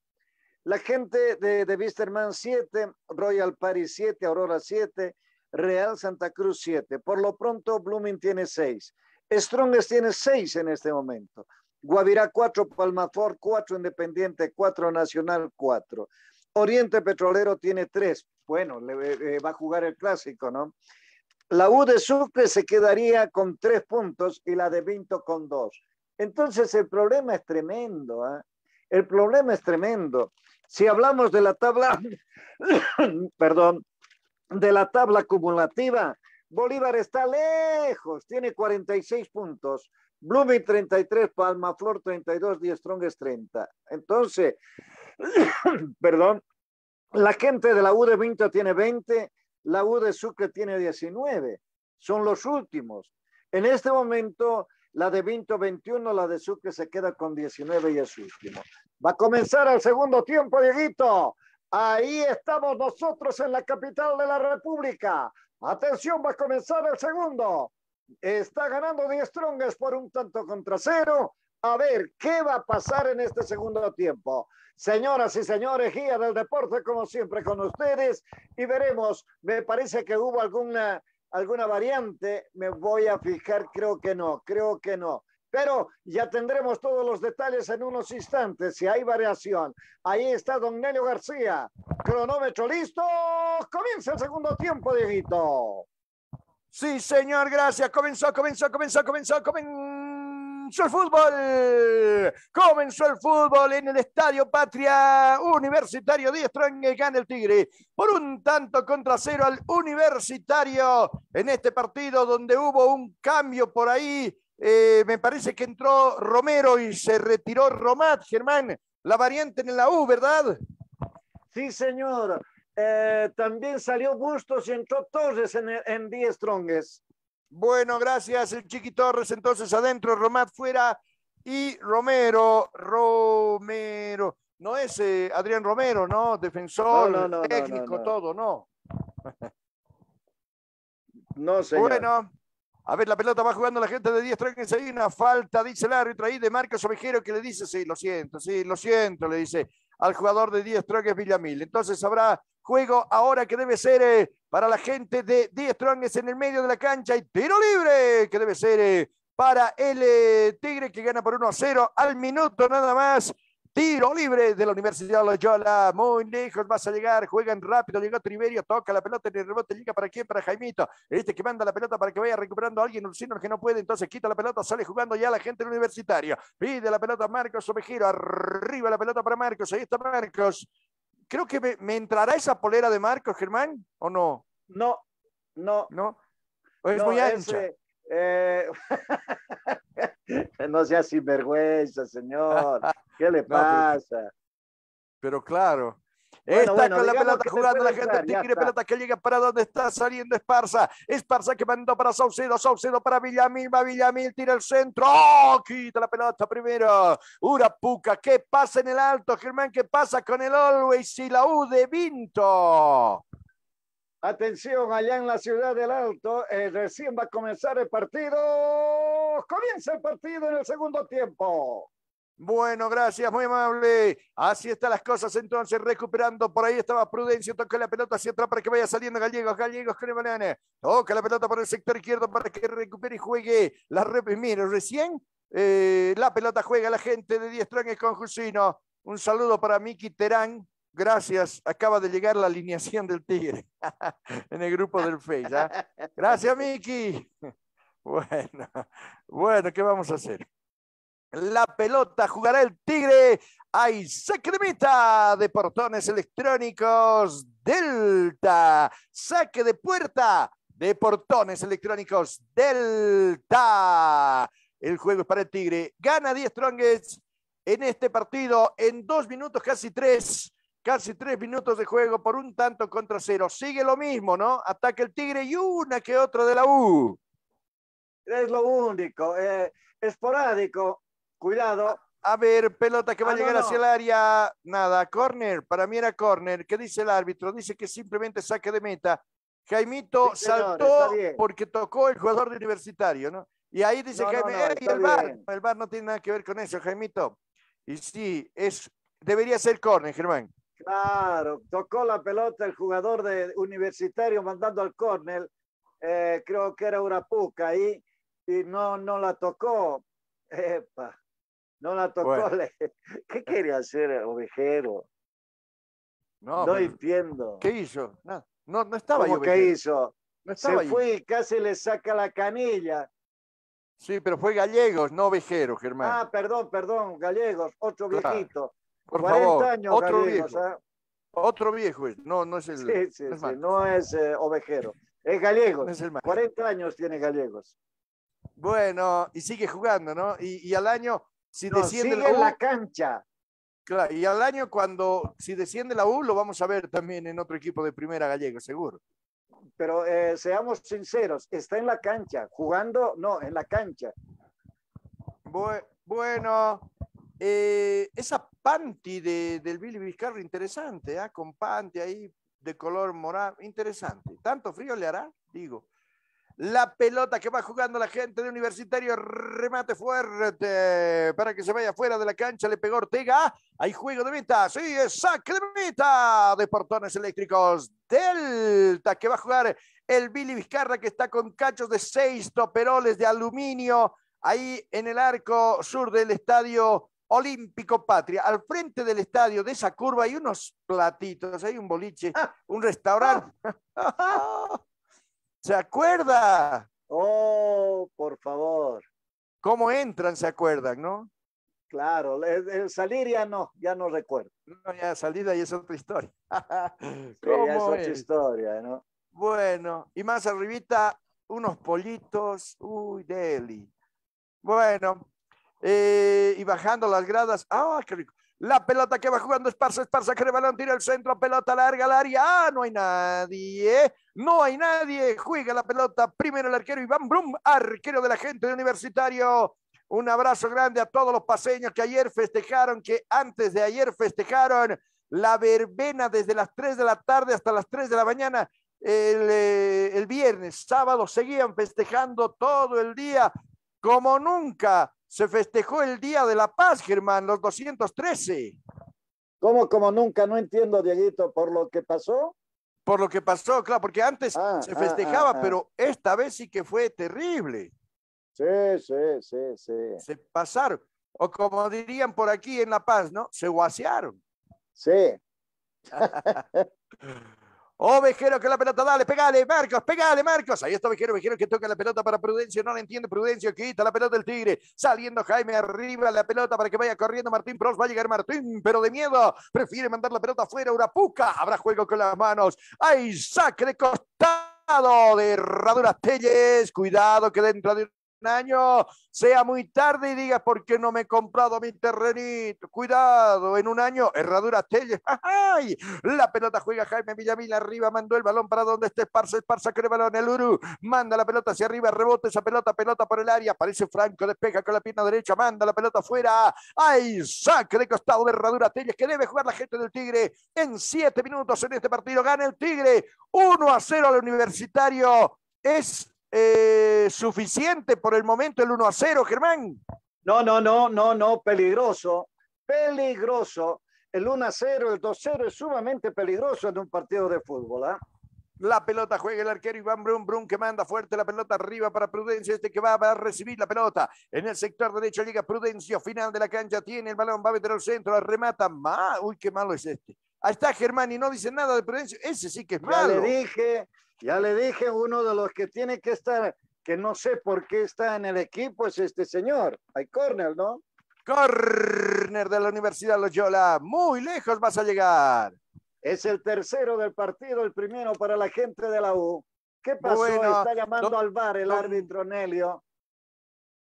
La gente de, de Wisterman 7, Royal Paris 7, Aurora 7, Real Santa Cruz 7. Por lo pronto, Blooming tiene 6. Strongest tiene 6 en este momento. Guavirá 4, Palmafor 4, Independiente 4, Nacional 4. Oriente Petrolero tiene 3. Bueno, le, eh, va a jugar el clásico, ¿no? La U de Sucre se quedaría con 3 puntos y la de Vinto con 2. Entonces el problema es tremendo. ¿eh? El problema es tremendo. Si hablamos de la tabla, perdón, de la tabla acumulativa, Bolívar está lejos, tiene 46 puntos. Blooming 33, Palma Flor 32, Die Strongest 30. Entonces, perdón, la gente de la U de Vinto tiene 20, la U de Sucre tiene 19. Son los últimos. En este momento, la de Vinto 21, la de Sucre se queda con 19 y es último. Va a comenzar el segundo tiempo, Dieguito. Ahí estamos nosotros en la capital de la República. Atención, va a comenzar el segundo. Está ganando 10 Strongest por un tanto contra cero. A ver, ¿qué va a pasar en este segundo tiempo? Señoras y señores, guía del deporte, como siempre, con ustedes. Y veremos, me parece que hubo alguna, alguna variante. Me voy a fijar, creo que no, creo que no. Pero ya tendremos todos los detalles en unos instantes, si hay variación. Ahí está don Nelio García. Cronómetro listo. Comienza el segundo tiempo, Dieguito. Sí, señor, gracias. Comenzó, comenzó, comenzó, comenzó, comenzó el fútbol. Comenzó el fútbol en el Estadio Patria Universitario. Díaz Strong gana el Tigre por un tanto contra cero al Universitario en este partido donde hubo un cambio por ahí eh, me parece que entró Romero y se retiró Romat, Germán, la variante en la U, ¿verdad? Sí, señor. Eh, también salió Bustos y entró Torres en, en Die Strongest. Bueno, gracias, el Chiqui Torres entonces adentro, Romat fuera y Romero, Romero, no es eh, Adrián Romero, ¿no? Defensor, No, no, no, no, técnico, todo, ¿no? No, señor. Bueno, a ver, la pelota va jugando la gente de 10 Strongest. Hay una falta, dice el árbitro ahí de Marcos Ovejero que le dice, sí, lo siento, sí, lo siento, le dice al jugador de 10 Strongest Villamil. Entonces habrá juego ahora que debe ser eh, para la gente de 10 Strongest en el medio de la cancha y tiro libre que debe ser eh, para el eh, Tigre que gana por 1 a 0 al minuto nada más. Tiro libre de la Universidad de Loyola. Muy lejos vas a llegar. Juegan rápido. Llegó Triverio. Toca la pelota en el rebote. Llega para quién? Para Jaimito. Este que manda la pelota para que vaya recuperando a alguien. Ursino que no puede. Entonces quita la pelota. Sale jugando ya la gente del universitario. Pide la pelota a Marcos Ovejero. Arriba la pelota para Marcos. Ahí está Marcos. Creo que me, me entrará esa polera de Marcos, Germán. ¿O no? No, no. ¿No? ¿O es no, muy ancha? ese, eh, no sea sinvergüenza, señor. ¿Qué le pero- pasa? Pero claro. Bueno, está bueno, con la pelota jugando la gente. entrar, Tigre, pelota que llega para donde está saliendo Esparza. Esparza que mandó para Saucedo. Saucedo para Villamil. Va Villamil, tira el centro. ¡Oh! Quita la pelota primero. Urapuca. ¿Qué pasa en el alto, Germán? ¿Qué pasa con el Always y la U de Vinto? Atención, allá en la ciudad del Alto, eh, recién va a comenzar el partido. Comienza el partido en el segundo tiempo. Bueno, gracias, muy amable. Así están las cosas entonces, recuperando. Por ahí estaba Prudencio, toca la pelota hacia atrás para que vaya saliendo Gallegos, Gallegos con. Toca la pelota por el sector izquierdo para que recupere y juegue la rep. Mire, recién eh, la pelota juega la gente de 10 Strongest con Jusino. Un saludo para Miki Terán. Gracias, acaba de llegar la alineación del Tigre en el grupo del Face. ¿ah? Gracias, Miki. Bueno, bueno, ¿qué vamos a hacer? La pelota jugará el Tigre. Hay meta de portones electrónicos Delta. Saque de puerta de portones electrónicos Delta. El juego es para el Tigre. Gana 10 Strongest en este partido en dos minutos, casi tres. Casi tres minutos de juego por un tanto contra cero. Sigue lo mismo, ¿no? Ataca el Tigre y una que otra de la U. Es lo único. eh, esporádico. Cuidado. A ver, pelota que va Ah, a no, llegar no. hacia el área. Nada, corner. Para mí era corner. ¿Qué dice el árbitro? Dice que simplemente saque de meta. Jaimito Sí, saltó porque tocó el jugador de universitario, ¿no? Y ahí dice No, Jaime, no, "Ey, está el bar, bien. el bar no tiene nada que ver con eso, Jaimito. Y sí, es, debería ser córner, Germán. Claro, tocó la pelota el jugador de Universitario mandando al córner, eh, creo que era Urapuca ahí, y no, no la tocó. Epa, no la tocó. Bueno. ¿Qué quería hacer Ovejero? No, No, entiendo. ¿qué hizo? No, no, no estaba ¿Cómo yo. que hizo? No Se ahí. fue y casi le saca la canilla. Sí, pero fue Gallegos, no Ovejero, Germán. Ah, perdón, perdón, Gallegos, otro Claro. viejito. Por 40 favor, años otro viejo. Otro viejo es. No, no es el. Sí, sí, no es sí, no es eh, Ovejero, es Gallegos. no es el Marcos. 40 años tiene Gallegos. Bueno, y sigue jugando, ¿no? Y, y al año, si No, desciende sigue la en U, la cancha. claro, y al año cuando, si desciende la U, lo vamos a ver también en otro equipo de primera gallego, seguro. Pero eh, seamos sinceros, está en la cancha, jugando, no, en la cancha. Bue- Bueno, eh, esa panty de, del Billy Vizcarra, interesante, ¿ah? Con panty ahí de color morado, interesante. ¿Tanto frío le hará? Digo. La pelota que va jugando la gente de Universitario, remate fuerte para que se vaya fuera de la cancha, le pegó Ortega. Hay juego de meta, sí, es saque de meta de portones eléctricos. Delta que va a jugar el Billy Vizcarra que está con cachos de seis toperoles de aluminio ahí en el arco sur del estadio Olímpico Patria. Al frente del estadio de esa curva hay unos platitos, hay un boliche, un restaurante. ¿Se acuerda? Oh, por favor. ¿Cómo entran? ¿Se acuerdan, no? Claro, el, el salir ya no, ya no recuerdo. No, ya salida y es otra historia. Sí, ya es ¿Cómo otra es? historia, ¿no? Bueno, y más arribita, unos pollitos, uy, deli. Bueno, eh, y bajando las gradas, ¡ah, qué rico! La pelota que va jugando Esparza, Esparza, que balón tira el centro, pelota larga al área, ¡ah, no hay nadie! No hay nadie, juega la pelota, primero el arquero Iván Brum, arquero de la gente de Universitario. Un abrazo grande a todos los paseños que ayer festejaron, que antes de ayer festejaron la verbena desde las 3 de la tarde hasta las 3 de la mañana eh, el viernes, sábado, seguían festejando todo el día, como nunca se festejó el Día de la Paz, Germán, los 213, ¿Cómo, como nunca? No entiendo, Dieguito, por lo que pasó. por lo que pasó, claro, porque antes Ah, se ah, festejaba, ah, ah. pero esta vez sí que fue terrible, Sí, sí, sí, sí. se pasaron, o como dirían por aquí en La Paz, ¿no? Se guasearon. Sí. Ovejero que la pelota, dale, pegale, Marcos, pegale, Marcos. Ahí está Ovejero, Ovejero que toca la pelota para Prudencio, no la entiende Prudencio, quita la pelota del Tigre, saliendo Jaime arriba la pelota para que vaya corriendo Martín Pros, va a llegar Martín, pero de miedo, prefiere mandar la pelota afuera, Urapuca, habrá juego con las manos, hay saque de costado de Herradura Telles, cuidado que dentro de año sea muy tarde y digas por qué no me he comprado mi terrenito. Cuidado, en un año, Herradura Telles. ¡Ay! La pelota juega Jaime Villamil arriba, mandó el balón para donde esté Esparza, Esparza con el balón, el Uru, manda la pelota hacia arriba, rebota esa pelota, pelota por el área, aparece Franco, despeja con la pierna derecha, manda la pelota afuera. ¡Ay! Saque de costado de Herradura Telles que debe jugar la gente del Tigre en siete minutos en este partido. Gana el Tigre 1 a 0 al Universitario. Es eh, suficiente por el momento el 1 a 0, Germán. No, no, no, no, no, peligroso, peligroso. El 1 a 0, el 2 a 0 es sumamente peligroso en un partido de fútbol. ¿ah? La pelota juega el arquero Iván Brum, Brum que manda fuerte la pelota arriba para Prudencio, este que va a recibir la pelota. En el sector derecho llega Prudencio, final de la cancha, tiene el balón, va a meter al centro, la remata. Ma, uy, qué malo es este. Ahí está Germán y no dice nada de Prudencio. Ese sí que es Ya malo. le dije, ya le dije, uno de los que tiene que estar, que no sé por qué está en el equipo, es este señor. Hay córner, ¿no? Corner de la Universidad Loyola. Muy lejos vas a llegar. Es el tercero del partido, el primero para la gente de la U. ¿Qué pasó? Bueno, está llamando al bar el don- árbitro Nelio.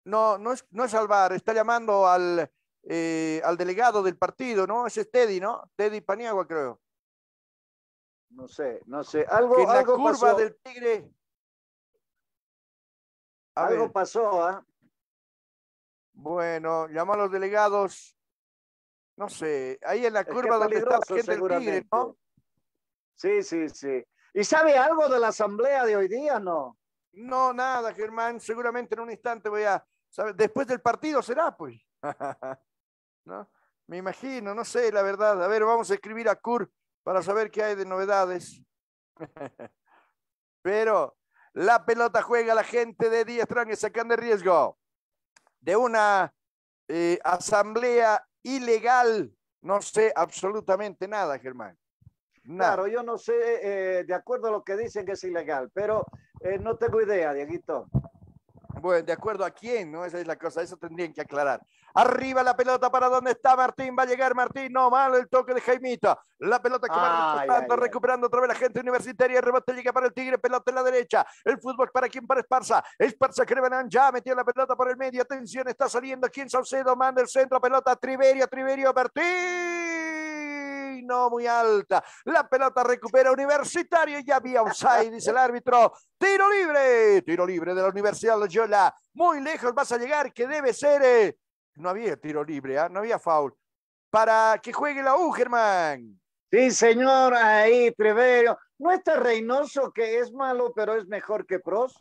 No, no es, no es Alvar, está llamando al, eh, al delegado del partido, ¿no? Ese es Teddy, ¿no? Teddy Paniagua, creo. No sé, no sé. Algo, que en la curva pasó. del Tigre. A algo ver, pasó, ¿ah? bueno, llamó a los delegados. No sé, ahí en la Es curva donde está la gente del Tigre. ¿no? Sí, sí, sí. ¿Y sabe algo de la asamblea de hoy día? No. No, nada, Germán. Seguramente en un instante voy a. Después del partido será, pues. ¿No? Me imagino, no sé, la verdad. A ver, vamos a escribir a Kur para saber qué hay de novedades. Pero la pelota juega la gente de Díaz Strong sacan de riesgo de una eh, asamblea ilegal. No sé absolutamente nada, Germán. Nada. Claro, yo no sé, eh, de acuerdo a lo que dicen que es ilegal, pero eh, no tengo idea, Dieguito. Bueno, ¿de acuerdo a quién? ¿No? Esa es la cosa, eso tendrían que aclarar. Arriba la pelota, ¿para dónde está Martín? Va a llegar Martín, no, malo el toque de Jaimito. La pelota que va Ay, recuperando, ay, otra vez la gente universitaria. Rebote llega para el Tigre, pelota en la derecha. El fútbol para quién? Para Esparza. Esparza Crevenán ya metió la pelota por el medio. Atención, está saliendo aquí en Saucedo, manda el centro, pelota Triverio, Triverio, Martín. No, muy alta. La pelota recupera Universitario y ya había offside, dice el árbitro. Tiro libre, tiro libre de la Universidad Loyola. Muy lejos vas a llegar, que debe ser. eh, No había tiro libre, ¿ah? no había foul. Para que juegue la U, Germán. Sí, señor, ahí, Treverio. No está Reynoso, que es malo, pero es mejor que Pros.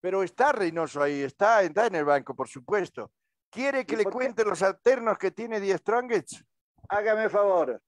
Pero está Reynoso ahí, está, está en el banco, por supuesto. ¿Quiere que ¿Y le qué? cuente los alternos que tiene Die Strongest? Hágame favor.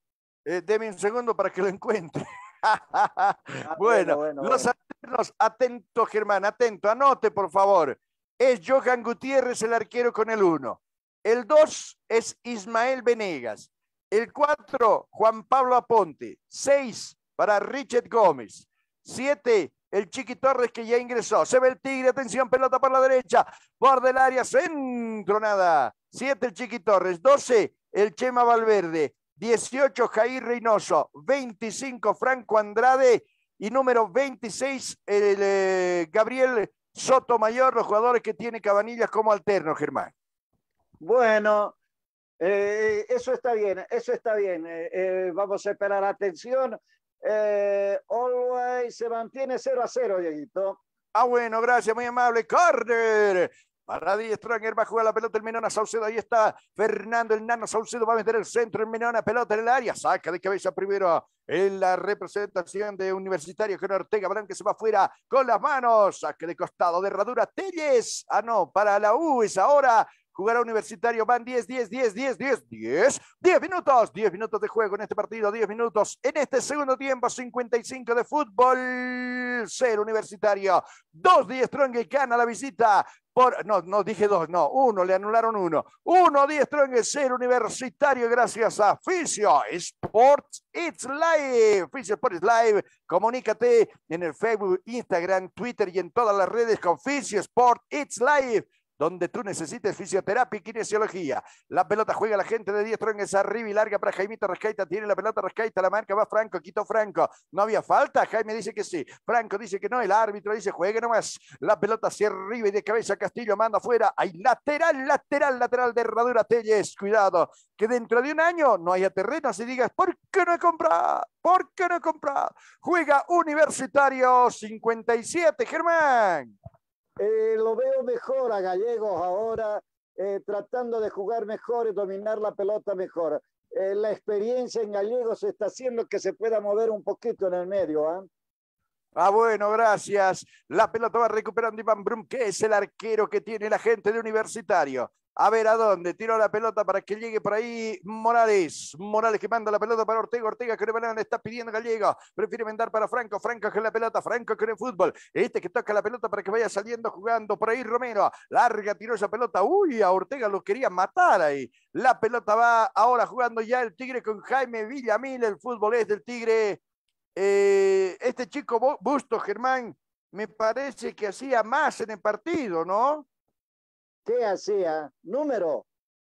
Eh, deme un segundo para que lo encuentre. Ah, bueno, bueno, los bueno. alternos, atento Germán, atento, anote por favor. Es Johan Gutiérrez el arquero con el 1. El 2 es Ismael Venegas. El 4, Juan Pablo Aponte. 6 para Richard Gómez. 7, el Chiqui Torres que ya ingresó. Se ve el Tigre, atención, pelota por la derecha. Borde del área, centro, nada. 7, el Chiqui Torres. 12, el Chema Valverde. 18, Jair Reynoso. 25, Franco Andrade. Y número 26, el eh, Gabriel Sotomayor, los jugadores que tiene Cabanillas como alterno, Germán. Bueno, eh, eso está bien, eso está bien. Eh, vamos a esperar atención. Always se mantiene 0 a 0, Dieguito. Ah, bueno, gracias, muy amable. Corner. Para Die Stronger va a jugar la pelota el Menona Saucedo. Ahí está Fernando el Nano Saucedo. Va a meter el centro el Menona. Pelota en el área. Saca de cabeza primero en la representación de Universitario General Ortega. Que se va afuera con las manos. Saque de costado de Herradura. Telles. Ah, no, para la U es ahora. Jugará Universitario, van 10, 10, 10, 10, 10, 10, 10 minutos, 10 minutos de juego en este partido, 10 minutos en este segundo tiempo, 55 de fútbol, 0 Universitario, 2 de Strong gana la visita no, no dije dos, no, uno, le anularon uno, uno de Strong, 0 Universitario, gracias a Fisio Sports It's Live, Fisio Sports Live, comunícate en el Facebook, Instagram, Twitter y en todas las redes con Fisio Sport It's Live donde tú necesites fisioterapia y kinesiología. La pelota juega la gente de 10 es arriba y larga para Jaimito Rascaita. Tiene la pelota Rascaita, la marca va Franco, quitó Franco. No había falta, Jaime dice que sí. Franco dice que no, el árbitro dice juegue nomás. La pelota hacia arriba y de cabeza Castillo manda afuera. Hay lateral, lateral, lateral de Herradura Telles. Cuidado, que dentro de un año no haya terrenos y digas, ¿por qué no he comprado? ¿Por qué no he comprado? Juega Universitario 57, Germán. Eh, lo veo mejor a Gallegos ahora, eh, tratando de jugar mejor y dominar la pelota mejor. Eh, la experiencia en Gallegos está haciendo que se pueda mover un poquito en el medio. ¿ah? Ah, bueno, gracias. La pelota va recuperando Iván Brum, que es el arquero que tiene la gente de Universitario. A ver a dónde. Tiró la pelota para que llegue por ahí Morales. Morales que manda la pelota para Ortega. Ortega que le está pidiendo Gallego. Prefiere mandar para Franco. Franco que la pelota. Franco que el fútbol. Este que toca la pelota para que vaya saliendo jugando por ahí Romero. Larga, tiró esa pelota. Uy, a Ortega lo quería matar ahí. La pelota va ahora jugando ya el Tigre con Jaime Villamil. El fútbol es del Tigre. Eh, este chico Bu- Busto, Germán, me parece que hacía más en el partido, ¿no? ¿Qué hacía? Número.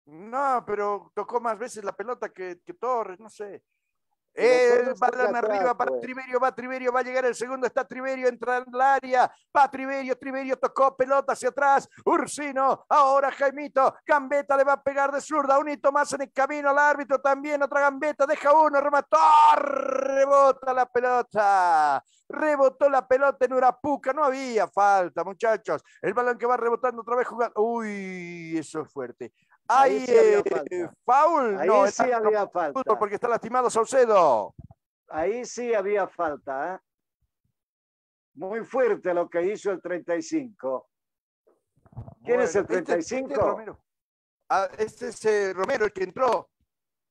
No, pero tocó más veces la pelota que, que Torres, no sé. El toca balón arriba para pues. Triverio, va Triverio, va a llegar el segundo, está Triverio, entra en el área, va Triverio, Triverio tocó pelota hacia atrás, Ursino, ahora Jaimito, Gambetta le va a pegar de zurda, un hito más en el camino al árbitro también, otra Gambetta, deja uno, remató, rebota la pelota, rebotó la pelota en Urapuca, no había falta, muchachos, el balón que va rebotando otra vez jugando, uy, eso es fuerte. Ahí Hay sí había eh, falta. foul, Ahí no, sí había falta. porque está lastimado Saucedo. Ahí sí había falta. ¿ah? Muy fuerte lo que hizo el 35. ¿Quién es el Bueno, este- 35? Este, es Romero. Ah, este es eh, Romero, el que entró.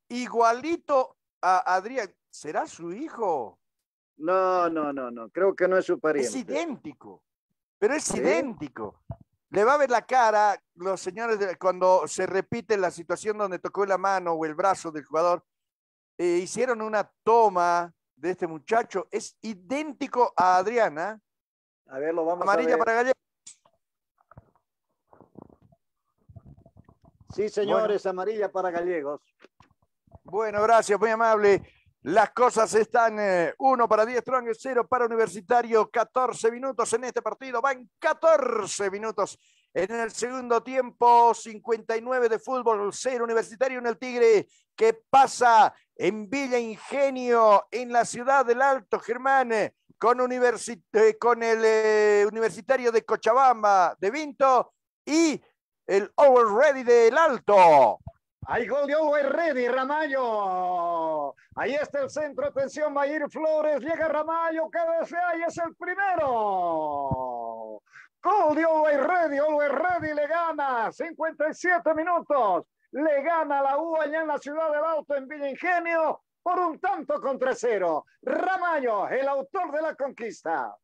Igualito a Adrián. ¿Será su hijo? No, no, no, no. Creo que no es su Es pariente. idéntico. Pero es ¿Sí? idéntico. Le va a ver la cara, los señores, de- cuando se repite la situación donde tocó la mano o el brazo del jugador, eh, hicieron una toma de este muchacho. Es idéntico a Adriana. A ver, lo vamos Amarilla a ver. para Gallego. Sí, señores, amarilla para gallegos. Bueno, gracias, muy amable. Las cosas están 1 para 10 Strong, 0 para Universitario, 14 minutos en este partido, van 14 minutos en el segundo tiempo, 59 de fútbol, 0 Universitario en el Tigre, que pasa en Villa Ingenio, en la ciudad del Alto Germán, eh, con, eh, con el eh, Universitario de Cochabamba, de Vinto, y el Over Ready del Alto. Hay gol de Always Ready, Ramallo. Ahí está el centro, atención, va Flores, llega Ramallo, cabecea y es el primero. Gol de Always Ready, Always Ready le gana, 57 minutos. Le gana la U allá en la ciudad del Alto, en Villa Ingenio, por un tanto contra cero. Ramallo, el autor de la conquista.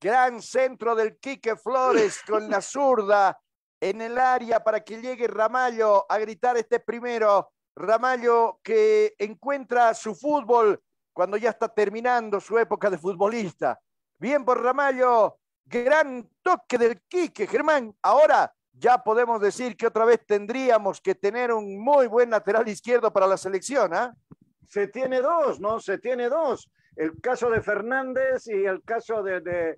Gran centro del Quique Flores con la zurda en el área para que llegue Ramallo a gritar este primero. Ramallo que encuentra su fútbol cuando ya está terminando su época de futbolista. Bien por Ramallo, gran toque del Quique, Germán. Ahora ya podemos decir que otra vez tendríamos que tener un muy buen lateral izquierdo para la selección, ¿ah? se tiene dos, ¿no? Se tiene dos. El caso de Fernández y el caso de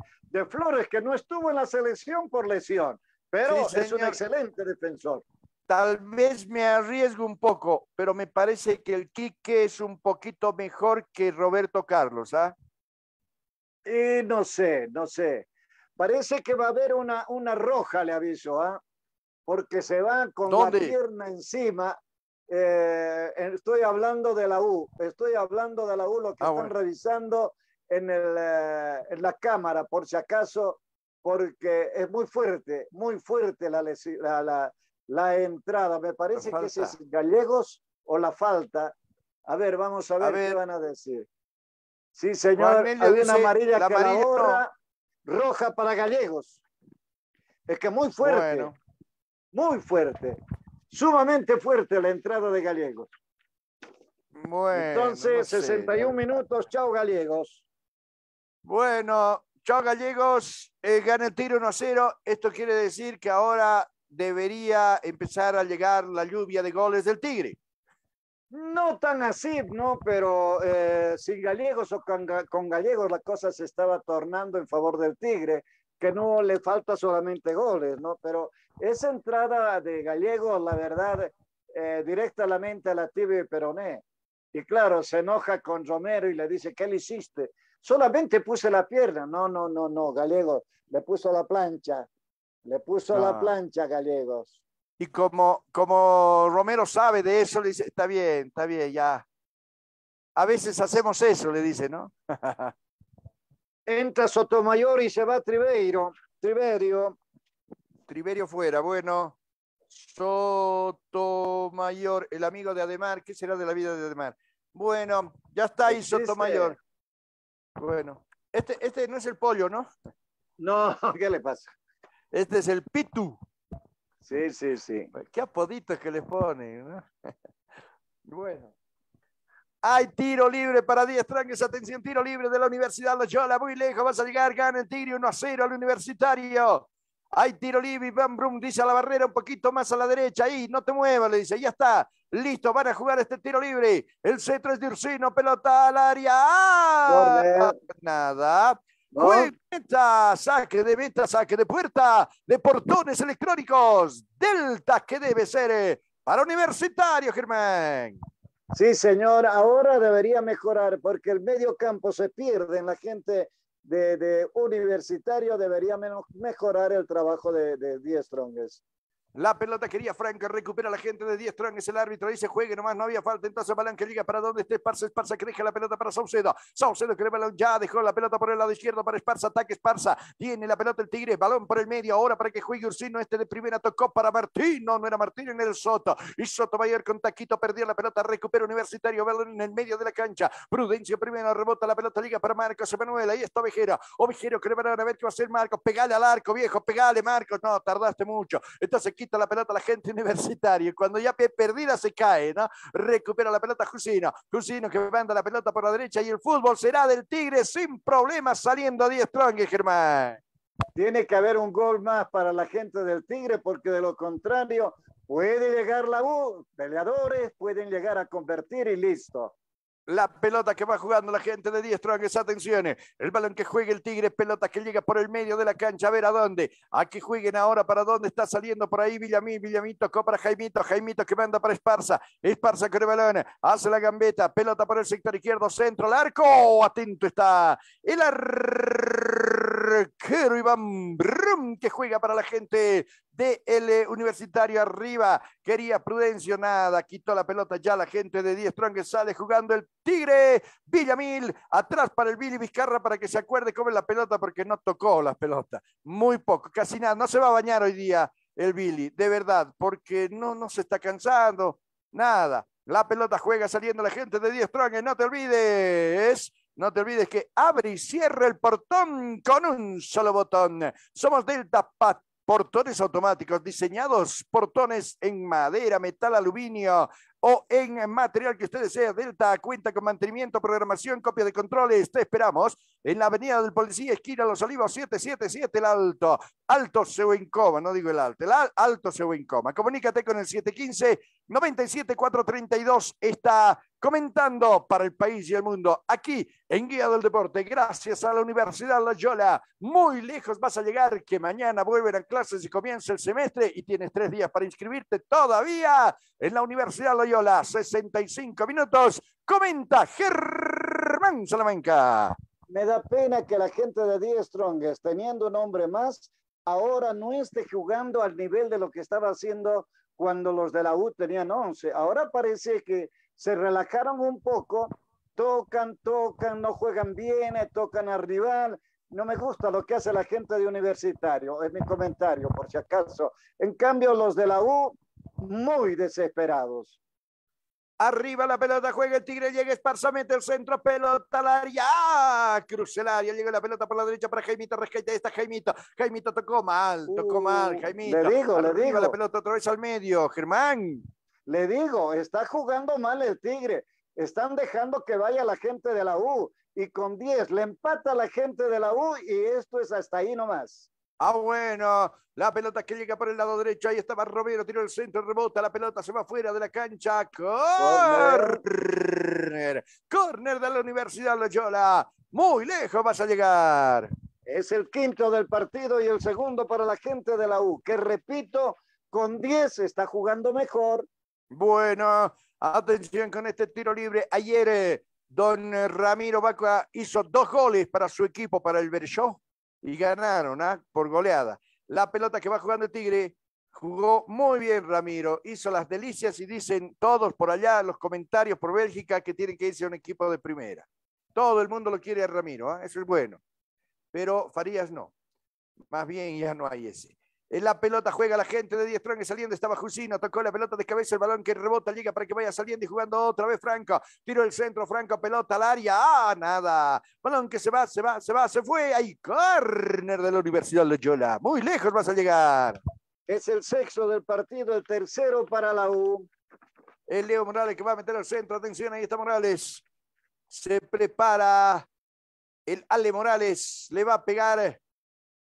Flores, que no estuvo en la selección por lesión, pero Sí, es un excelente defensor. Tal vez me arriesgo un poco, pero me parece que el Quique es un poquito mejor que Roberto Carlos, ¿ah? Y no sé, no sé. Parece que va a haber una, una roja, le aviso, ¿ah? Porque se va con ¿Dónde? la pierna encima. Eh, estoy hablando de la U, estoy hablando de la U, lo que Ah, están bueno. revisando en, el, eh, en la cámara, por si acaso, porque es muy fuerte, muy fuerte la, la, la- la entrada. Me parece que ese es. Gallegos o la falta. A ver, vamos a ver, qué ver. van a decir. Sí, señor, hay una amarilla la que la amarilla no. borra, roja para Gallegos. Es que muy fuerte, Bueno, muy fuerte, sumamente fuerte la entrada de Gallegos. bueno. Entonces, no sé. 61 minutos, chao Gallegos. Bueno, chao Gallegos, eh, gana el tiro 1 a 0. Esto quiere decir que ahora debería empezar a llegar la lluvia de goles del Tigre. No tan así, ¿no? Pero eh, sin Gallegos o con, con Gallegos la cosa se estaba tornando en favor del Tigre, que no le falta solamente goles, ¿no? Pero esa entrada de Gallegos, la verdad, eh, directamente a la tibia de Peroné. Y claro, se enoja con Romero y le dice, ¿qué le hiciste? Solamente puse la pierna. No, no, no, no, Gallegos, le puso la plancha. Le puso la Ah. plancha, Gallegos. Y como, como Romero sabe de eso, le dice, está bien, está bien, ya. A veces hacemos eso, le dice, ¿no? Entra Sotomayor y se va Tribeiro. Triverio. Triverio fuera, bueno. Sotomayor, el amigo de Ademar, ¿qué será de la vida de Ademar? Bueno, ya está ahí Existe. Sotomayor. Bueno, este, este no es el pollo, ¿no? No, ¿qué le pasa? Este es el Pitu. Sí, sí, sí. Qué apoditos que le ponen, ¿no? bueno. Hay tiro libre para 10 tranques. Atención, tiro libre de la Universidad Loyola. Muy lejos, vas a llegar. Gana el Tigre 1 a 0 al Universitario. Hay tiro libre. Bam Brum dice a la barrera un poquito más a la derecha. Ahí, no te muevas, le dice. Ya está. Listo, van a jugar este tiro libre. El centro es de Ursino. Pelota al área. ¡Ah! Nada. ¿No? Meta, saque de meta, saque de puerta de portones electrónicos. Delta, que debe ser eh, para Universitario, Germán. Sí, señor, ahora debería mejorar porque el medio campo se pierde en la gente de, de universitario, debería mejorar el trabajo de, de Die Strongest. La pelota quería Franco, recupera la gente de 10 Strong, es el árbitro, dice juegue nomás, no había falta, entonces Balán que llega para donde esté Esparza, Esparza que deja la pelota para Saucedo, Saucedo que le balón ya dejó la pelota por el lado izquierdo para Esparza, ataque Esparza, tiene la pelota el Tigre, balón por el medio, ahora para que juegue Ursino, este de primera tocó para Martín, no, era Martín en el Soto, y Soto va a ir con Taquito, perdió la pelota, recupera Universitario, balón en el medio de la cancha, Prudencio primero, rebota la pelota, liga para Marcos Emanuel, ahí está Ovejero, Ovejero que le van a ver qué va a hacer Marcos, pegale al arco viejo, pegale Marcos, no, tardaste mucho, entonces la pelota a la gente universitario. Y cuando ya perdida se cae, ¿no? Recupera la pelota Jusino. Jusino que manda la pelota por la derecha y el fútbol será del Tigre sin problemas saliendo a 10 strong, Germán. Tiene que haber un gol más para la gente del Tigre porque de lo contrario puede llegar la U, peleadores pueden llegar a convertir y listo. La pelota que va jugando la gente de 10 Strongest. Atención. El balón que juegue el Tigre. Pelota que llega por el medio de la cancha. A ver a dónde. A que jueguen ahora. ¿Para dónde está saliendo por ahí Villamil? Villamil tocó para Jaimito. Jaimito que manda para Esparza. Esparza con el balón. Hace la gambeta. Pelota por el sector izquierdo. Centro. Al arco. Atento está. El arquero Iván Brum que juega para la gente de el Universitario arriba. Quería Prudencio, nada, quitó la pelota ya la gente de 10 Strong sale jugando el Tigre. Villamil, atrás para el Billy Vizcarra para que se acuerde cómo es la pelota porque no tocó la pelota. Muy poco, casi nada. No se va a bañar hoy día el Billy, de verdad, porque no, no se está cansando, nada. La pelota juega saliendo la gente de 10 Strong, no te olvides. No te olvides que abre y cierra el portón con un solo botón. Somos Delta Pat portones automáticos, diseñados portones en madera, metal, aluminio o en material que usted desea. Delta cuenta con mantenimiento, programación, copia de controles. Te esperamos en la avenida del Policía, esquina Los Olivos 777, el Alto. Alto Coma, no digo el Alto, el Alto Coma. Comunícate con el 715 97432 está comentando para el país y el mundo aquí en Guía del Deporte. Gracias a la Universidad Loyola. Muy lejos vas a llegar, que mañana vuelven a clases y comienza el semestre y tienes tres días para inscribirte todavía en la Universidad Loyola. 65 minutos. Comenta Germán Salamanca. Me da pena que la gente de Die Strongest, teniendo un hombre más, ahora no esté jugando al nivel de lo que estaba haciendo cuando los de la U tenían 11. Ahora parece que se relajaron un poco, tocan, tocan, no juegan bien, tocan al rival. No me gusta lo que hace la gente de universitario, es mi comentario, por si acaso. En cambio, los de la U, muy desesperados. Arriba la pelota, juega el Tigre, llega esparsamente el centro, pelota al área, ¡Ah! cruce el área, llega la pelota por la derecha para Jaimito, rescate, está Jaimito, Jaimito tocó mal, tocó mal, uh, Jaimito. Le digo, le digo. la pelota otra vez al medio, Germán. Le digo, está jugando mal el Tigre, están dejando que vaya la gente de la U y con 10 le empata la gente de la U y esto es hasta ahí nomás. Ah, bueno, la pelota que llega por el lado derecho, ahí estaba Romero, tiró el centro, rebota, la pelota se va fuera de la cancha. Corner. Corner de la Universidad Loyola. Muy lejos vas a llegar. Es el quinto del partido y el segundo para la gente de la U, que repito, con 10 está jugando mejor. Bueno, atención con este tiro libre. Ayer eh, don Ramiro Vaca hizo dos goles para su equipo, para el Berchó y ganaron ¿ah? por goleada. La pelota que va jugando el Tigre jugó muy bien Ramiro, hizo las delicias y dicen todos por allá los comentarios por Bélgica que tienen que irse a un equipo de primera. Todo el mundo lo quiere a Ramiro, ¿ah? eso es bueno. Pero Farías no. Más bien ya no hay ese. En la pelota juega la gente de 10 Strong saliendo. Estaba Jusino, tocó la pelota de cabeza, el balón que rebota, llega para que vaya saliendo y jugando otra vez Franco. Tiro el centro, Franco, pelota al área. ¡Ah, nada! Balón que se va, se va, se va, se fue. Ahí, córner de la Universidad Loyola. Muy lejos vas a llegar. Es el sexto del partido, el tercero para la U. El Leo Morales que va a meter al centro. Atención, ahí está Morales. Se prepara. El Ale Morales le va a pegar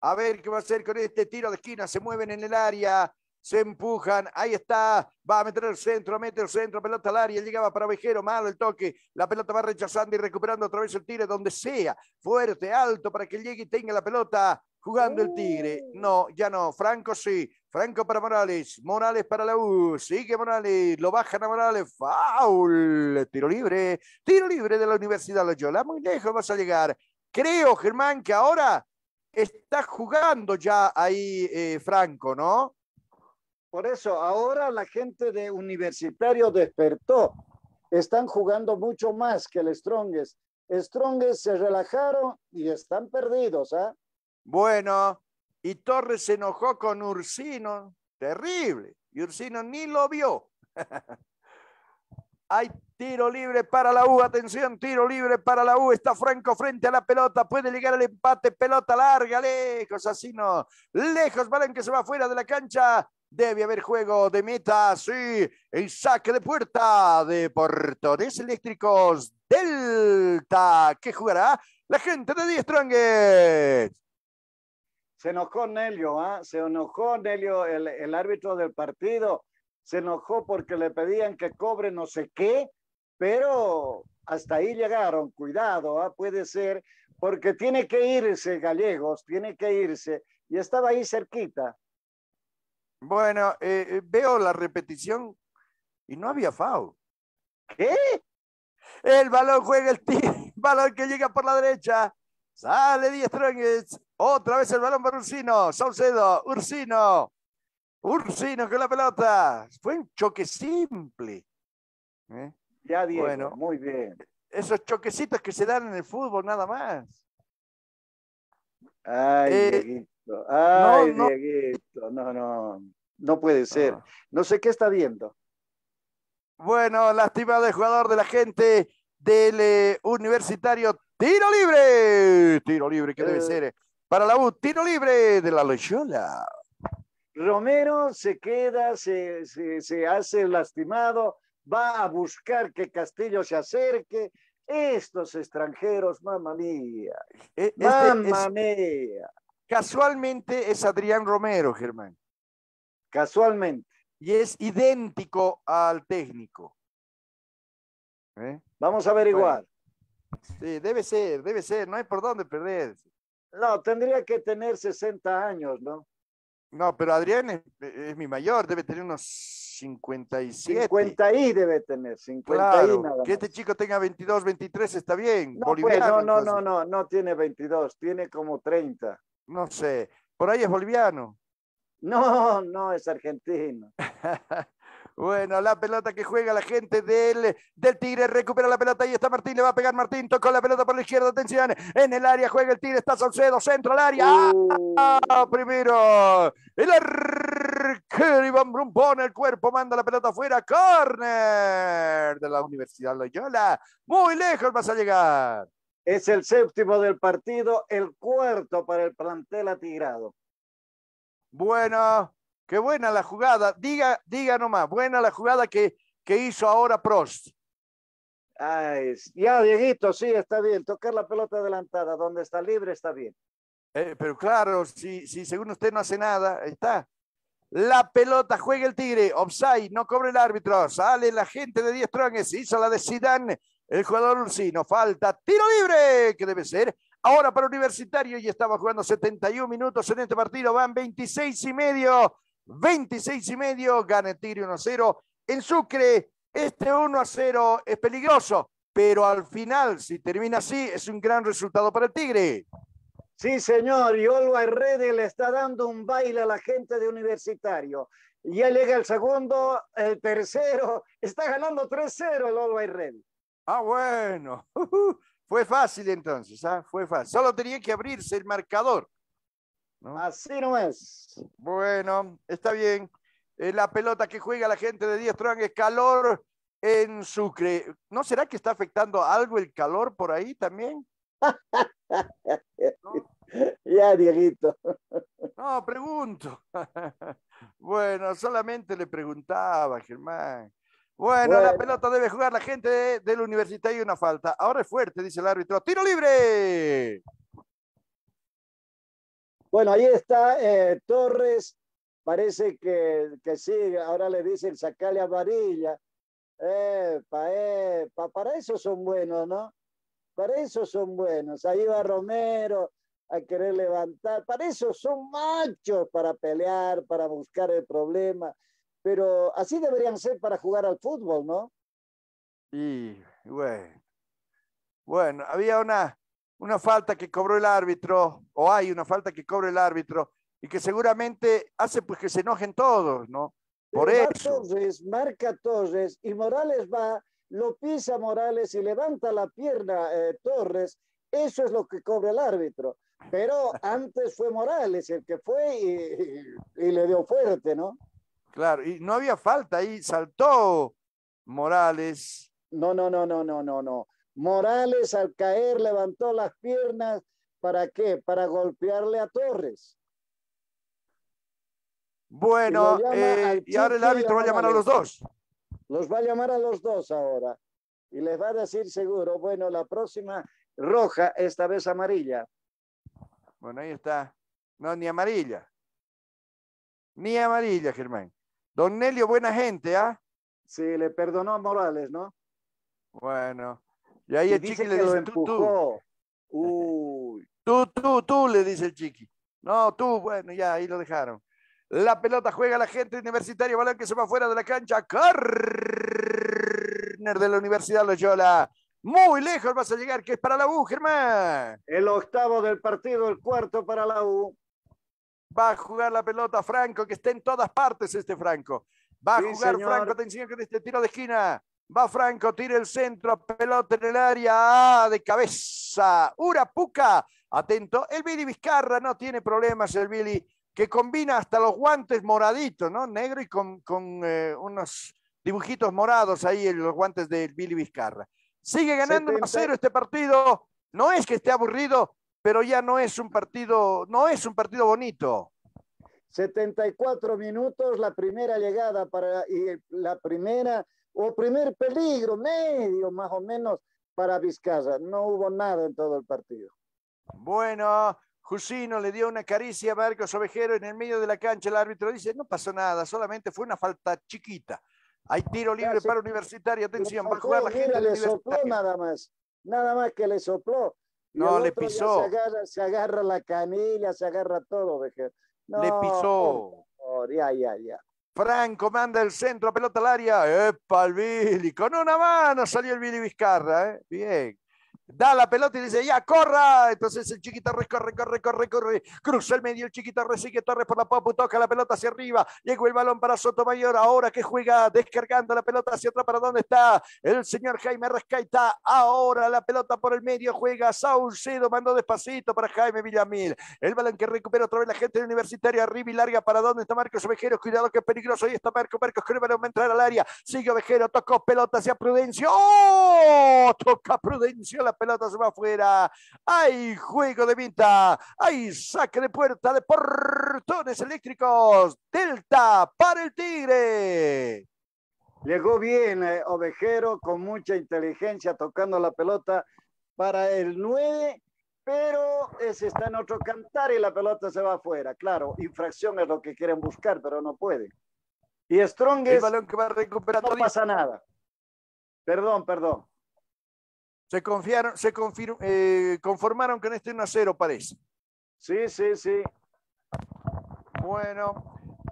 a ver qué va a hacer con este tiro de esquina. Se mueven en el área, se empujan. Ahí está. Va a meter el centro, mete el centro, pelota al área. Llegaba para Vejero, malo el toque. La pelota va rechazando y recuperando otra vez el tiro donde sea. Fuerte, alto para que llegue y tenga la pelota jugando el Tigre. Uh. No, ya no. Franco sí. Franco para Morales. Morales para la U. Sigue Morales. Lo bajan a Morales. Foul. Tiro libre. Tiro libre de la Universidad Loyola. Muy lejos vas a llegar. Creo, Germán, que ahora está jugando ya ahí eh, Franco, ¿no? Por eso, ahora la gente de Universitario despertó. Están jugando mucho más que el Strongest. Strongest se relajaron y están perdidos, ¿ah? Bueno, y Torres se enojó con Ursino. Terrible. Y Ursino ni lo vio. Hay tiro libre para la U. Atención, tiro libre para la U. Está Franco frente a la pelota. Puede llegar al empate. Pelota larga, lejos. Así no. Lejos, Balón que se va fuera de la cancha. Debe haber juego de meta, sí. El saque de puerta de Portones Eléctricos Delta. ¿Qué jugará? La gente de Die Strongest. Se enojó Nelio, ¿ah? Se enojó Nelio, el, el árbitro del partido. Se enojó porque le pedían que cobre no sé qué, pero hasta ahí llegaron. Cuidado, ¿ah? puede ser, porque tiene que irse Gallegos, tiene que irse. Y estaba ahí cerquita. Bueno, eh, eh, veo la repetición y no había foul. ¿Qué? El balón juega el tiro, balón que llega por la derecha. Sale Die Strongest. Otra vez el balón para Ursino. Saucedo, Ursino. Ursino con la pelota. Fue un choque simple. ¿eh? Ya Diego, Bueno. muy bien. Esos choquecitos que se dan en el fútbol, nada más. Ay, Eh, Dieguito, ay, no. Dieguito, no, no, no puede ser. Ah. No sé qué está viendo. Bueno, lastimado el jugador de la gente del eh, Universitario. Tiro libre. Tiro libre, que debe Eh. ser. Para la U, tiro libre de la Loyola. Romero se queda, se, se, se hace lastimado, va a buscar que Castillo se acerque. Estos extranjeros, mamá mía, Eh, este mamá es- mía, casualmente es Adrián Romero, Germán. casualmente. Y es idéntico al técnico. ¿Eh? Vamos a averiguar. Sí, debe ser, debe ser. No hay por dónde perder. No, tendría que tener 60 años, ¿no? No, pero Adrián es, es mi mayor, debe tener unos 57. 50 y debe tener, 50 y Claro, nada que este más. chico tenga 22, 23 está bien. No, pues, boliviano, no, no, no, entonces. no, no tiene 22, tiene como 30. No sé, por ahí es boliviano. No, no, es argentino. Bueno, la pelota que juega la gente del, del Tigre, recupera la pelota, ahí está Martín, le va a pegar Martín, tocó la pelota por la izquierda, atención, en el área juega el Tigre, está Saucedo, centro al área, Uh, ¡Ah! primero, el arquero Iván Brum pone el cuerpo, manda la pelota afuera, córner de la Universidad Loyola, muy lejos vas a llegar. es el séptimo del partido, el cuarto para el plantel atigrado. Bueno, qué buena la jugada. Diga, diga nomás, buena la jugada que, que hizo ahora Prost. Ay, ya, Dieguito, sí, está bien. Tocar la pelota adelantada, donde está libre, está bien. Eh, pero claro, si, si según usted no hace nada, ahí está. La pelota juega el Tigre, offside, no cobra el árbitro, sale la gente de 10 Strongest, hizo la de Zidane, el jugador Ursino, falta, tiro libre, que debe ser ahora para Universitario y estaba jugando 71 minutos en este partido, van 26 y medio, 26 y medio, gana Tigre 1-0 en Sucre, este 1-0 es peligroso, pero al final, si termina así, es un gran resultado para el Tigre. Sí, señor, y Olva Herrera le está dando un baile a la gente de Universitario. Ya llega el segundo, el tercero, está ganando 3-0 el Olva Herrera. Ah, bueno. Fue fácil entonces, ¿ah? Fue fácil. Solo tenía que abrirse el marcador. ¿No? Así no es. Bueno, está bien. Eh, la pelota que juega la gente de 10 Strong es calor en Sucre. ¿No será que está afectando algo el calor por ahí también? Ya, Dieguito. No, pregunto. bueno, solamente le preguntaba, Germán. Bueno, la pelota debe jugar la gente de- del universitario y una falta. Ahora es fuerte, dice el árbitro. ¡Tiro libre! Bueno, ahí está eh, Torres. Parece que, que sí, ahora le dicen sacarle a varilla. Epa, epa, para eso son buenos, ¿no? Para eso son buenos. Ahí va Romero a querer levantar. Para eso son machos, para pelear, para buscar el problema. Pero así deberían ser para jugar al fútbol, ¿no? Y bueno, bueno, había una, una falta que cobró el árbitro, o hay una falta que cobró el árbitro, y que seguramente hace pues que se enojen todos, ¿no? Por Pero eso. Torres, marca Torres y Morales va, lo pisa Morales y levanta la pierna eh, Torres. Eso es lo que cobra el árbitro. Pero antes fue Morales el que fue y, y- y le dio fuerte, ¿no? Claro, y no había falta ahí, saltó Morales. No, no, no, no, no, no, no. Morales al caer levantó las piernas. ¿Para qué? Para golpearle a Torres. Bueno, Y eh, y ahora el árbitro va a llamar a los dos. Los va a llamar a los dos ahora. Y les va a decir seguro, bueno, la próxima roja, esta vez amarilla. Bueno, ahí está. No, ni amarilla. Ni amarilla, Germán. Don Nelio, buena gente, ¿ah? Sí, le perdonó a Morales, ¿no? Bueno. Y ahí Y el chiqui le dice, tú, tú, empujó. Uy, tú, tú, tú, le dice el chiqui. No, tú, bueno, ya, ahí lo dejaron. La pelota juega la gente universitaria, balón que se va fuera de la cancha. Corner de la Universidad Loyola. Muy lejos vas a llegar, que es para la U, Germán. el octavo del partido, el cuarto para la U. Va a jugar la pelota Franco, que está en todas partes este Franco. Va a Sí, jugar señor. Franco, atención con este tiro de esquina. Va Franco, tira el centro, pelota en el área, ah, de cabeza. Urapuca, atento. El Billy Vizcarra no tiene problemas, el Billy, que combina hasta los guantes moraditos, ¿no? Negro y con, eh, unos dibujitos morados ahí en los guantes del Billy Vizcarra. Sigue ganando 1 a 70. 0 este partido. No es que esté aburrido, pero ya no es un partido, no es un partido bonito. 74 minutos, la primera llegada para y la primera o primer peligro, medio más o menos para Vizcarra. No hubo nada en todo el partido. Bueno, Jusino le dio una caricia a Marcos Ovejero en el medio de la cancha. El árbitro dice, no pasó nada, solamente fue una falta chiquita. Hay tiro libre Gracias. para Universitario. Atención, va a jugar la gente le sopló nada más. Nada más que le sopló. Y No, le pisó. Se agarra, se agarra la canilla, se agarra todo, Ovejero. Le No, pisó. por favor, ya, ya, ya. Franco manda el centro, pelota al área. ¡Epa, el Billy! Con una mano salió el Billy Vizcarra. ¿eh? Bien. Da la pelota y dice, ya, corra. Entonces el Chiquito Torres corre, corre, corre, corre. Cruza el medio, el Chiquito Torres sigue Torres por la popu, toca la pelota hacia arriba. Llegó el balón para Sotomayor. Ahora que juega descargando la pelota hacia atrás. ¿Para dónde está? El señor Jaime Rescaita. Ahora la pelota por el medio juega Saucedo. Mandó despacito para Jaime Villamil. El balón que recupera otra vez la gente universitaria. Arriba y larga. ¿Para dónde está Marcos Ovejero? Cuidado que es peligroso. Ahí está Marco. Marcos que el balón va a entrar al área. Sigue Ovejero. Tocó pelota hacia Prudencio. ¡Oh! Toca Prudencio. La pelota se va afuera. Hay juego de vinta. Hay saque de puerta de portones eléctricos. Delta para el Tigre. Llegó bien eh, Ovejero con mucha inteligencia tocando la pelota para el 9, pero ese está en otro cantar y la pelota se va afuera. Claro, infracción es lo que quieren buscar, pero no pueden. Y El Strongest balón que va recuperando. no pasa nada. Perdón, perdón. Se confiaron, se confir- eh, conformaron con este 1 a 0, parece. Sí, sí, sí. Bueno,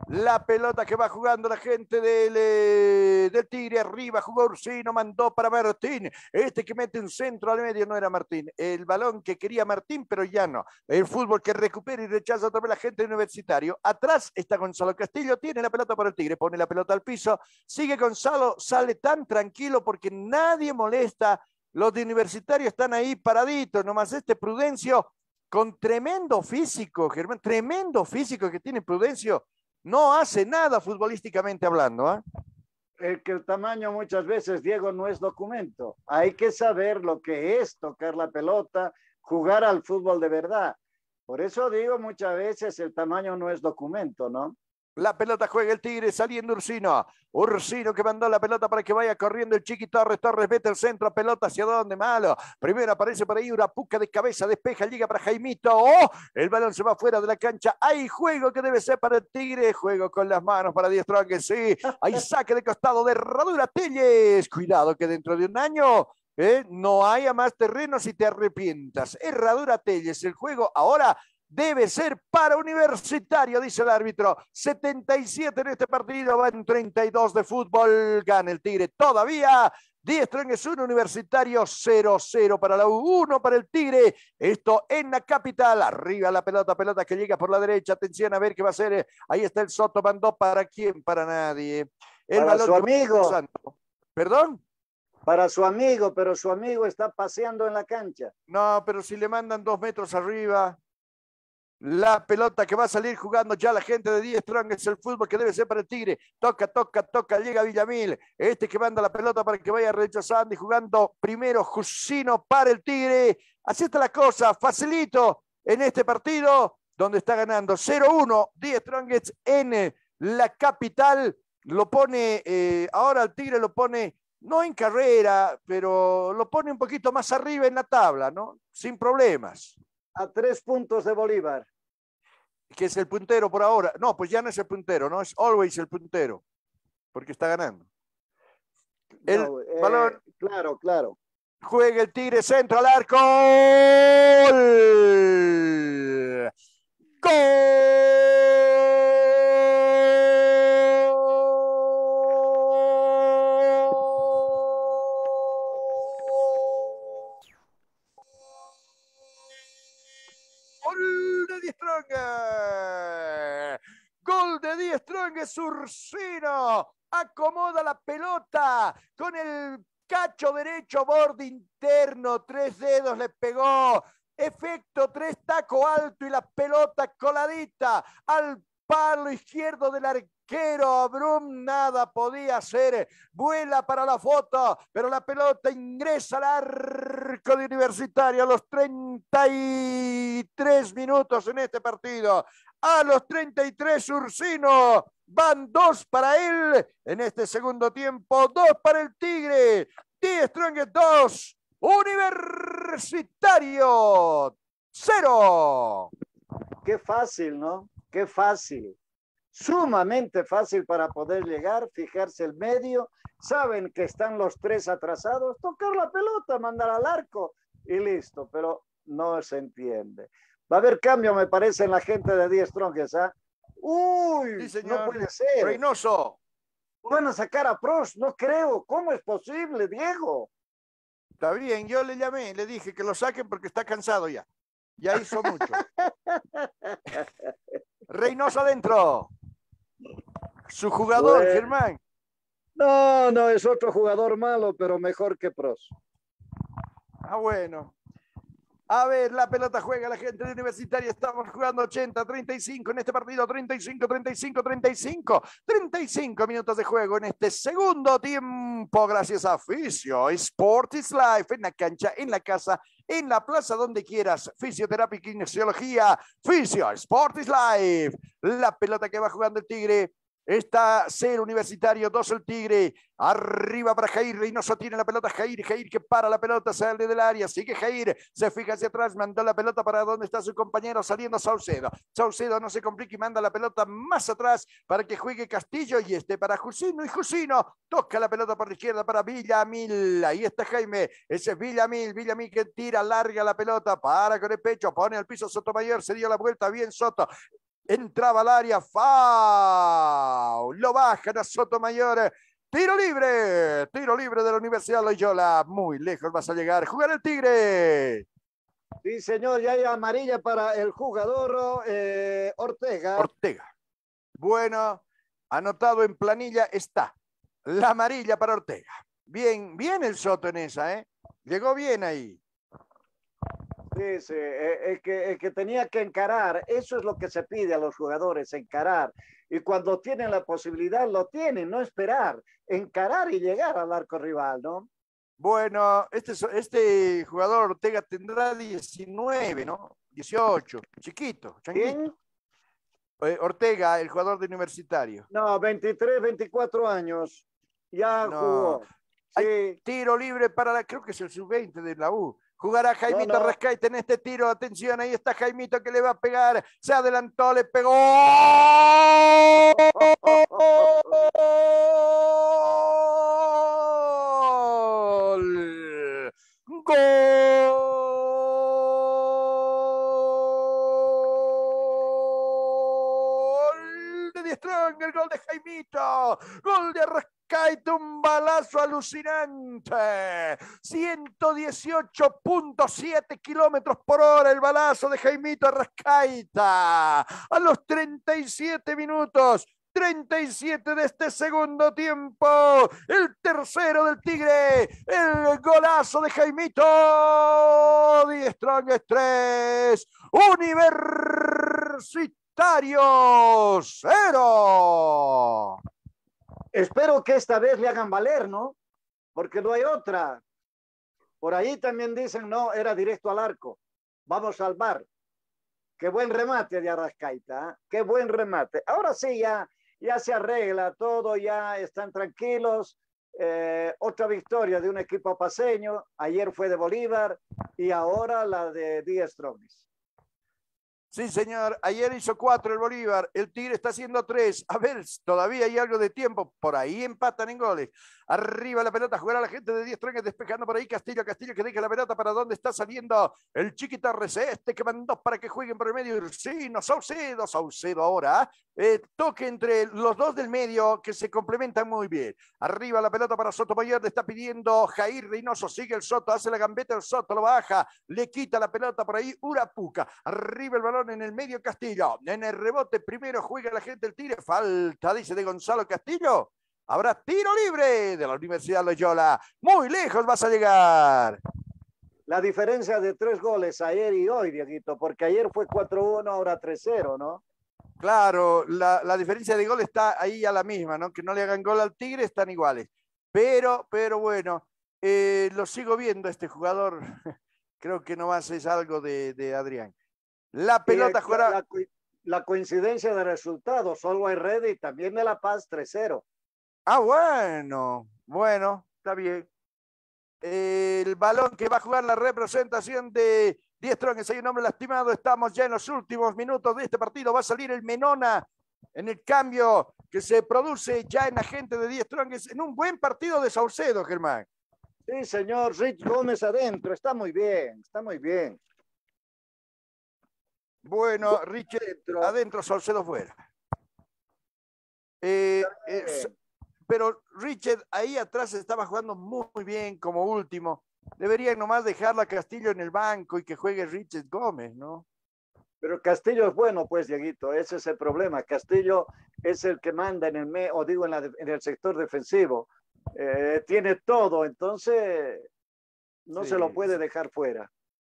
la pelota que va jugando la gente del, eh, del Tigre arriba, jugó Ursino, mandó para Martín. Este que mete un centro al medio no era Martín. El balón que quería Martín, pero ya no. El fútbol que recupera y rechaza otra vez la gente universitario. Atrás está Gonzalo Castillo, tiene la pelota para el Tigre, pone la pelota al piso. Sigue Gonzalo, sale tan tranquilo porque nadie molesta. Los de universitario están ahí paraditos, nomás este Prudencio con tremendo físico, Germán, tremendo físico que tiene Prudencio, no hace nada futbolísticamente hablando. ¿ah? El que el tamaño muchas veces, Diego, no es documento. Hay que saber lo que es tocar la pelota, jugar al fútbol de verdad. Por eso digo muchas veces el tamaño no es documento, ¿no? La pelota juega el Tigre saliendo Ursino. Ursino que mandó la pelota para que vaya corriendo el Chiqui Torres. Torres mete el centro, pelota hacia dónde, malo. Primero aparece por ahí Urapuca de cabeza, despeja, llega para Jaimito. ¡Oh! El balón se va fuera de la cancha. Hay juego que debe ser para el Tigre. Juego con las manos para Diez que sí. Hay saque de costado de Herradura Telles. Cuidado que dentro de un año ¿eh? no haya más terreno si te arrepientas. Herradura Telles, el juego ahora debe ser para Universitario, dice el árbitro. 77 en este partido, va en 32 de fútbol, gana el Tigre todavía. 10 Strongest 1, Universitario 0-0 para la U, 1 para el Tigre. Esto en la capital. Arriba la pelota, pelota que llega por la derecha. Atención a ver qué va a hacer. Ahí está el Soto. Mandó para quién, para nadie. El Para balón su amigo. ¿Perdón? Para su amigo, pero su amigo está paseando en la cancha. No, pero si le mandan dos metros arriba, la pelota que va a salir jugando ya la gente de 10 Strong es el fútbol que debe ser para el Tigre. Toca, toca, toca, llega Villamil. Este que manda la pelota para que vaya rechazando y jugando primero Jusino para el Tigre. Así está la cosa, facilito en este partido donde está ganando 0-1 10 Strongets en la capital. Lo pone, eh, ahora el Tigre lo pone no en carrera, pero lo pone un poquito más arriba en la tabla, ¿no? Sin problemas. A tres puntos de Bolívar. Que es el puntero por ahora. No, pues ya no es el puntero, ¿no? Es always el puntero, porque está ganando. El No, eh, balón Claro, claro. juega el Tigre centro al arco. ¡Gol! ¡Gol Strong! Ursino! Acomoda la pelota con el cacho derecho, borde interno, tres dedos le pegó. Efecto, tres taco alto y la pelota coladita al palo izquierdo del arquero. Brum nada podía hacer. Vuela para la foto, pero la pelota ingresa al arco de Universitario a los 33 minutos en este partido. A los 33, Ursino. Van dos para él en este segundo tiempo, dos para el Tigre. 10 Strongest 2, Universitario 0. Qué fácil, ¿no? Qué fácil. Sumamente fácil para poder llegar, fijarse el medio. Saben que están los tres atrasados, tocar la pelota, mandar al arco y listo, pero no se entiende. Va a haber cambio, me parece, en la gente de 10 Strongest, ¿ah? Uy, Sí, señor. no puede ser. Reynoso. Van a sacar a Prost, no creo. ¿Cómo es posible, Diego? Está bien, yo le llamé, le dije que lo saquen porque está cansado ya. Ya hizo mucho. Reynoso adentro. Su jugador, Bueno. Germán. No, no, es otro jugador malo, pero mejor que Prost. Ah, bueno. A ver, la pelota juega la gente de Universitaria. Estamos jugando 80, 35 en este partido. 35, 35, 35. 35 minutos de juego en este segundo tiempo. Gracias a Fisio. Sport is Life. En la cancha, en la casa, en la plaza, donde quieras. Fisioterapia y kinesiología. Fisio. Sport is Life. La pelota que va jugando el Tigre. Está cero Universitario, dos el Tigre. Arriba para Jair. Reynoso tiene la pelota. Jair, Jair que para la pelota, sale del área. Sigue Jair. Se fija hacia atrás. Mandó la pelota para donde está su compañero saliendo Saucedo. Saucedo no se complica y manda la pelota más atrás para que juegue Castillo. Y este para Jusino. Y Jusino toca la pelota por la izquierda para Villamil. Ahí está Jaime. Ese es Villamil. Villamil que tira, larga la pelota. Para con el pecho. Pone al piso Sotomayor. Se dio la vuelta. Bien Soto. Entraba al área, foul. Lo bajan a Sotomayor. Tiro libre, tiro libre de la Universidad Loyola. Muy lejos vas a llegar. Jugar el Tigre. Sí, señor, ya hay amarilla para el jugador eh, Ortega. Ortega. Bueno, anotado en planilla está. La amarilla para Ortega. Bien, bien el Soto en esa, ¿eh? Llegó bien ahí. Sí, sí, eh, el que, el que tenía que encarar, eso es lo que se pide a los jugadores, encarar. Y cuando tienen la posibilidad, lo tienen, no esperar, encarar y llegar al arco rival, ¿no? Bueno, este, este jugador Ortega tendrá 19, ¿no? 18, chiquito, changuito. Eh, Ortega, el jugador de Universitario. No, 23, 24 años, ya No. jugó. Sí, Tiro libre para la, creo que es el sub-20 de la U. Jugará Jaimito No, no. Rescaite en este tiro. Atención, ahí está Jaimito que le va a pegar. Se adelantó, le pegó. ¡Gol! ¡Gol! De Die Strong, el gol de Jaimito. Gol de Rescaite. Un balazo alucinante. 118.7 kilómetros por hora el balazo de Jaimito Arrascaita. A los 37 minutos 37 de este segundo tiempo. El tercero del Tigre. El golazo de Jaimito. Die Strong 3. Universitario 0. Espero que esta vez le hagan valer, ¿no? Porque no hay otra. Por ahí también dicen, no, era directo al arco. Vamos al bar. Qué buen remate de Arrascaita, ¿eh? qué buen remate. Ahora sí, ya ya se arregla todo, ya están tranquilos. Eh, otra victoria de un equipo paseño, ayer fue de Bolívar y ahora la de Díaz Stromis. Sí, señor. Ayer hizo cuatro el Bolívar. El Tigre está haciendo tres. A ver, todavía hay algo de tiempo. Por ahí empatan en goles. Arriba la pelota, jugará la gente de 10 trenes despejando por ahí. Castillo, Castillo que deja la pelota para dónde está saliendo el chiquita este que mandó para que jueguen por el medio. no Saucedo, Saucedo ahora. Eh, toque entre los dos del medio que se complementan muy bien. Arriba la pelota para Soto Mayor, le está pidiendo Jair Reynoso. Sigue el Soto, hace la gambeta, el Soto lo baja, le quita la pelota por ahí. Urapuca. Arriba el balón en el medio Castillo. En el rebote primero juega la gente del Tigre. Falta, dice de Gonzalo Castillo. Habrá tiro libre de la Universidad Loyola. Muy lejos vas a llegar. La diferencia de tres goles ayer y hoy, Dieguito, porque ayer fue 4-1, ahora 3-0, ¿no? Claro, la, diferencia de gol está ahí a la misma, ¿no? Que no le hagan gol al Tigre, están iguales. Pero, pero bueno, eh, lo sigo viendo este jugador. Creo que nomás es algo de, Adrián. La pelota juega. La, coincidencia de resultados, solo hay red y también de La Paz 3-0. Ah, bueno, bueno, está bien. El balón que va a jugar la representación de Diestrón, ese nombre lastimado. Estamos ya en los últimos minutos de este partido. Va a salir el Menona en el cambio que se produce ya en la gente de Diestrón, en un buen partido de Saucedo, Germán. Sí, señor, Rich Gómez adentro, está muy bien, está muy bien. Bueno, Rich adentro, adentro Saucedo fuera. Eh, pero Richard ahí atrás estaba jugando muy bien como último. Deberían nomás dejarla Castillo en el banco y que juegue Richard Gómez, ¿no? Pero Castillo es bueno, pues, Dieguito, ese es el problema. Castillo es el que manda en el, me, o digo, en, el sector defensivo. Eh, tiene todo, entonces no se lo puede dejar fuera.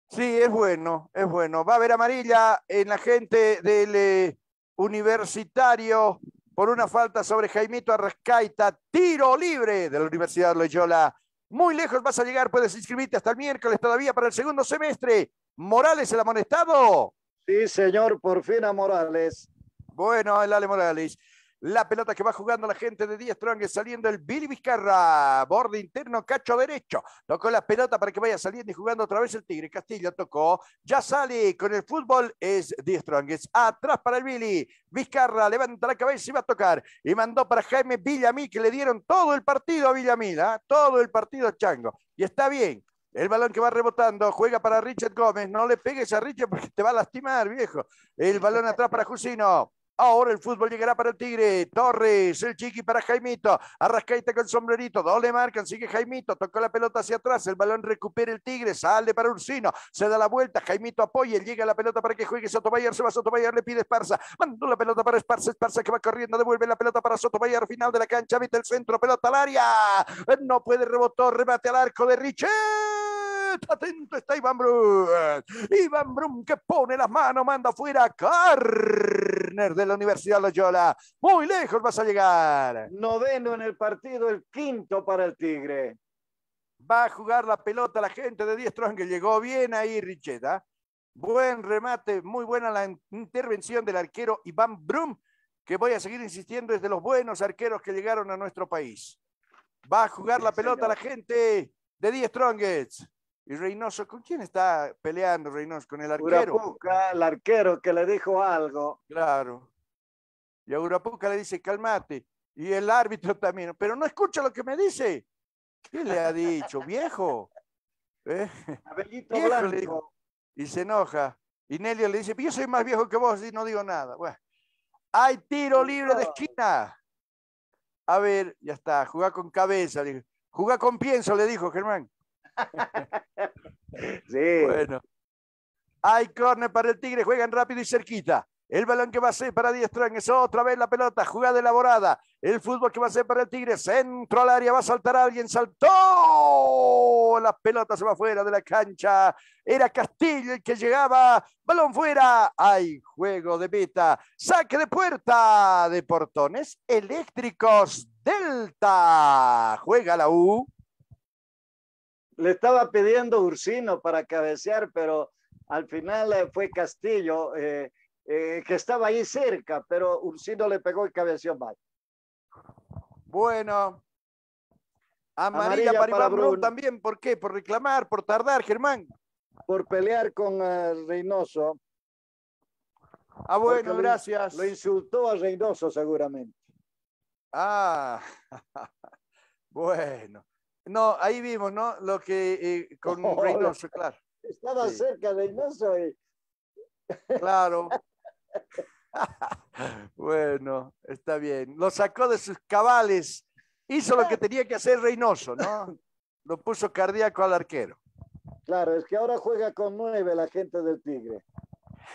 Sí, es bueno, es bueno. Va a haber amarilla en la gente del eh, universitario por una falta sobre Jaimito Arrascaita. Tiro libre de la Universidad Loyola. Muy lejos vas a llegar, puedes inscribirte hasta el miércoles todavía para el segundo semestre. Morales el amonestado. Sí, señor, por fin a Morales. Bueno, el Ale Morales. La pelota que va jugando la gente de Díaz Strong saliendo el Billy Vizcarra. Borde interno, cacho derecho. Tocó la pelota para que vaya saliendo y jugando otra vez el Tigre. Castillo tocó. Ya sale con el fútbol. Es Díaz Strong. atrás para el Billy. Vizcarra levanta la cabeza y va a tocar. Y mandó para Jaime Villamil, que le dieron todo el partido a Villamil. ¿ah? Todo el partido a Chango. Y está bien. El balón que va rebotando, juega para Richard Gómez. No le pegues a Richard porque te va a lastimar, viejo. El balón atrás para Jusino. Ahora el fútbol llegará para el Tigre. Torres, el chiqui para Jaimito. Arrascaita con sombrerito. Doble marcan. Sigue Jaimito. Tocó la pelota hacia atrás. El balón recupera el Tigre. Sale para Ursino. Se da la vuelta. Jaimito apoya. Llega la pelota para que juegue Sotomayor. Se va Sotomayor. Le pide Esparza. Mandó la pelota para Esparza. Esparza que va corriendo. Devuelve la pelota para Sotomayor. Final de la cancha. Mete el centro. Pelota al área. No puede rebotar. Remate al arco de Richard. Atento está Iván Brum. Iván Brum que pone las manos, manda fuera. Carner de la Universidad Loyola. Muy lejos vas a llegar. Noveno en el partido, el quinto para el Tigre. Va a jugar la pelota la gente de Diestro que llegó bien ahí, Richeta. Buen remate, muy buena la intervención del arquero Iván Brum, que voy a seguir insistiendo, es de los buenos arqueros que llegaron a nuestro país. Va a jugar la pelota la gente de Die Strongets. Y Reynoso, ¿con quién está peleando Reynoso? Con el arquero. Urapuca, el arquero que le dijo algo. Claro. Y a Urapuca le dice, cálmate. Y el árbitro también, pero no escucha lo que me dice. ¿Qué le ha dicho? Viejo. ¿Eh? Viejo Y se enoja. Y Nelio le dice, yo soy más viejo que vos y no digo nada. Bueno, hay tiro libre de esquina. A ver, ya está, jugá con cabeza. Jugá con pienso, le dijo Germán. Sí, Bueno. Hay córner para el Tigre, juegan rápido y cerquita. El balón que va a ser para Strong es otra vez la pelota, jugada elaborada. El fútbol que va a ser para el Tigre, centro al área, va a saltar alguien, saltó. La pelota se va fuera de la cancha. Era Castillo el que llegaba. Balón fuera. Hay juego de meta. Saque de puerta de portones eléctricos. Delta. Juega la U. le estaba pidiendo Ursino para cabecear, pero al final eh, fue Castillo, eh, eh, que estaba ahí cerca, pero Ursino le pegó y cabeció mal. Bueno. Amarilla, Amarilla para Iván también. ¿Por qué? Por reclamar, por tardar, Germán. Por pelear con eh, Reynoso, Ah, bueno, Porque lo- gracias. lo insultó a Reynoso seguramente. Ah, bueno. No, ahí vimos, ¿no? Lo que eh, con. Reynoso, claro. Estaba Sí. cerca Reynoso y Claro. bueno, está bien. Lo sacó de sus cabales. Hizo lo que tenía que hacer Reynoso, ¿no? Lo puso cardíaco al arquero. claro, es que ahora juega con nueve la gente del Tigre.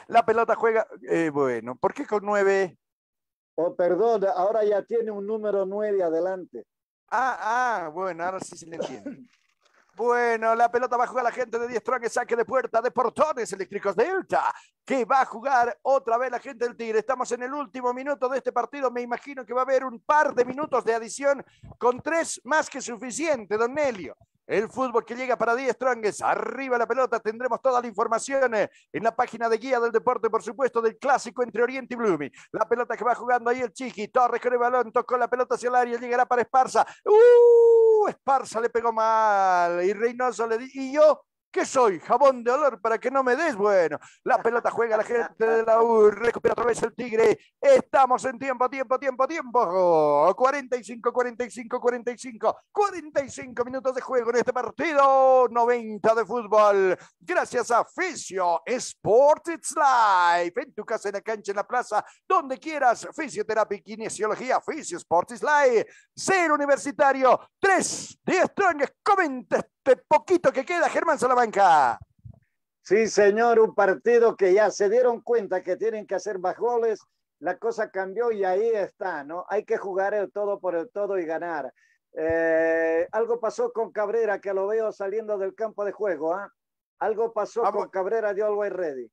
La pelota juega, eh, bueno, ¿por qué con nueve? Oh, perdón, ahora ya tiene un número nueve adelante. Ah, ah, bueno, ahora sí se le entiende. Bueno, la pelota va a jugar la gente de 10 Strong, saque de puerta de portones eléctricos Delta, que va a jugar otra vez la gente del Tigre. Estamos en el último minuto de este partido. Me imagino que va a haber un par de minutos de adición con tres más que suficiente, don Nelio. El fútbol que llega para 10 Strongest. Arriba la pelota. Tendremos toda la información eh, en la página de guía del deporte, por supuesto, del clásico entre Oriente y Blumi. La pelota que va jugando ahí el Chiqui. Torres con el balón. Tocó la pelota hacia el área. Llegará para Esparza. ¡Uh! Esparza le pegó mal. Y Reynoso le dijo. ¿Y yo? ¿Qué soy? ¿Jabón de olor para que no me des? Bueno, la pelota juega la gente de la U, recupera otra vez el Tigre. Estamos en tiempo, tiempo, tiempo, tiempo. 45, 45, 45, 45 minutos de juego en este partido. 90 de fútbol. Gracias a Fisio Sport It's Life. En tu casa, en la cancha, en la plaza, donde quieras. Fisioterapia y kinesiología. Fisio Sport It's Life. Cero Universitario. 3 de. Comenta este poquito que queda, Germán Salamanca. Sí, señor, un partido que ya se dieron cuenta que tienen que hacer más goles. La cosa cambió y ahí está, ¿no? Hay que jugar el todo por el todo y ganar. Eh, algo pasó con Cabrera, que lo veo saliendo del campo de juego, ¿ah? Algo pasó Ah, con Cabrera de Always Ready.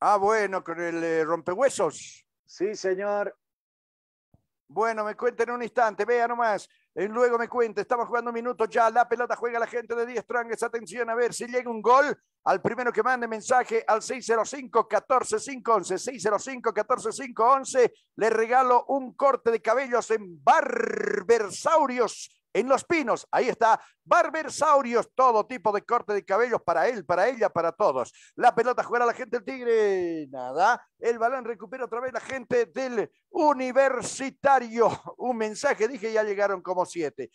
Ah, bueno, con el eh, rompehuesos. Sí, señor. Bueno, me cuenta en un instante, vea nomás. Eh, luego me cuenta, estamos jugando un minuto ya. La pelota juega la gente de 10 Strongest. Atención a ver si llega un gol. Al primero que mande mensaje al 605-14511. 605-14511. Le regalo un corte de cabellos en Barbersaurios en Los Pinos. Ahí está, Barbersaurios, todo tipo de corte de cabellos para él, para ella, para todos. La pelota jugará la gente del Tigre. Nada. El balón recupera otra vez la gente del Universitario. Un mensaje, dije, ya llegaron como siete.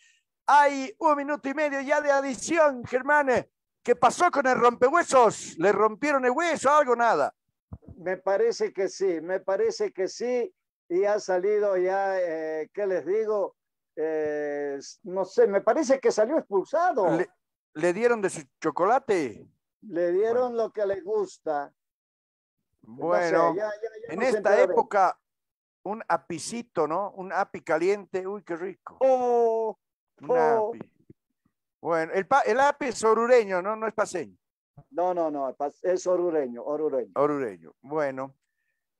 Hay un minuto y medio ya de adición, Germán. ¿Qué pasó con el rompehuesos? ¿Le rompieron el hueso? ¿Algo? Nada. Me parece que sí, me parece que sí. Y ha salido ya, eh, ¿qué les digo? Eh, no sé, me parece que salió expulsado. ¿Le, le dieron de su chocolate? Le dieron lo que le gusta. No sé, Bueno, ya- ya- ya en esta de- época, un apicito, ¿no? Un api caliente. Uy, qué rico. Oh, Un oh. api. Bueno, el, pa- el api es orureño, ¿no? No es paseño. No, no, no, es orureño, orureño. Orureño. Bueno.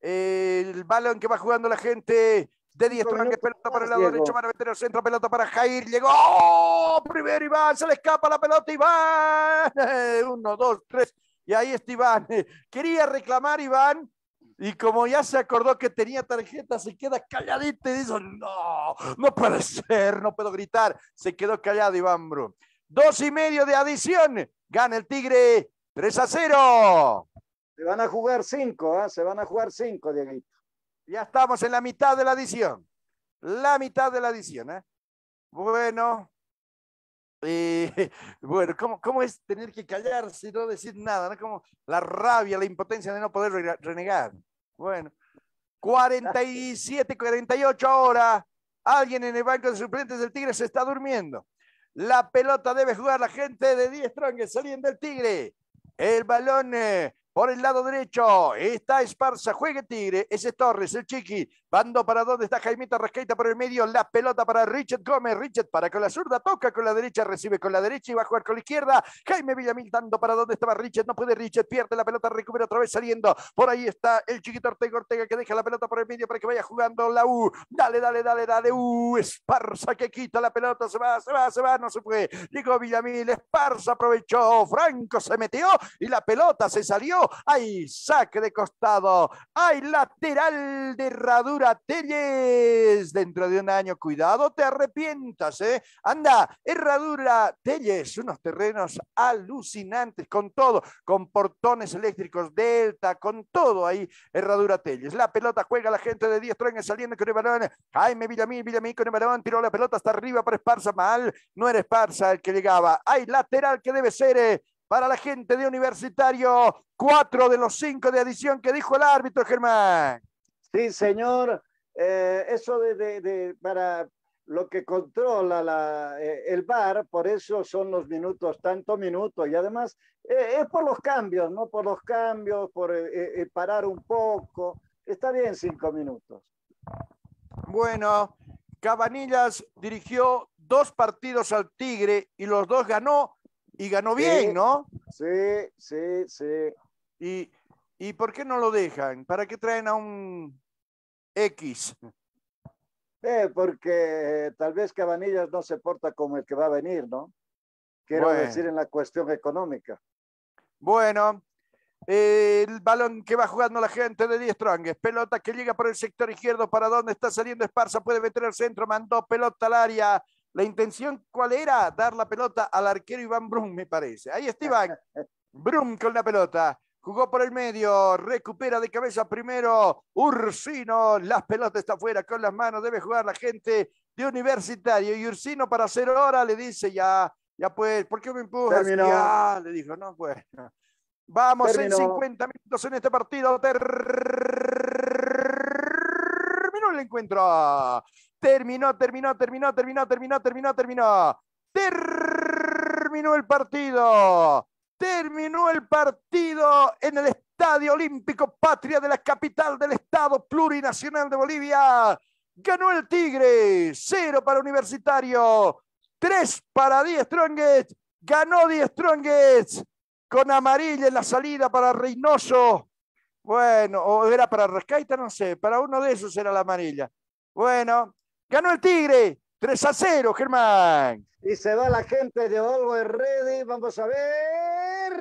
El balón que va jugando la gente de 10 Cinco Strong, minutos pelota para el lado Diego. derecho, van a meter el centro, pelota para Jair, llegó, ¡Oh! primero Iván, se le escapa la pelota, Iván, uno, dos, tres, y ahí está Iván, quería reclamar Iván, y como ya se acordó que tenía tarjeta, se queda calladito y dice, no, no puede ser, no puedo gritar, se quedó callado Iván Brum. Dos y medio de adición, gana el Tigre, 3 a 0. Se van a jugar cinco, ¿ah? se van a jugar cinco, Dieguito. Ya estamos en la mitad de la edición. La mitad de la edición. ¿eh? Bueno. bueno, ¿cómo, ¿cómo es tener que callarse y no decir nada? ¿no? Como la rabia, la impotencia de no poder re- renegar. Bueno. 47, 48 ahora. Alguien en el banco de suplentes del Tigre se está durmiendo. La pelota debe jugar la gente de 10 Strong saliendo del Tigre. El balón eh, por el lado derecho. Está Esparza, juegue Tigre. Ese es Torres, el chiqui. Bando para donde está Jaimito Rascaita por el medio. La pelota para Richard Gómez. Richard para con la zurda. Toca con la derecha. Recibe con la derecha y va a jugar con la izquierda. Jaime Villamil dando para donde estaba Richard. No puede Richard. Pierde la pelota. Recupera otra vez saliendo. Por ahí está el chiquito Ortega Ortega que deja la pelota por el medio para que vaya jugando la U. Dale, dale, dale, dale. U. Esparza que quita la pelota. Se va, se va, se va. No se fue. Llegó Villamil. Esparza aprovechó. Franco se metió y la pelota se salió. Hay saque de costado. Hay lateral de herradura Telles. Dentro de un año, cuidado, te arrepientas, ¿eh? Anda, herradura Telles, unos terrenos alucinantes, con todo, con portones eléctricos Delta, con todo ahí, herradura Telles. La pelota juega la gente de 10 trenes saliendo con el balón. Jaime Villamín, Villamín con el balón, tiró la pelota hasta arriba para Esparza, mal. No era Esparza el que llegaba. Hay lateral que debe ser. Eh, para la gente de Universitario, cuatro de los cinco de adición que dijo el árbitro Germán. Sí, señor. Eh, eso de, para lo que controla la, eh, el VAR, por eso son los minutos, tanto minutos, y además eh, es por los cambios, ¿no? Por los cambios, por parar un poco. Está bien cinco minutos. Bueno, Cabanillas dirigió dos partidos al Tigre y los dos ganó y ganó bien, ¿no? Sí, sí, sí. Y, ¿Y por qué no lo dejan? ¿Para qué traen a un X? Eh, porque tal vez Cabanillas no se porta como el que va a venir, ¿no? Quiero decir en la cuestión económica. Bueno, el balón que va jugando la gente de Die Strong. Pelota que llega por el sector izquierdo. ¿Para dónde está saliendo Esparza? Puede meter al centro. Mandó pelota al área. La intención, ¿cuál era? Dar la pelota al arquero Iván Brum, me parece. Ahí está Iván. Brum con la pelota. Jugó por el medio, recupera de cabeza primero Ursino, las pelotas está afuera con las manos, debe jugar la gente de Universitario y Ursino para hacer hora le dice ya, ya pues, ¿por qué me empujas? Ya, le dijo, no, pues. Vamos en 50 minutos en este partido. Encuentro. Terminó, terminó, terminó, terminó, terminó, terminó, terminó. Terminó el partido. Terminó el partido en el Estadio Olímpico Patria de la capital del Estado Plurinacional de Bolivia. Ganó el Tigre, cero para Universitario, tres para Die Strongest. Ganó Die Strongest con amarilla en la salida para Reynoso. Bueno, o era para Rescaita, no sé, para uno de esos era la amarilla. Bueno, ganó el Tigre, 3 a 0, Germán. Y se va la gente de Always Ready. Vamos a ver.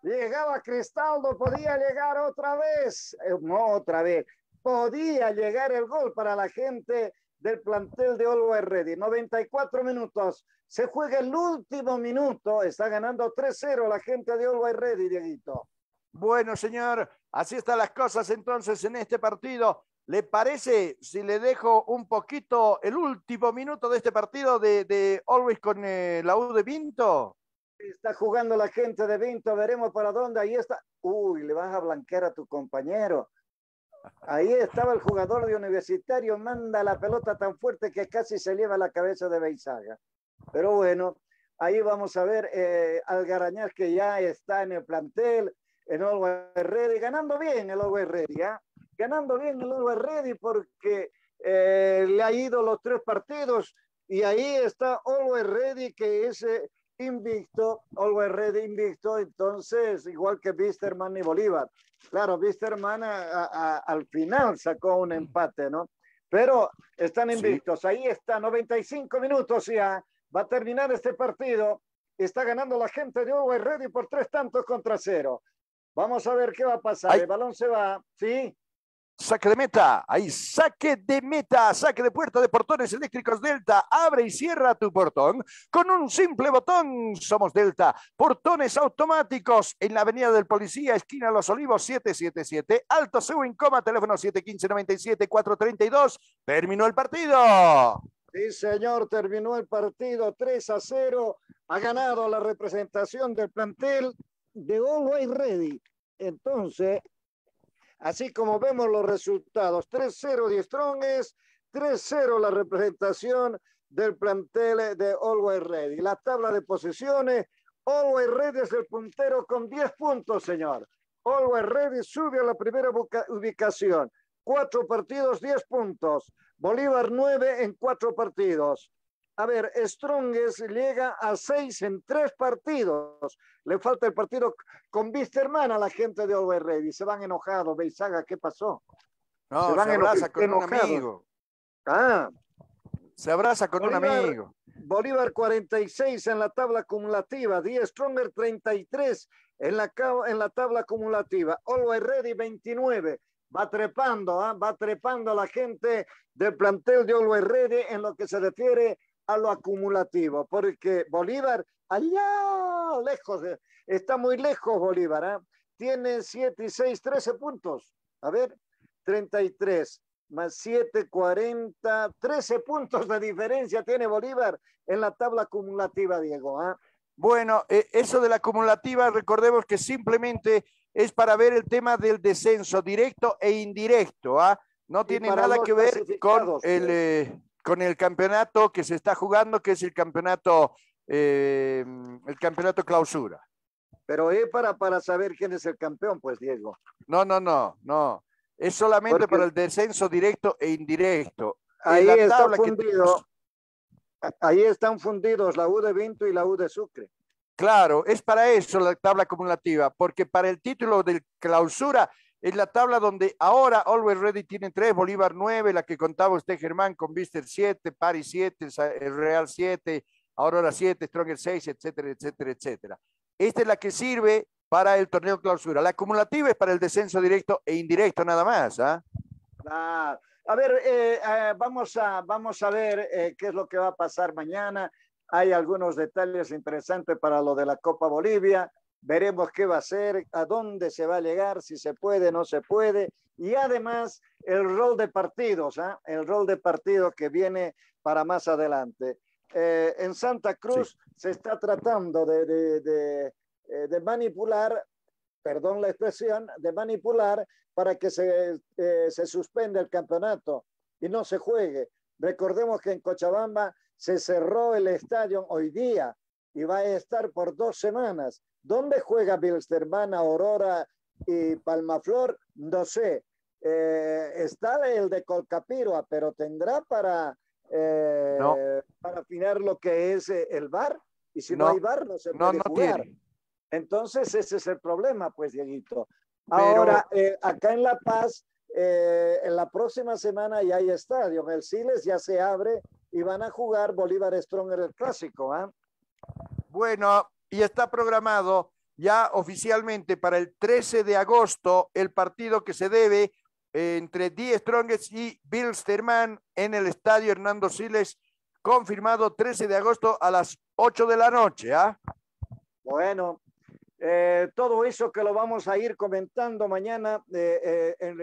Llegaba Cristaldo, podía llegar otra vez. Eh, no, otra vez. Podía llegar el gol para la gente del plantel de Always Ready. 94 minutos. Se juega el último minuto. Está ganando 3-0 la gente de Always Ready, Dieguito. Bueno, señor, así están las cosas entonces en este partido. ¿Le parece si le dejo un poquito el último minuto de este partido de, Always con eh, la U de Vinto? Está jugando la gente de Vinto, veremos para dónde. Ahí está. Uy, le vas a blanquear a tu compañero. Ahí estaba el jugador de Universitario, manda la pelota tan fuerte que casi se lleva la cabeza de Beizaga. Pero bueno, ahí vamos a ver eh, Algarañaz que ya está en el plantel, en Always Ready, ganando bien el Always Ready, ¿ya? ganando bien el Always Ready porque eh, le ha ido los tres partidos y ahí está Always Ready que es eh, invicto, Always Ready invicto, entonces igual que Bisterman y Bolívar. Claro, Bisterman al final sacó un empate, ¿no? Pero están invictos, ahí está, 95 minutos ya, va a terminar este partido, está ganando la gente de Always Ready por tres tantos contra cero. Vamos a ver qué va a pasar. El balón se va, ¿sí? Saque de meta, ahí saque de meta, saque de puerta de portones eléctricos Delta. Abre y cierra tu portón con un simple botón. Somos Delta. Portones automáticos en la Avenida del Policía, esquina Los Olivos 777. Alto Seu coma, teléfono 715-97-432. Terminó el partido. Sí, señor, terminó el partido 3 a 0. Ha ganado la representación del plantel de Always Ready. Entonces, Así como vemos los resultados, 3-0 de Stronges, 3-0 la representación del plantel de Always Ready. La tabla de posiciones, Always Ready es el puntero con 10 puntos, señor. Always Ready sube a la primera ubicación. Cuatro partidos, 10 puntos. Bolívar 9 en cuatro partidos. A ver, Strongest llega a 6 en tres partidos. Le falta el partido con Visterman a la gente de Always Ready. Se van enojados. Beizaga, ¿qué pasó? No, se, van se abraza con un amigo. Ah, se abraza con Bolívar, un amigo. Bolívar 46 en la tabla acumulativa, Die Stronger 33 en la, en la tabla acumulativa, Always Ready 29. Va trepando, ¿eh? va trepando la gente del plantel de Always Ready en lo que se refiere a lo acumulativo, porque Bolívar allá lejos, de, está muy lejos Bolívar, ¿eh? tiene 7 y 6, 13 puntos. A ver, 33 más 7, 40, 13 puntos de diferencia tiene Bolívar en la tabla acumulativa, Diego. ¿ah? Bueno, eh, eso de la acumulativa, recordemos que simplemente es para ver el tema del descenso directo e indirecto. ¿ah? No tiene nada que ver con el, eh, con el campeonato que se está jugando, que es el campeonato, eh, el campeonato clausura. Pero es para, para saber quién es el campeón, pues, Diego. No, no, no, no. Es solamente Porque... para el descenso directo e indirecto. Ahí está fundido. Que... Ahí están fundidos la U de Vinto y la U de Sucre. Claro, es para eso la tabla acumulativa, porque para el título de clausura es la tabla donde ahora Always Ready tiene tres, Bolívar 9, la que contaba usted Germán con Vister 7, Paris 7, el Real 7, Aurora 7, Stronger 6, etcétera, etcétera, etcétera. Esta es la que sirve para el torneo clausura. La acumulativa es para el descenso directo e indirecto nada más. ¿ah? Ah, a ver, eh, eh, vamos, a, vamos a ver eh, qué es lo que va a pasar mañana. Hay algunos detalles interesantes para lo de la Copa Bolivia. Veremos qué va a ser, a dónde se va a llegar, si se puede, no se puede. Y además el rol de partidos, ¿ah? el rol de partidos que viene para más adelante. Eh, en Santa Cruz sí. se está tratando de, de, de, eh, de, manipular, perdón la expresión, de manipular para que se, eh, se suspenda el campeonato y no se juegue. Recordemos que en Cochabamba se cerró el estadio hoy día y va a estar por dos semanas. ¿Dónde juega Bilsterman, Aurora y Palmaflor? No sé. Eh, está el de Colcapirua, pero tendrá para, eh, no. para afinar lo que es eh, el bar. Y si no, no hay bar, no se puede no, jugar. Tiene. Entonces, ese es el problema, pues, Dieguito. Ahora, pero... acá en La Paz, en la próxima semana ya hay estadio. El Siles ya se abre y van a jugar Bolívar Stronger el clásico. ¿eh? Bueno, y está programado ya oficialmente para el 13 de agosto el partido que se debe eh, entre Die Strongest y Bilsterman en el estadio Hernando Siles, confirmado 13 de agosto a las 8 de la noche. ¿ah? Bueno, eh, todo eso que lo vamos a ir comentando mañana eh, en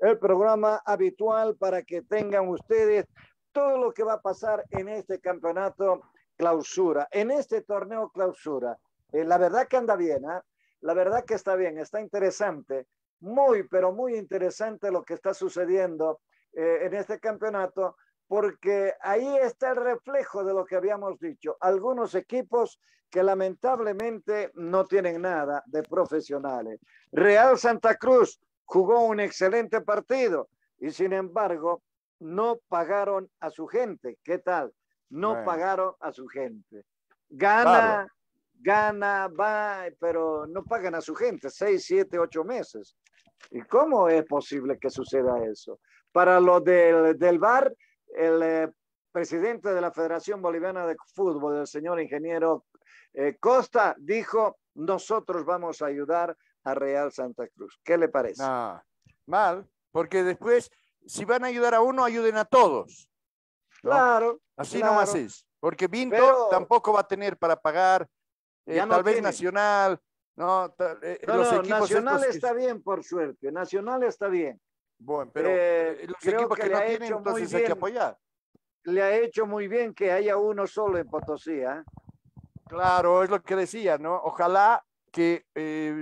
el programa habitual para que tengan ustedes todo lo que va a pasar en este campeonato clausura, en este torneo clausura. Eh, la verdad que anda bien, ¿eh? la verdad que está bien, está interesante, muy, pero muy interesante lo que está sucediendo eh, en este campeonato, porque ahí está el reflejo de lo que habíamos dicho. Algunos equipos que lamentablemente no tienen nada de profesionales. Real Santa Cruz jugó un excelente partido y sin embargo no pagaron a su gente. ¿Qué tal? No bueno. pagaron a su gente. Gana, claro. gana, va, pero no pagan a su gente, seis, siete, ocho meses. ¿Y cómo es posible que suceda eso? Para lo del, del VAR, el eh, presidente de la Federación Boliviana de Fútbol, el señor ingeniero eh, Costa, dijo, nosotros vamos a ayudar a Real Santa Cruz. ¿Qué le parece? No, mal, porque después si van a ayudar a uno, ayuden a todos. ¿No? Claro. Así claro. nomás es. Porque Vinto Pero, tampoco va a tener para pagar, eh, no tal vez tiene. Nacional. No, eh, no, los no, equipos Nacional estos... está bien, por suerte. Nacional está bien. Bueno, pero eh, los equipos que, que no tienen, entonces hay que apoyar. Le ha hecho muy bien que haya uno solo en Potosí. ¿eh? Claro, es lo que decía, ¿no? Ojalá que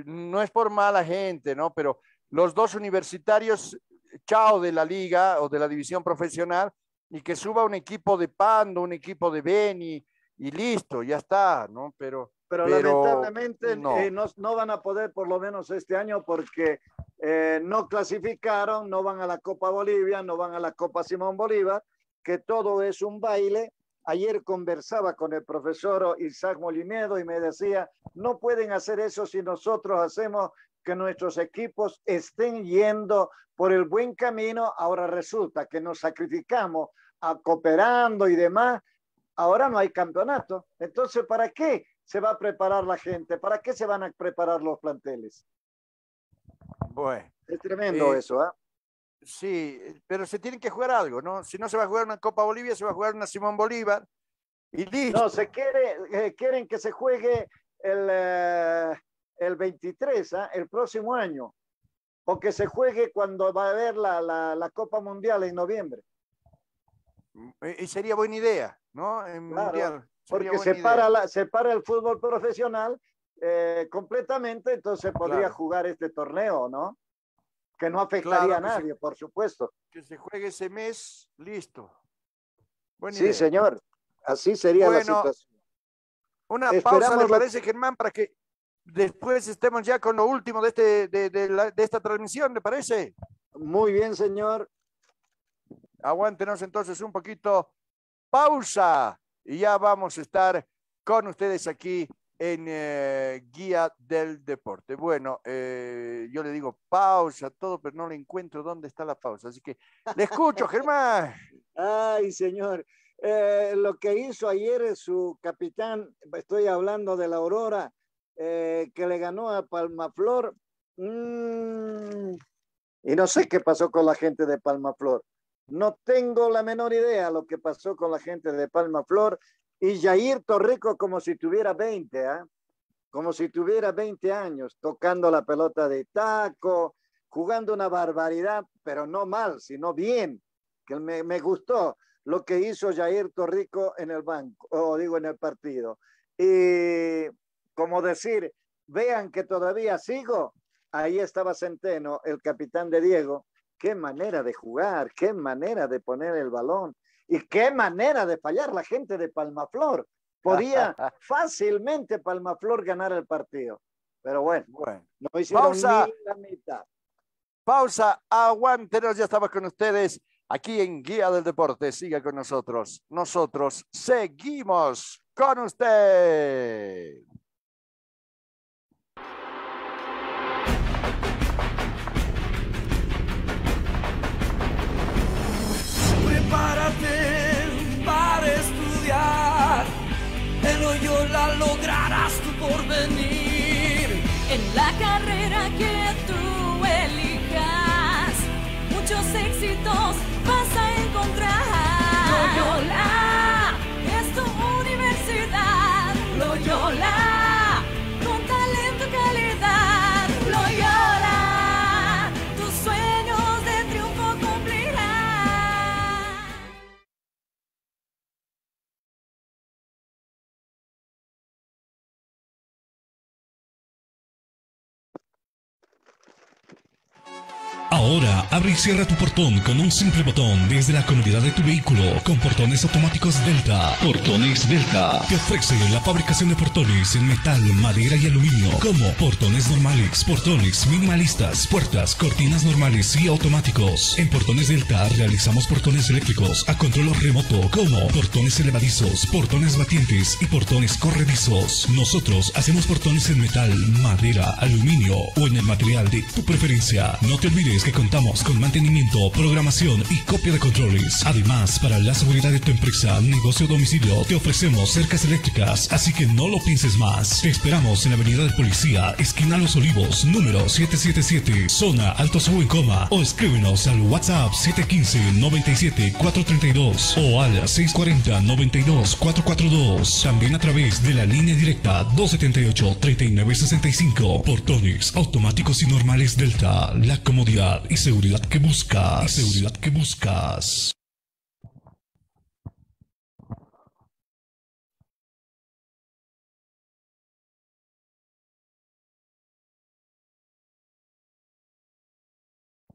no es por mala gente, ¿no? Pero los dos universitarios chao de la liga o de la división profesional y que suba un equipo de Pando, un equipo de Beni y listo, ya está, ¿no? Pero, pero, lamentablemente no. Eh, no. no. van a poder por lo menos este año porque eh, no clasificaron, no van a la Copa Bolivia, no van a la Copa Simón Bolívar, que todo es un baile. Ayer conversaba con el profesor Isaac Molinedo y me decía, no pueden hacer eso si nosotros hacemos que nuestros equipos estén yendo por el buen camino. Ahora resulta que nos sacrificamos a cooperando y demás. Ahora no hay campeonato. Entonces, ¿para qué se va a preparar la gente? ¿Para qué se van a preparar los planteles? Bueno. Es tremendo eh, eso, ¿ah? Sí, pero se tiene que jugar algo, ¿no? Si no se va a jugar una Copa Bolivia, se va a jugar una Simón Bolívar. Y listo. No, se quiere, eh, quieren que se juegue el, eh, el 23, ¿ah? el próximo año, o que se juegue cuando va a haber la, la, la Copa Mundial en noviembre. Y sería buena idea, ¿no? En Claro, mundial. Porque separa, la, separa el fútbol profesional eh, completamente, entonces podría Claro. jugar este torneo, ¿no? Que no afectaría Claro, a se- nadie, por supuesto. Que se juegue ese mes, listo. Buena Sí, idea. señor. Así sería la situación. Una Esperamos pausa, ¿le lo- parece, Germán? Para que después estemos ya con lo último de, este, de, de la- de esta transmisión, ¿le parece? Muy bien, señor. Aguántenos entonces un poquito. Pausa. Y ya vamos a estar con ustedes aquí en eh, Guía del Deporte. Bueno, eh, yo le digo pausa, todo, pero no le encuentro dónde está la pausa. Así que le escucho, Germán. Ay, señor. Eh, lo que hizo ayer su capitán, estoy hablando de la Aurora, eh, que le ganó a Palmaflor. mm, y no sé qué pasó con la gente de Palmaflor. No tengo la menor idea lo que pasó con la gente de Palmaflor. Y Jair Torrico como si tuviera 20, ¿ah? como si tuviera 20 años, tocando la pelota de taco, jugando una barbaridad, pero no mal, sino bien, que me, me gustó lo que hizo Jair Torrico en el banco, o digo en el partido. Y como decir, vean que todavía sigo, ahí estaba Centeno, el capitán de Diego, qué manera de jugar, qué manera de poner el balón y qué manera de fallar la gente de Palmaflor. Podía fácilmente Palmaflor ganar el partido, pero bueno, Bueno, no hicieron Pausa. ni la mitad. pausa, aguántenos, ya estamos con ustedes aquí en Guía del Deporte. Siga con nosotros. Nosotros seguimos con usted. Prepárate para estudiar. En Loyola lograrás tu porvenir. En la carrera que tú elijas, muchos éxitos vas Ahora abre y cierra tu portón con un simple botón desde la comodidad de tu vehículo con portones automáticos Delta. Portones Delta te ofrece la fabricación de portones en metal, madera y aluminio como portones normales, portones minimalistas, puertas, cortinas normales y automáticos. En Portones Delta realizamos portones eléctricos a control remoto como portones elevadizos, portones batientes y portones corredizos. Nosotros hacemos portones en metal, madera, aluminio o en el material de tu preferencia. No te olvides que contamos con mantenimiento, programación y copia de controles. Además, para la seguridad de tu empresa, negocio o domicilio, te ofrecemos cercas eléctricas, así que no lo pienses más. Te esperamos en la Avenida de Policía, esquina Los Olivos, número 777, zona Alto Coma, o escríbenos al WhatsApp 715-97-432 o al 640-92-442. También a través de la línea directa 278-3965. Portones automáticos y normales Delta, la comodidad y seguridad que buscas. Y seguridad que buscas.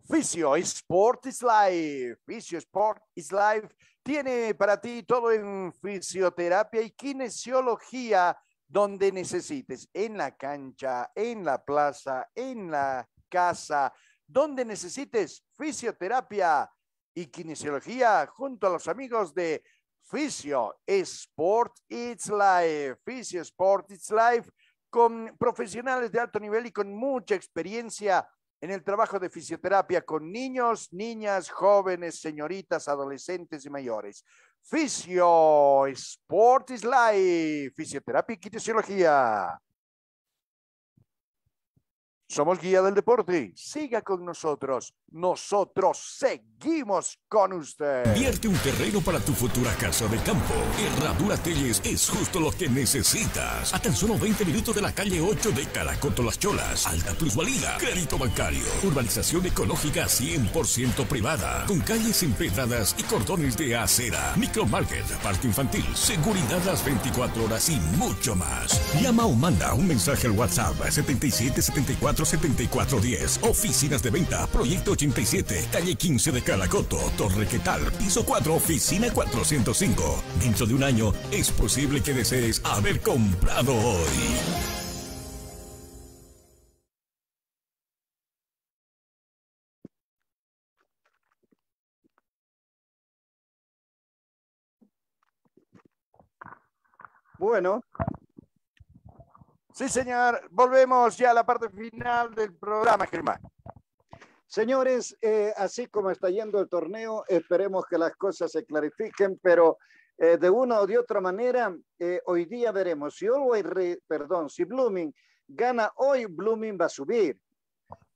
Fisio Sport is Life. Fisio Sport is Life tiene para ti todo en fisioterapia y kinesiología donde necesites, en la cancha, en la plaza, en la casa, donde necesites fisioterapia y kinesiología junto a los amigos de Fisio Sport It's Life. Fisio Sport It's Life con profesionales de alto nivel y con mucha experiencia en el trabajo de fisioterapia con niños, niñas, jóvenes, señoritas, adolescentes y mayores. Fisio Sport is Life, fisioterapia y kinesiología. Somos Guía del Deporte. Siga con nosotros. Nosotros seguimos con usted. Vierte un terreno para tu futura casa de campo. Herradura Telles es justo lo que necesitas. A tan solo 20 minutos de la calle 8 de Caracoto Las Cholas. Alta plusvalía. Crédito bancario. Urbanización ecológica 100% privada. Con calles empedradas y cordones de acera. Micromarket, parque infantil, seguridad las 24 horas y mucho más. Llama o manda un mensaje al WhatsApp 7774 7410. Oficinas de venta, Proyecto 87, calle 15 de Calacoto, Torre Quetal, piso 4, oficina 405. Dentro de un año es posible que desees haber comprado hoy. Bueno, Sí, señor. Volvemos ya a la parte final del programa, Germán. Señores, eh, así como está yendo el torneo, esperemos que las cosas se clarifiquen, pero eh, de una o de otra manera, eh, hoy día veremos. Si Always, perdón, si Blooming gana hoy, Blooming va a subir.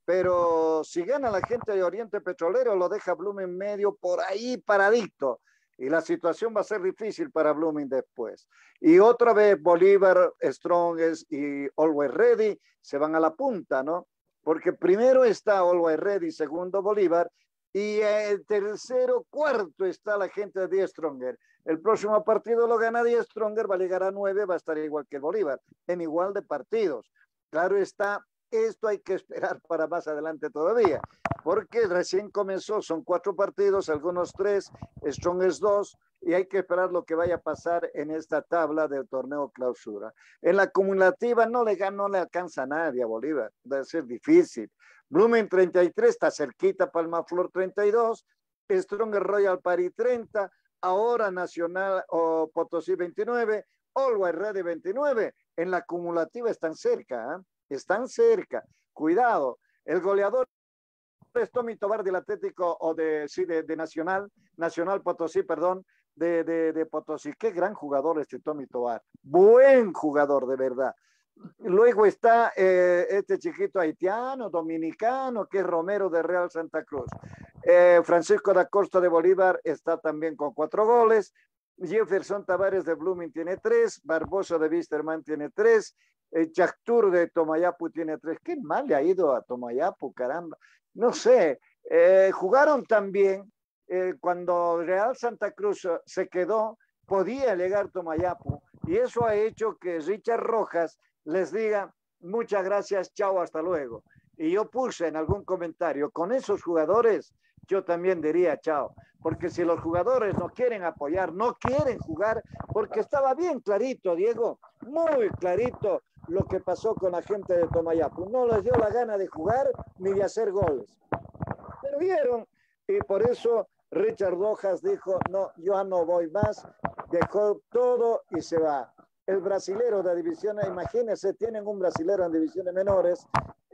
Pero si gana la gente de Oriente Petrolero, lo deja Blooming medio por ahí paradito. Y la situación va a ser difícil para Blooming después. Y otra vez Bolívar, Strongest y Always Ready se van a la punta, ¿no? Porque primero está Always Ready, segundo Bolívar, y el tercero, cuarto está la gente de Die Stronger. El próximo partido lo gana Die Stronger, va a llegar a nueve, va a estar igual que Bolívar, en igual de partidos. Claro está, esto hay que esperar para más adelante todavía, porque recién comenzó, son cuatro partidos, algunos tres, Strongest dos, y hay que esperar lo que vaya a pasar en esta tabla del torneo clausura. En la acumulativa no le, no le alcanza a nadie a Bolívar, va a ser difícil. Blooming 33 está cerquita, Palma Flor 32, Stronger Royal Party 30, ahora Nacional o Potosí 29, Always Ready 29, en la acumulativa están cerca, ¿eh? Están cerca. Cuidado, el goleador es Tommy Tobar del Atlético o de, sí, de, de Nacional, Nacional Potosí, perdón, de, de, Potosí. Qué gran jugador este Tommy Tobar. Buen jugador, de verdad. Luego está eh, este chiquito haitiano, dominicano, que es Romero de Real Santa Cruz. Eh, Francisco da Costa de Bolívar está también con cuatro goles. Jefferson Tavares de Blooming tiene tres. Barbosa de Wisterman tiene tres. Eh, Chactur de Tomayapu tiene tres. Qué mal le ha ido a Tomayapu, caramba. No sé. Eh, jugaron también eh, cuando Real Santa Cruz se quedó, podía llegar Tomayapu. Y eso ha hecho que Richard Rojas les diga muchas gracias, chao, hasta luego. Y yo puse en algún comentario, con esos jugadores, yo también diría chao, porque si los jugadores no quieren apoyar, no quieren jugar, porque estaba bien clarito, Diego, muy clarito lo que pasó con la gente de Tomayapu. No les dio la gana de jugar ni de hacer goles. Pero vieron, y por eso Richard Rojas dijo, no, yo no voy más, dejó todo y se va el brasilero de divisiones, imagínense, tienen un brasilero en divisiones menores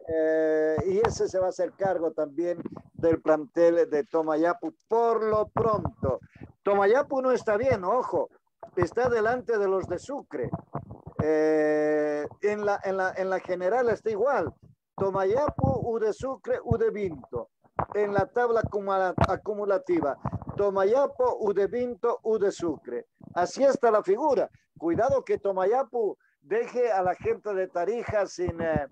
eh, y ese se va a hacer cargo también del plantel de Tomayapu por lo pronto. Tomayapu no está bien, ojo, está delante de los de Sucre. Eh, en, la, en, la, en la general está igual. Tomayapu, U de Sucre, U de Vinto. En la tabla acumulativa, Tomayapo, U de Vinto, U de Sucre. Así está la figura. Cuidado que Tomayapu deje a la gente de Tarija sin, eh,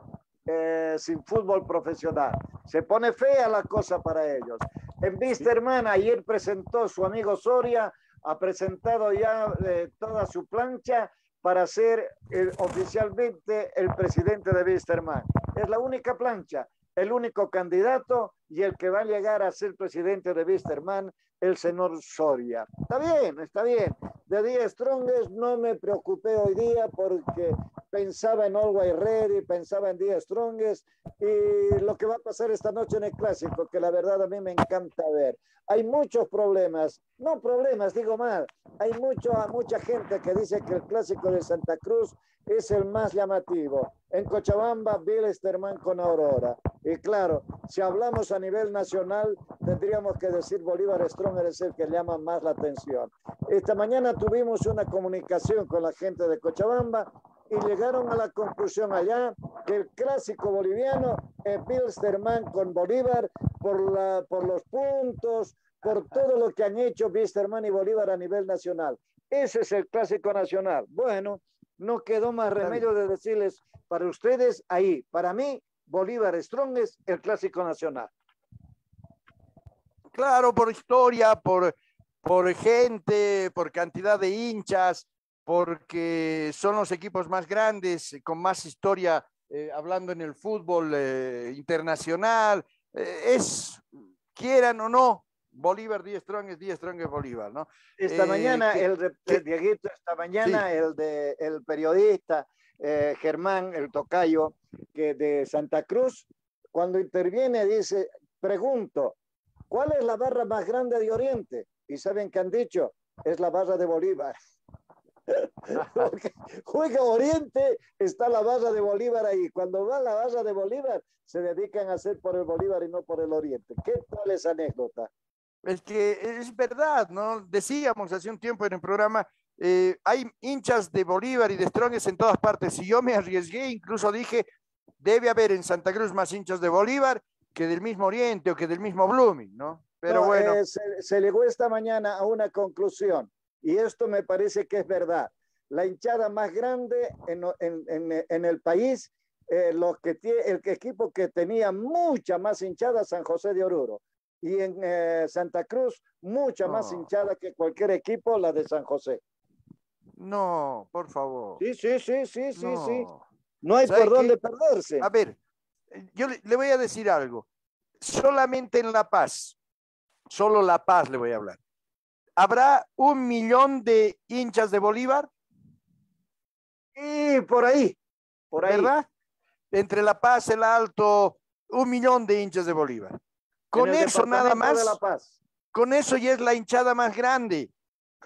eh, sin fútbol profesional. Se pone fea la cosa para ellos. En Wisterman ayer presentó su amigo Soria, ha presentado ya eh, toda su plancha para ser oficialmente el presidente de Wisterman. Es la única plancha, el único candidato y el que va a llegar a ser presidente de Wisterman, el señor Soria. Está bien, está bien. De Díaz Strongest no me preocupé hoy día porque pensaba en Always Ready, pensaba en Díaz Strongest y lo que va a pasar esta noche en el clásico, que la verdad a mí me encanta ver. Hay muchos problemas, no problemas, digo mal, hay mucho, mucha gente que dice que el clásico de Santa Cruz es el más llamativo. En Cochabamba, Bill Esterman con Aurora. Y claro, si hablamos a nivel nacional, tendríamos que decir Bolívar Stronger es el que llama más la atención. Esta mañana tuvimos una comunicación con la gente de Cochabamba y llegaron a la conclusión allá que el clásico boliviano es Bilsterman con Bolívar por, la, por los puntos, por todo lo que han hecho Bilsterman y Bolívar a nivel nacional. Ese es el clásico nacional. Bueno, no quedó más remedio de decirles para ustedes ahí, para mí, Bolívar Strong es el clásico nacional. Claro, por historia, por, por gente, por cantidad de hinchas, porque son los equipos más grandes, con más historia, eh, hablando en el fútbol eh, internacional. Eh, es, quieran o no, Bolívar, Die Strong es Die Strong es Bolívar, ¿no? Esta mañana, el, el, Dieguito, esta mañana, el, de, el periodista Germán, el tocayo, que de Santa Cruz, cuando interviene, dice, pregunto, ¿cuál es la barra más grande de Oriente? Y saben que han dicho, es la barra de Bolívar. juega Oriente, está la barra de Bolívar ahí. Cuando va la barra de Bolívar, se dedican a hacer por el Bolívar y no por el Oriente. ¿Qué tal esa anécdota? Es que es verdad, ¿no? Decíamos hace un tiempo en el programa, eh, hay hinchas de Bolívar y de Stronges en todas partes. Y yo me arriesgué, incluso dije, debe haber en Santa Cruz más hinchas de Bolívar que del mismo Oriente o que del mismo Blooming, ¿no? Pero bueno. Eh, se, se llegó esta mañana a una conclusión y esto me parece que es verdad. La hinchada más grande en, en, en, el país, eh, los que tiene, el equipo que tenía mucha más hinchada, San José de Oruro. Y en eh, Santa Cruz, mucha más hinchada que cualquier equipo, la de San José. No, por favor. Sí, sí, sí, sí, sí, no. sí. No hay por dónde perderse. A ver, yo le, le voy a decir algo. Solamente en La Paz, solo La Paz le voy a hablar ¿Habrá un millón de hinchas de Bolívar? Y por ahí, por ahí. ¿Verdad? Entre La Paz, el Alto, un millón de hinchas de Bolívar. Con eso nada más. La Paz. Con eso ya es la hinchada más grande.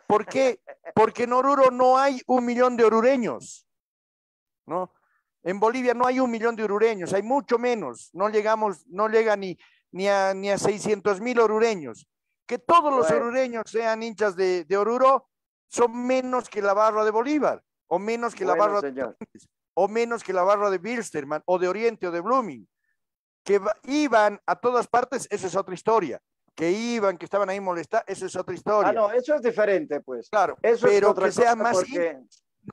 ¿Por qué? Porque en Oruro no hay un millón de orureños. ¿No? En Bolivia no hay un millón de orureños, hay mucho menos. No llegamos, no llega ni, ni a, ni a 600 mil orureños que todos los orureños sean hinchas de, de, Oruro son menos que la barra de Bolívar, o menos que bueno, la barra señor. de o menos que la barra de Bilsterman, o de Oriente, o de Blooming. Que iban a todas partes, eso es otra historia. Que iban, que estaban ahí molestando, eso es otra historia. Ah, no, eso es diferente, pues. Claro, eso pero que sean más porque...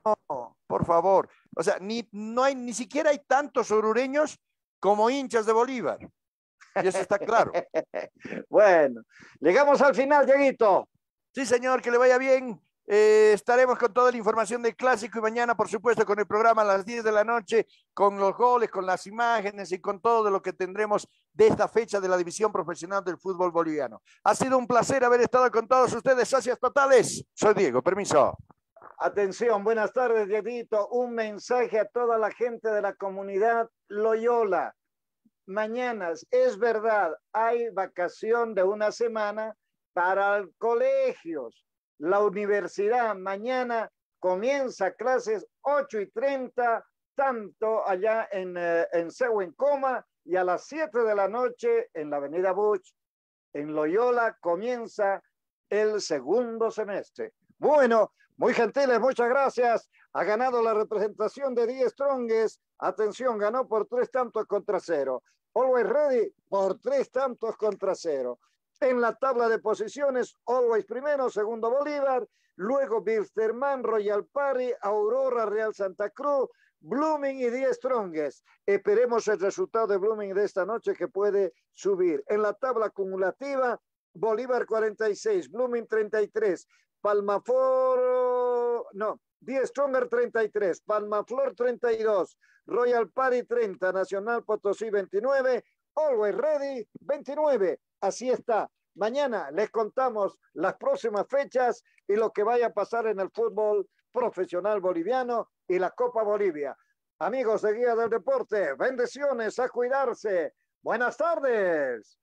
No, por favor. O sea, ni, no hay, ni siquiera hay tantos orureños como hinchas de Bolívar. Y eso está claro. bueno, llegamos al final, Dieguito. Sí, señor, que le vaya bien. Eh, estaremos con toda la información del clásico y mañana, por supuesto, con el programa a las 10 de la noche, con los goles, con las imágenes y con todo lo que tendremos de esta fecha de la división profesional del fútbol boliviano. Ha sido un placer haber estado con todos ustedes. Gracias totales. Soy Diego, permiso. Atención, buenas tardes, Dieguito. Un mensaje a toda la gente de la comunidad Loyola mañanas. Es verdad, hay vacación de una semana para colegios. La universidad mañana comienza clases 8 y 30, tanto allá en, eh, en Coma y a las 7 de la noche en la avenida Buch, en Loyola, comienza el segundo semestre. Bueno, muy gentiles, muchas gracias. Ha ganado la representación de 10 Stronges. Atención, ganó por tres tantos contra cero. Always Ready por tres tantos contra cero. En la tabla de posiciones, Always primero, segundo Bolívar, luego Bilsterman, Royal Party, Aurora, Real Santa Cruz, Blooming y 10 Strongest. Esperemos el resultado de Blooming de esta noche que puede subir. En la tabla acumulativa, Bolívar 46, Blooming 33, Palmaforo, no, 10 Stronger 33, Palmaflor 32, Royal Party 30, Nacional Potosí 29, Always Ready 29. Así está. Mañana les contamos las próximas fechas y lo que vaya a pasar en el fútbol profesional boliviano y la Copa Bolivia. Amigos de Guía del Deporte, bendiciones a cuidarse. Buenas tardes.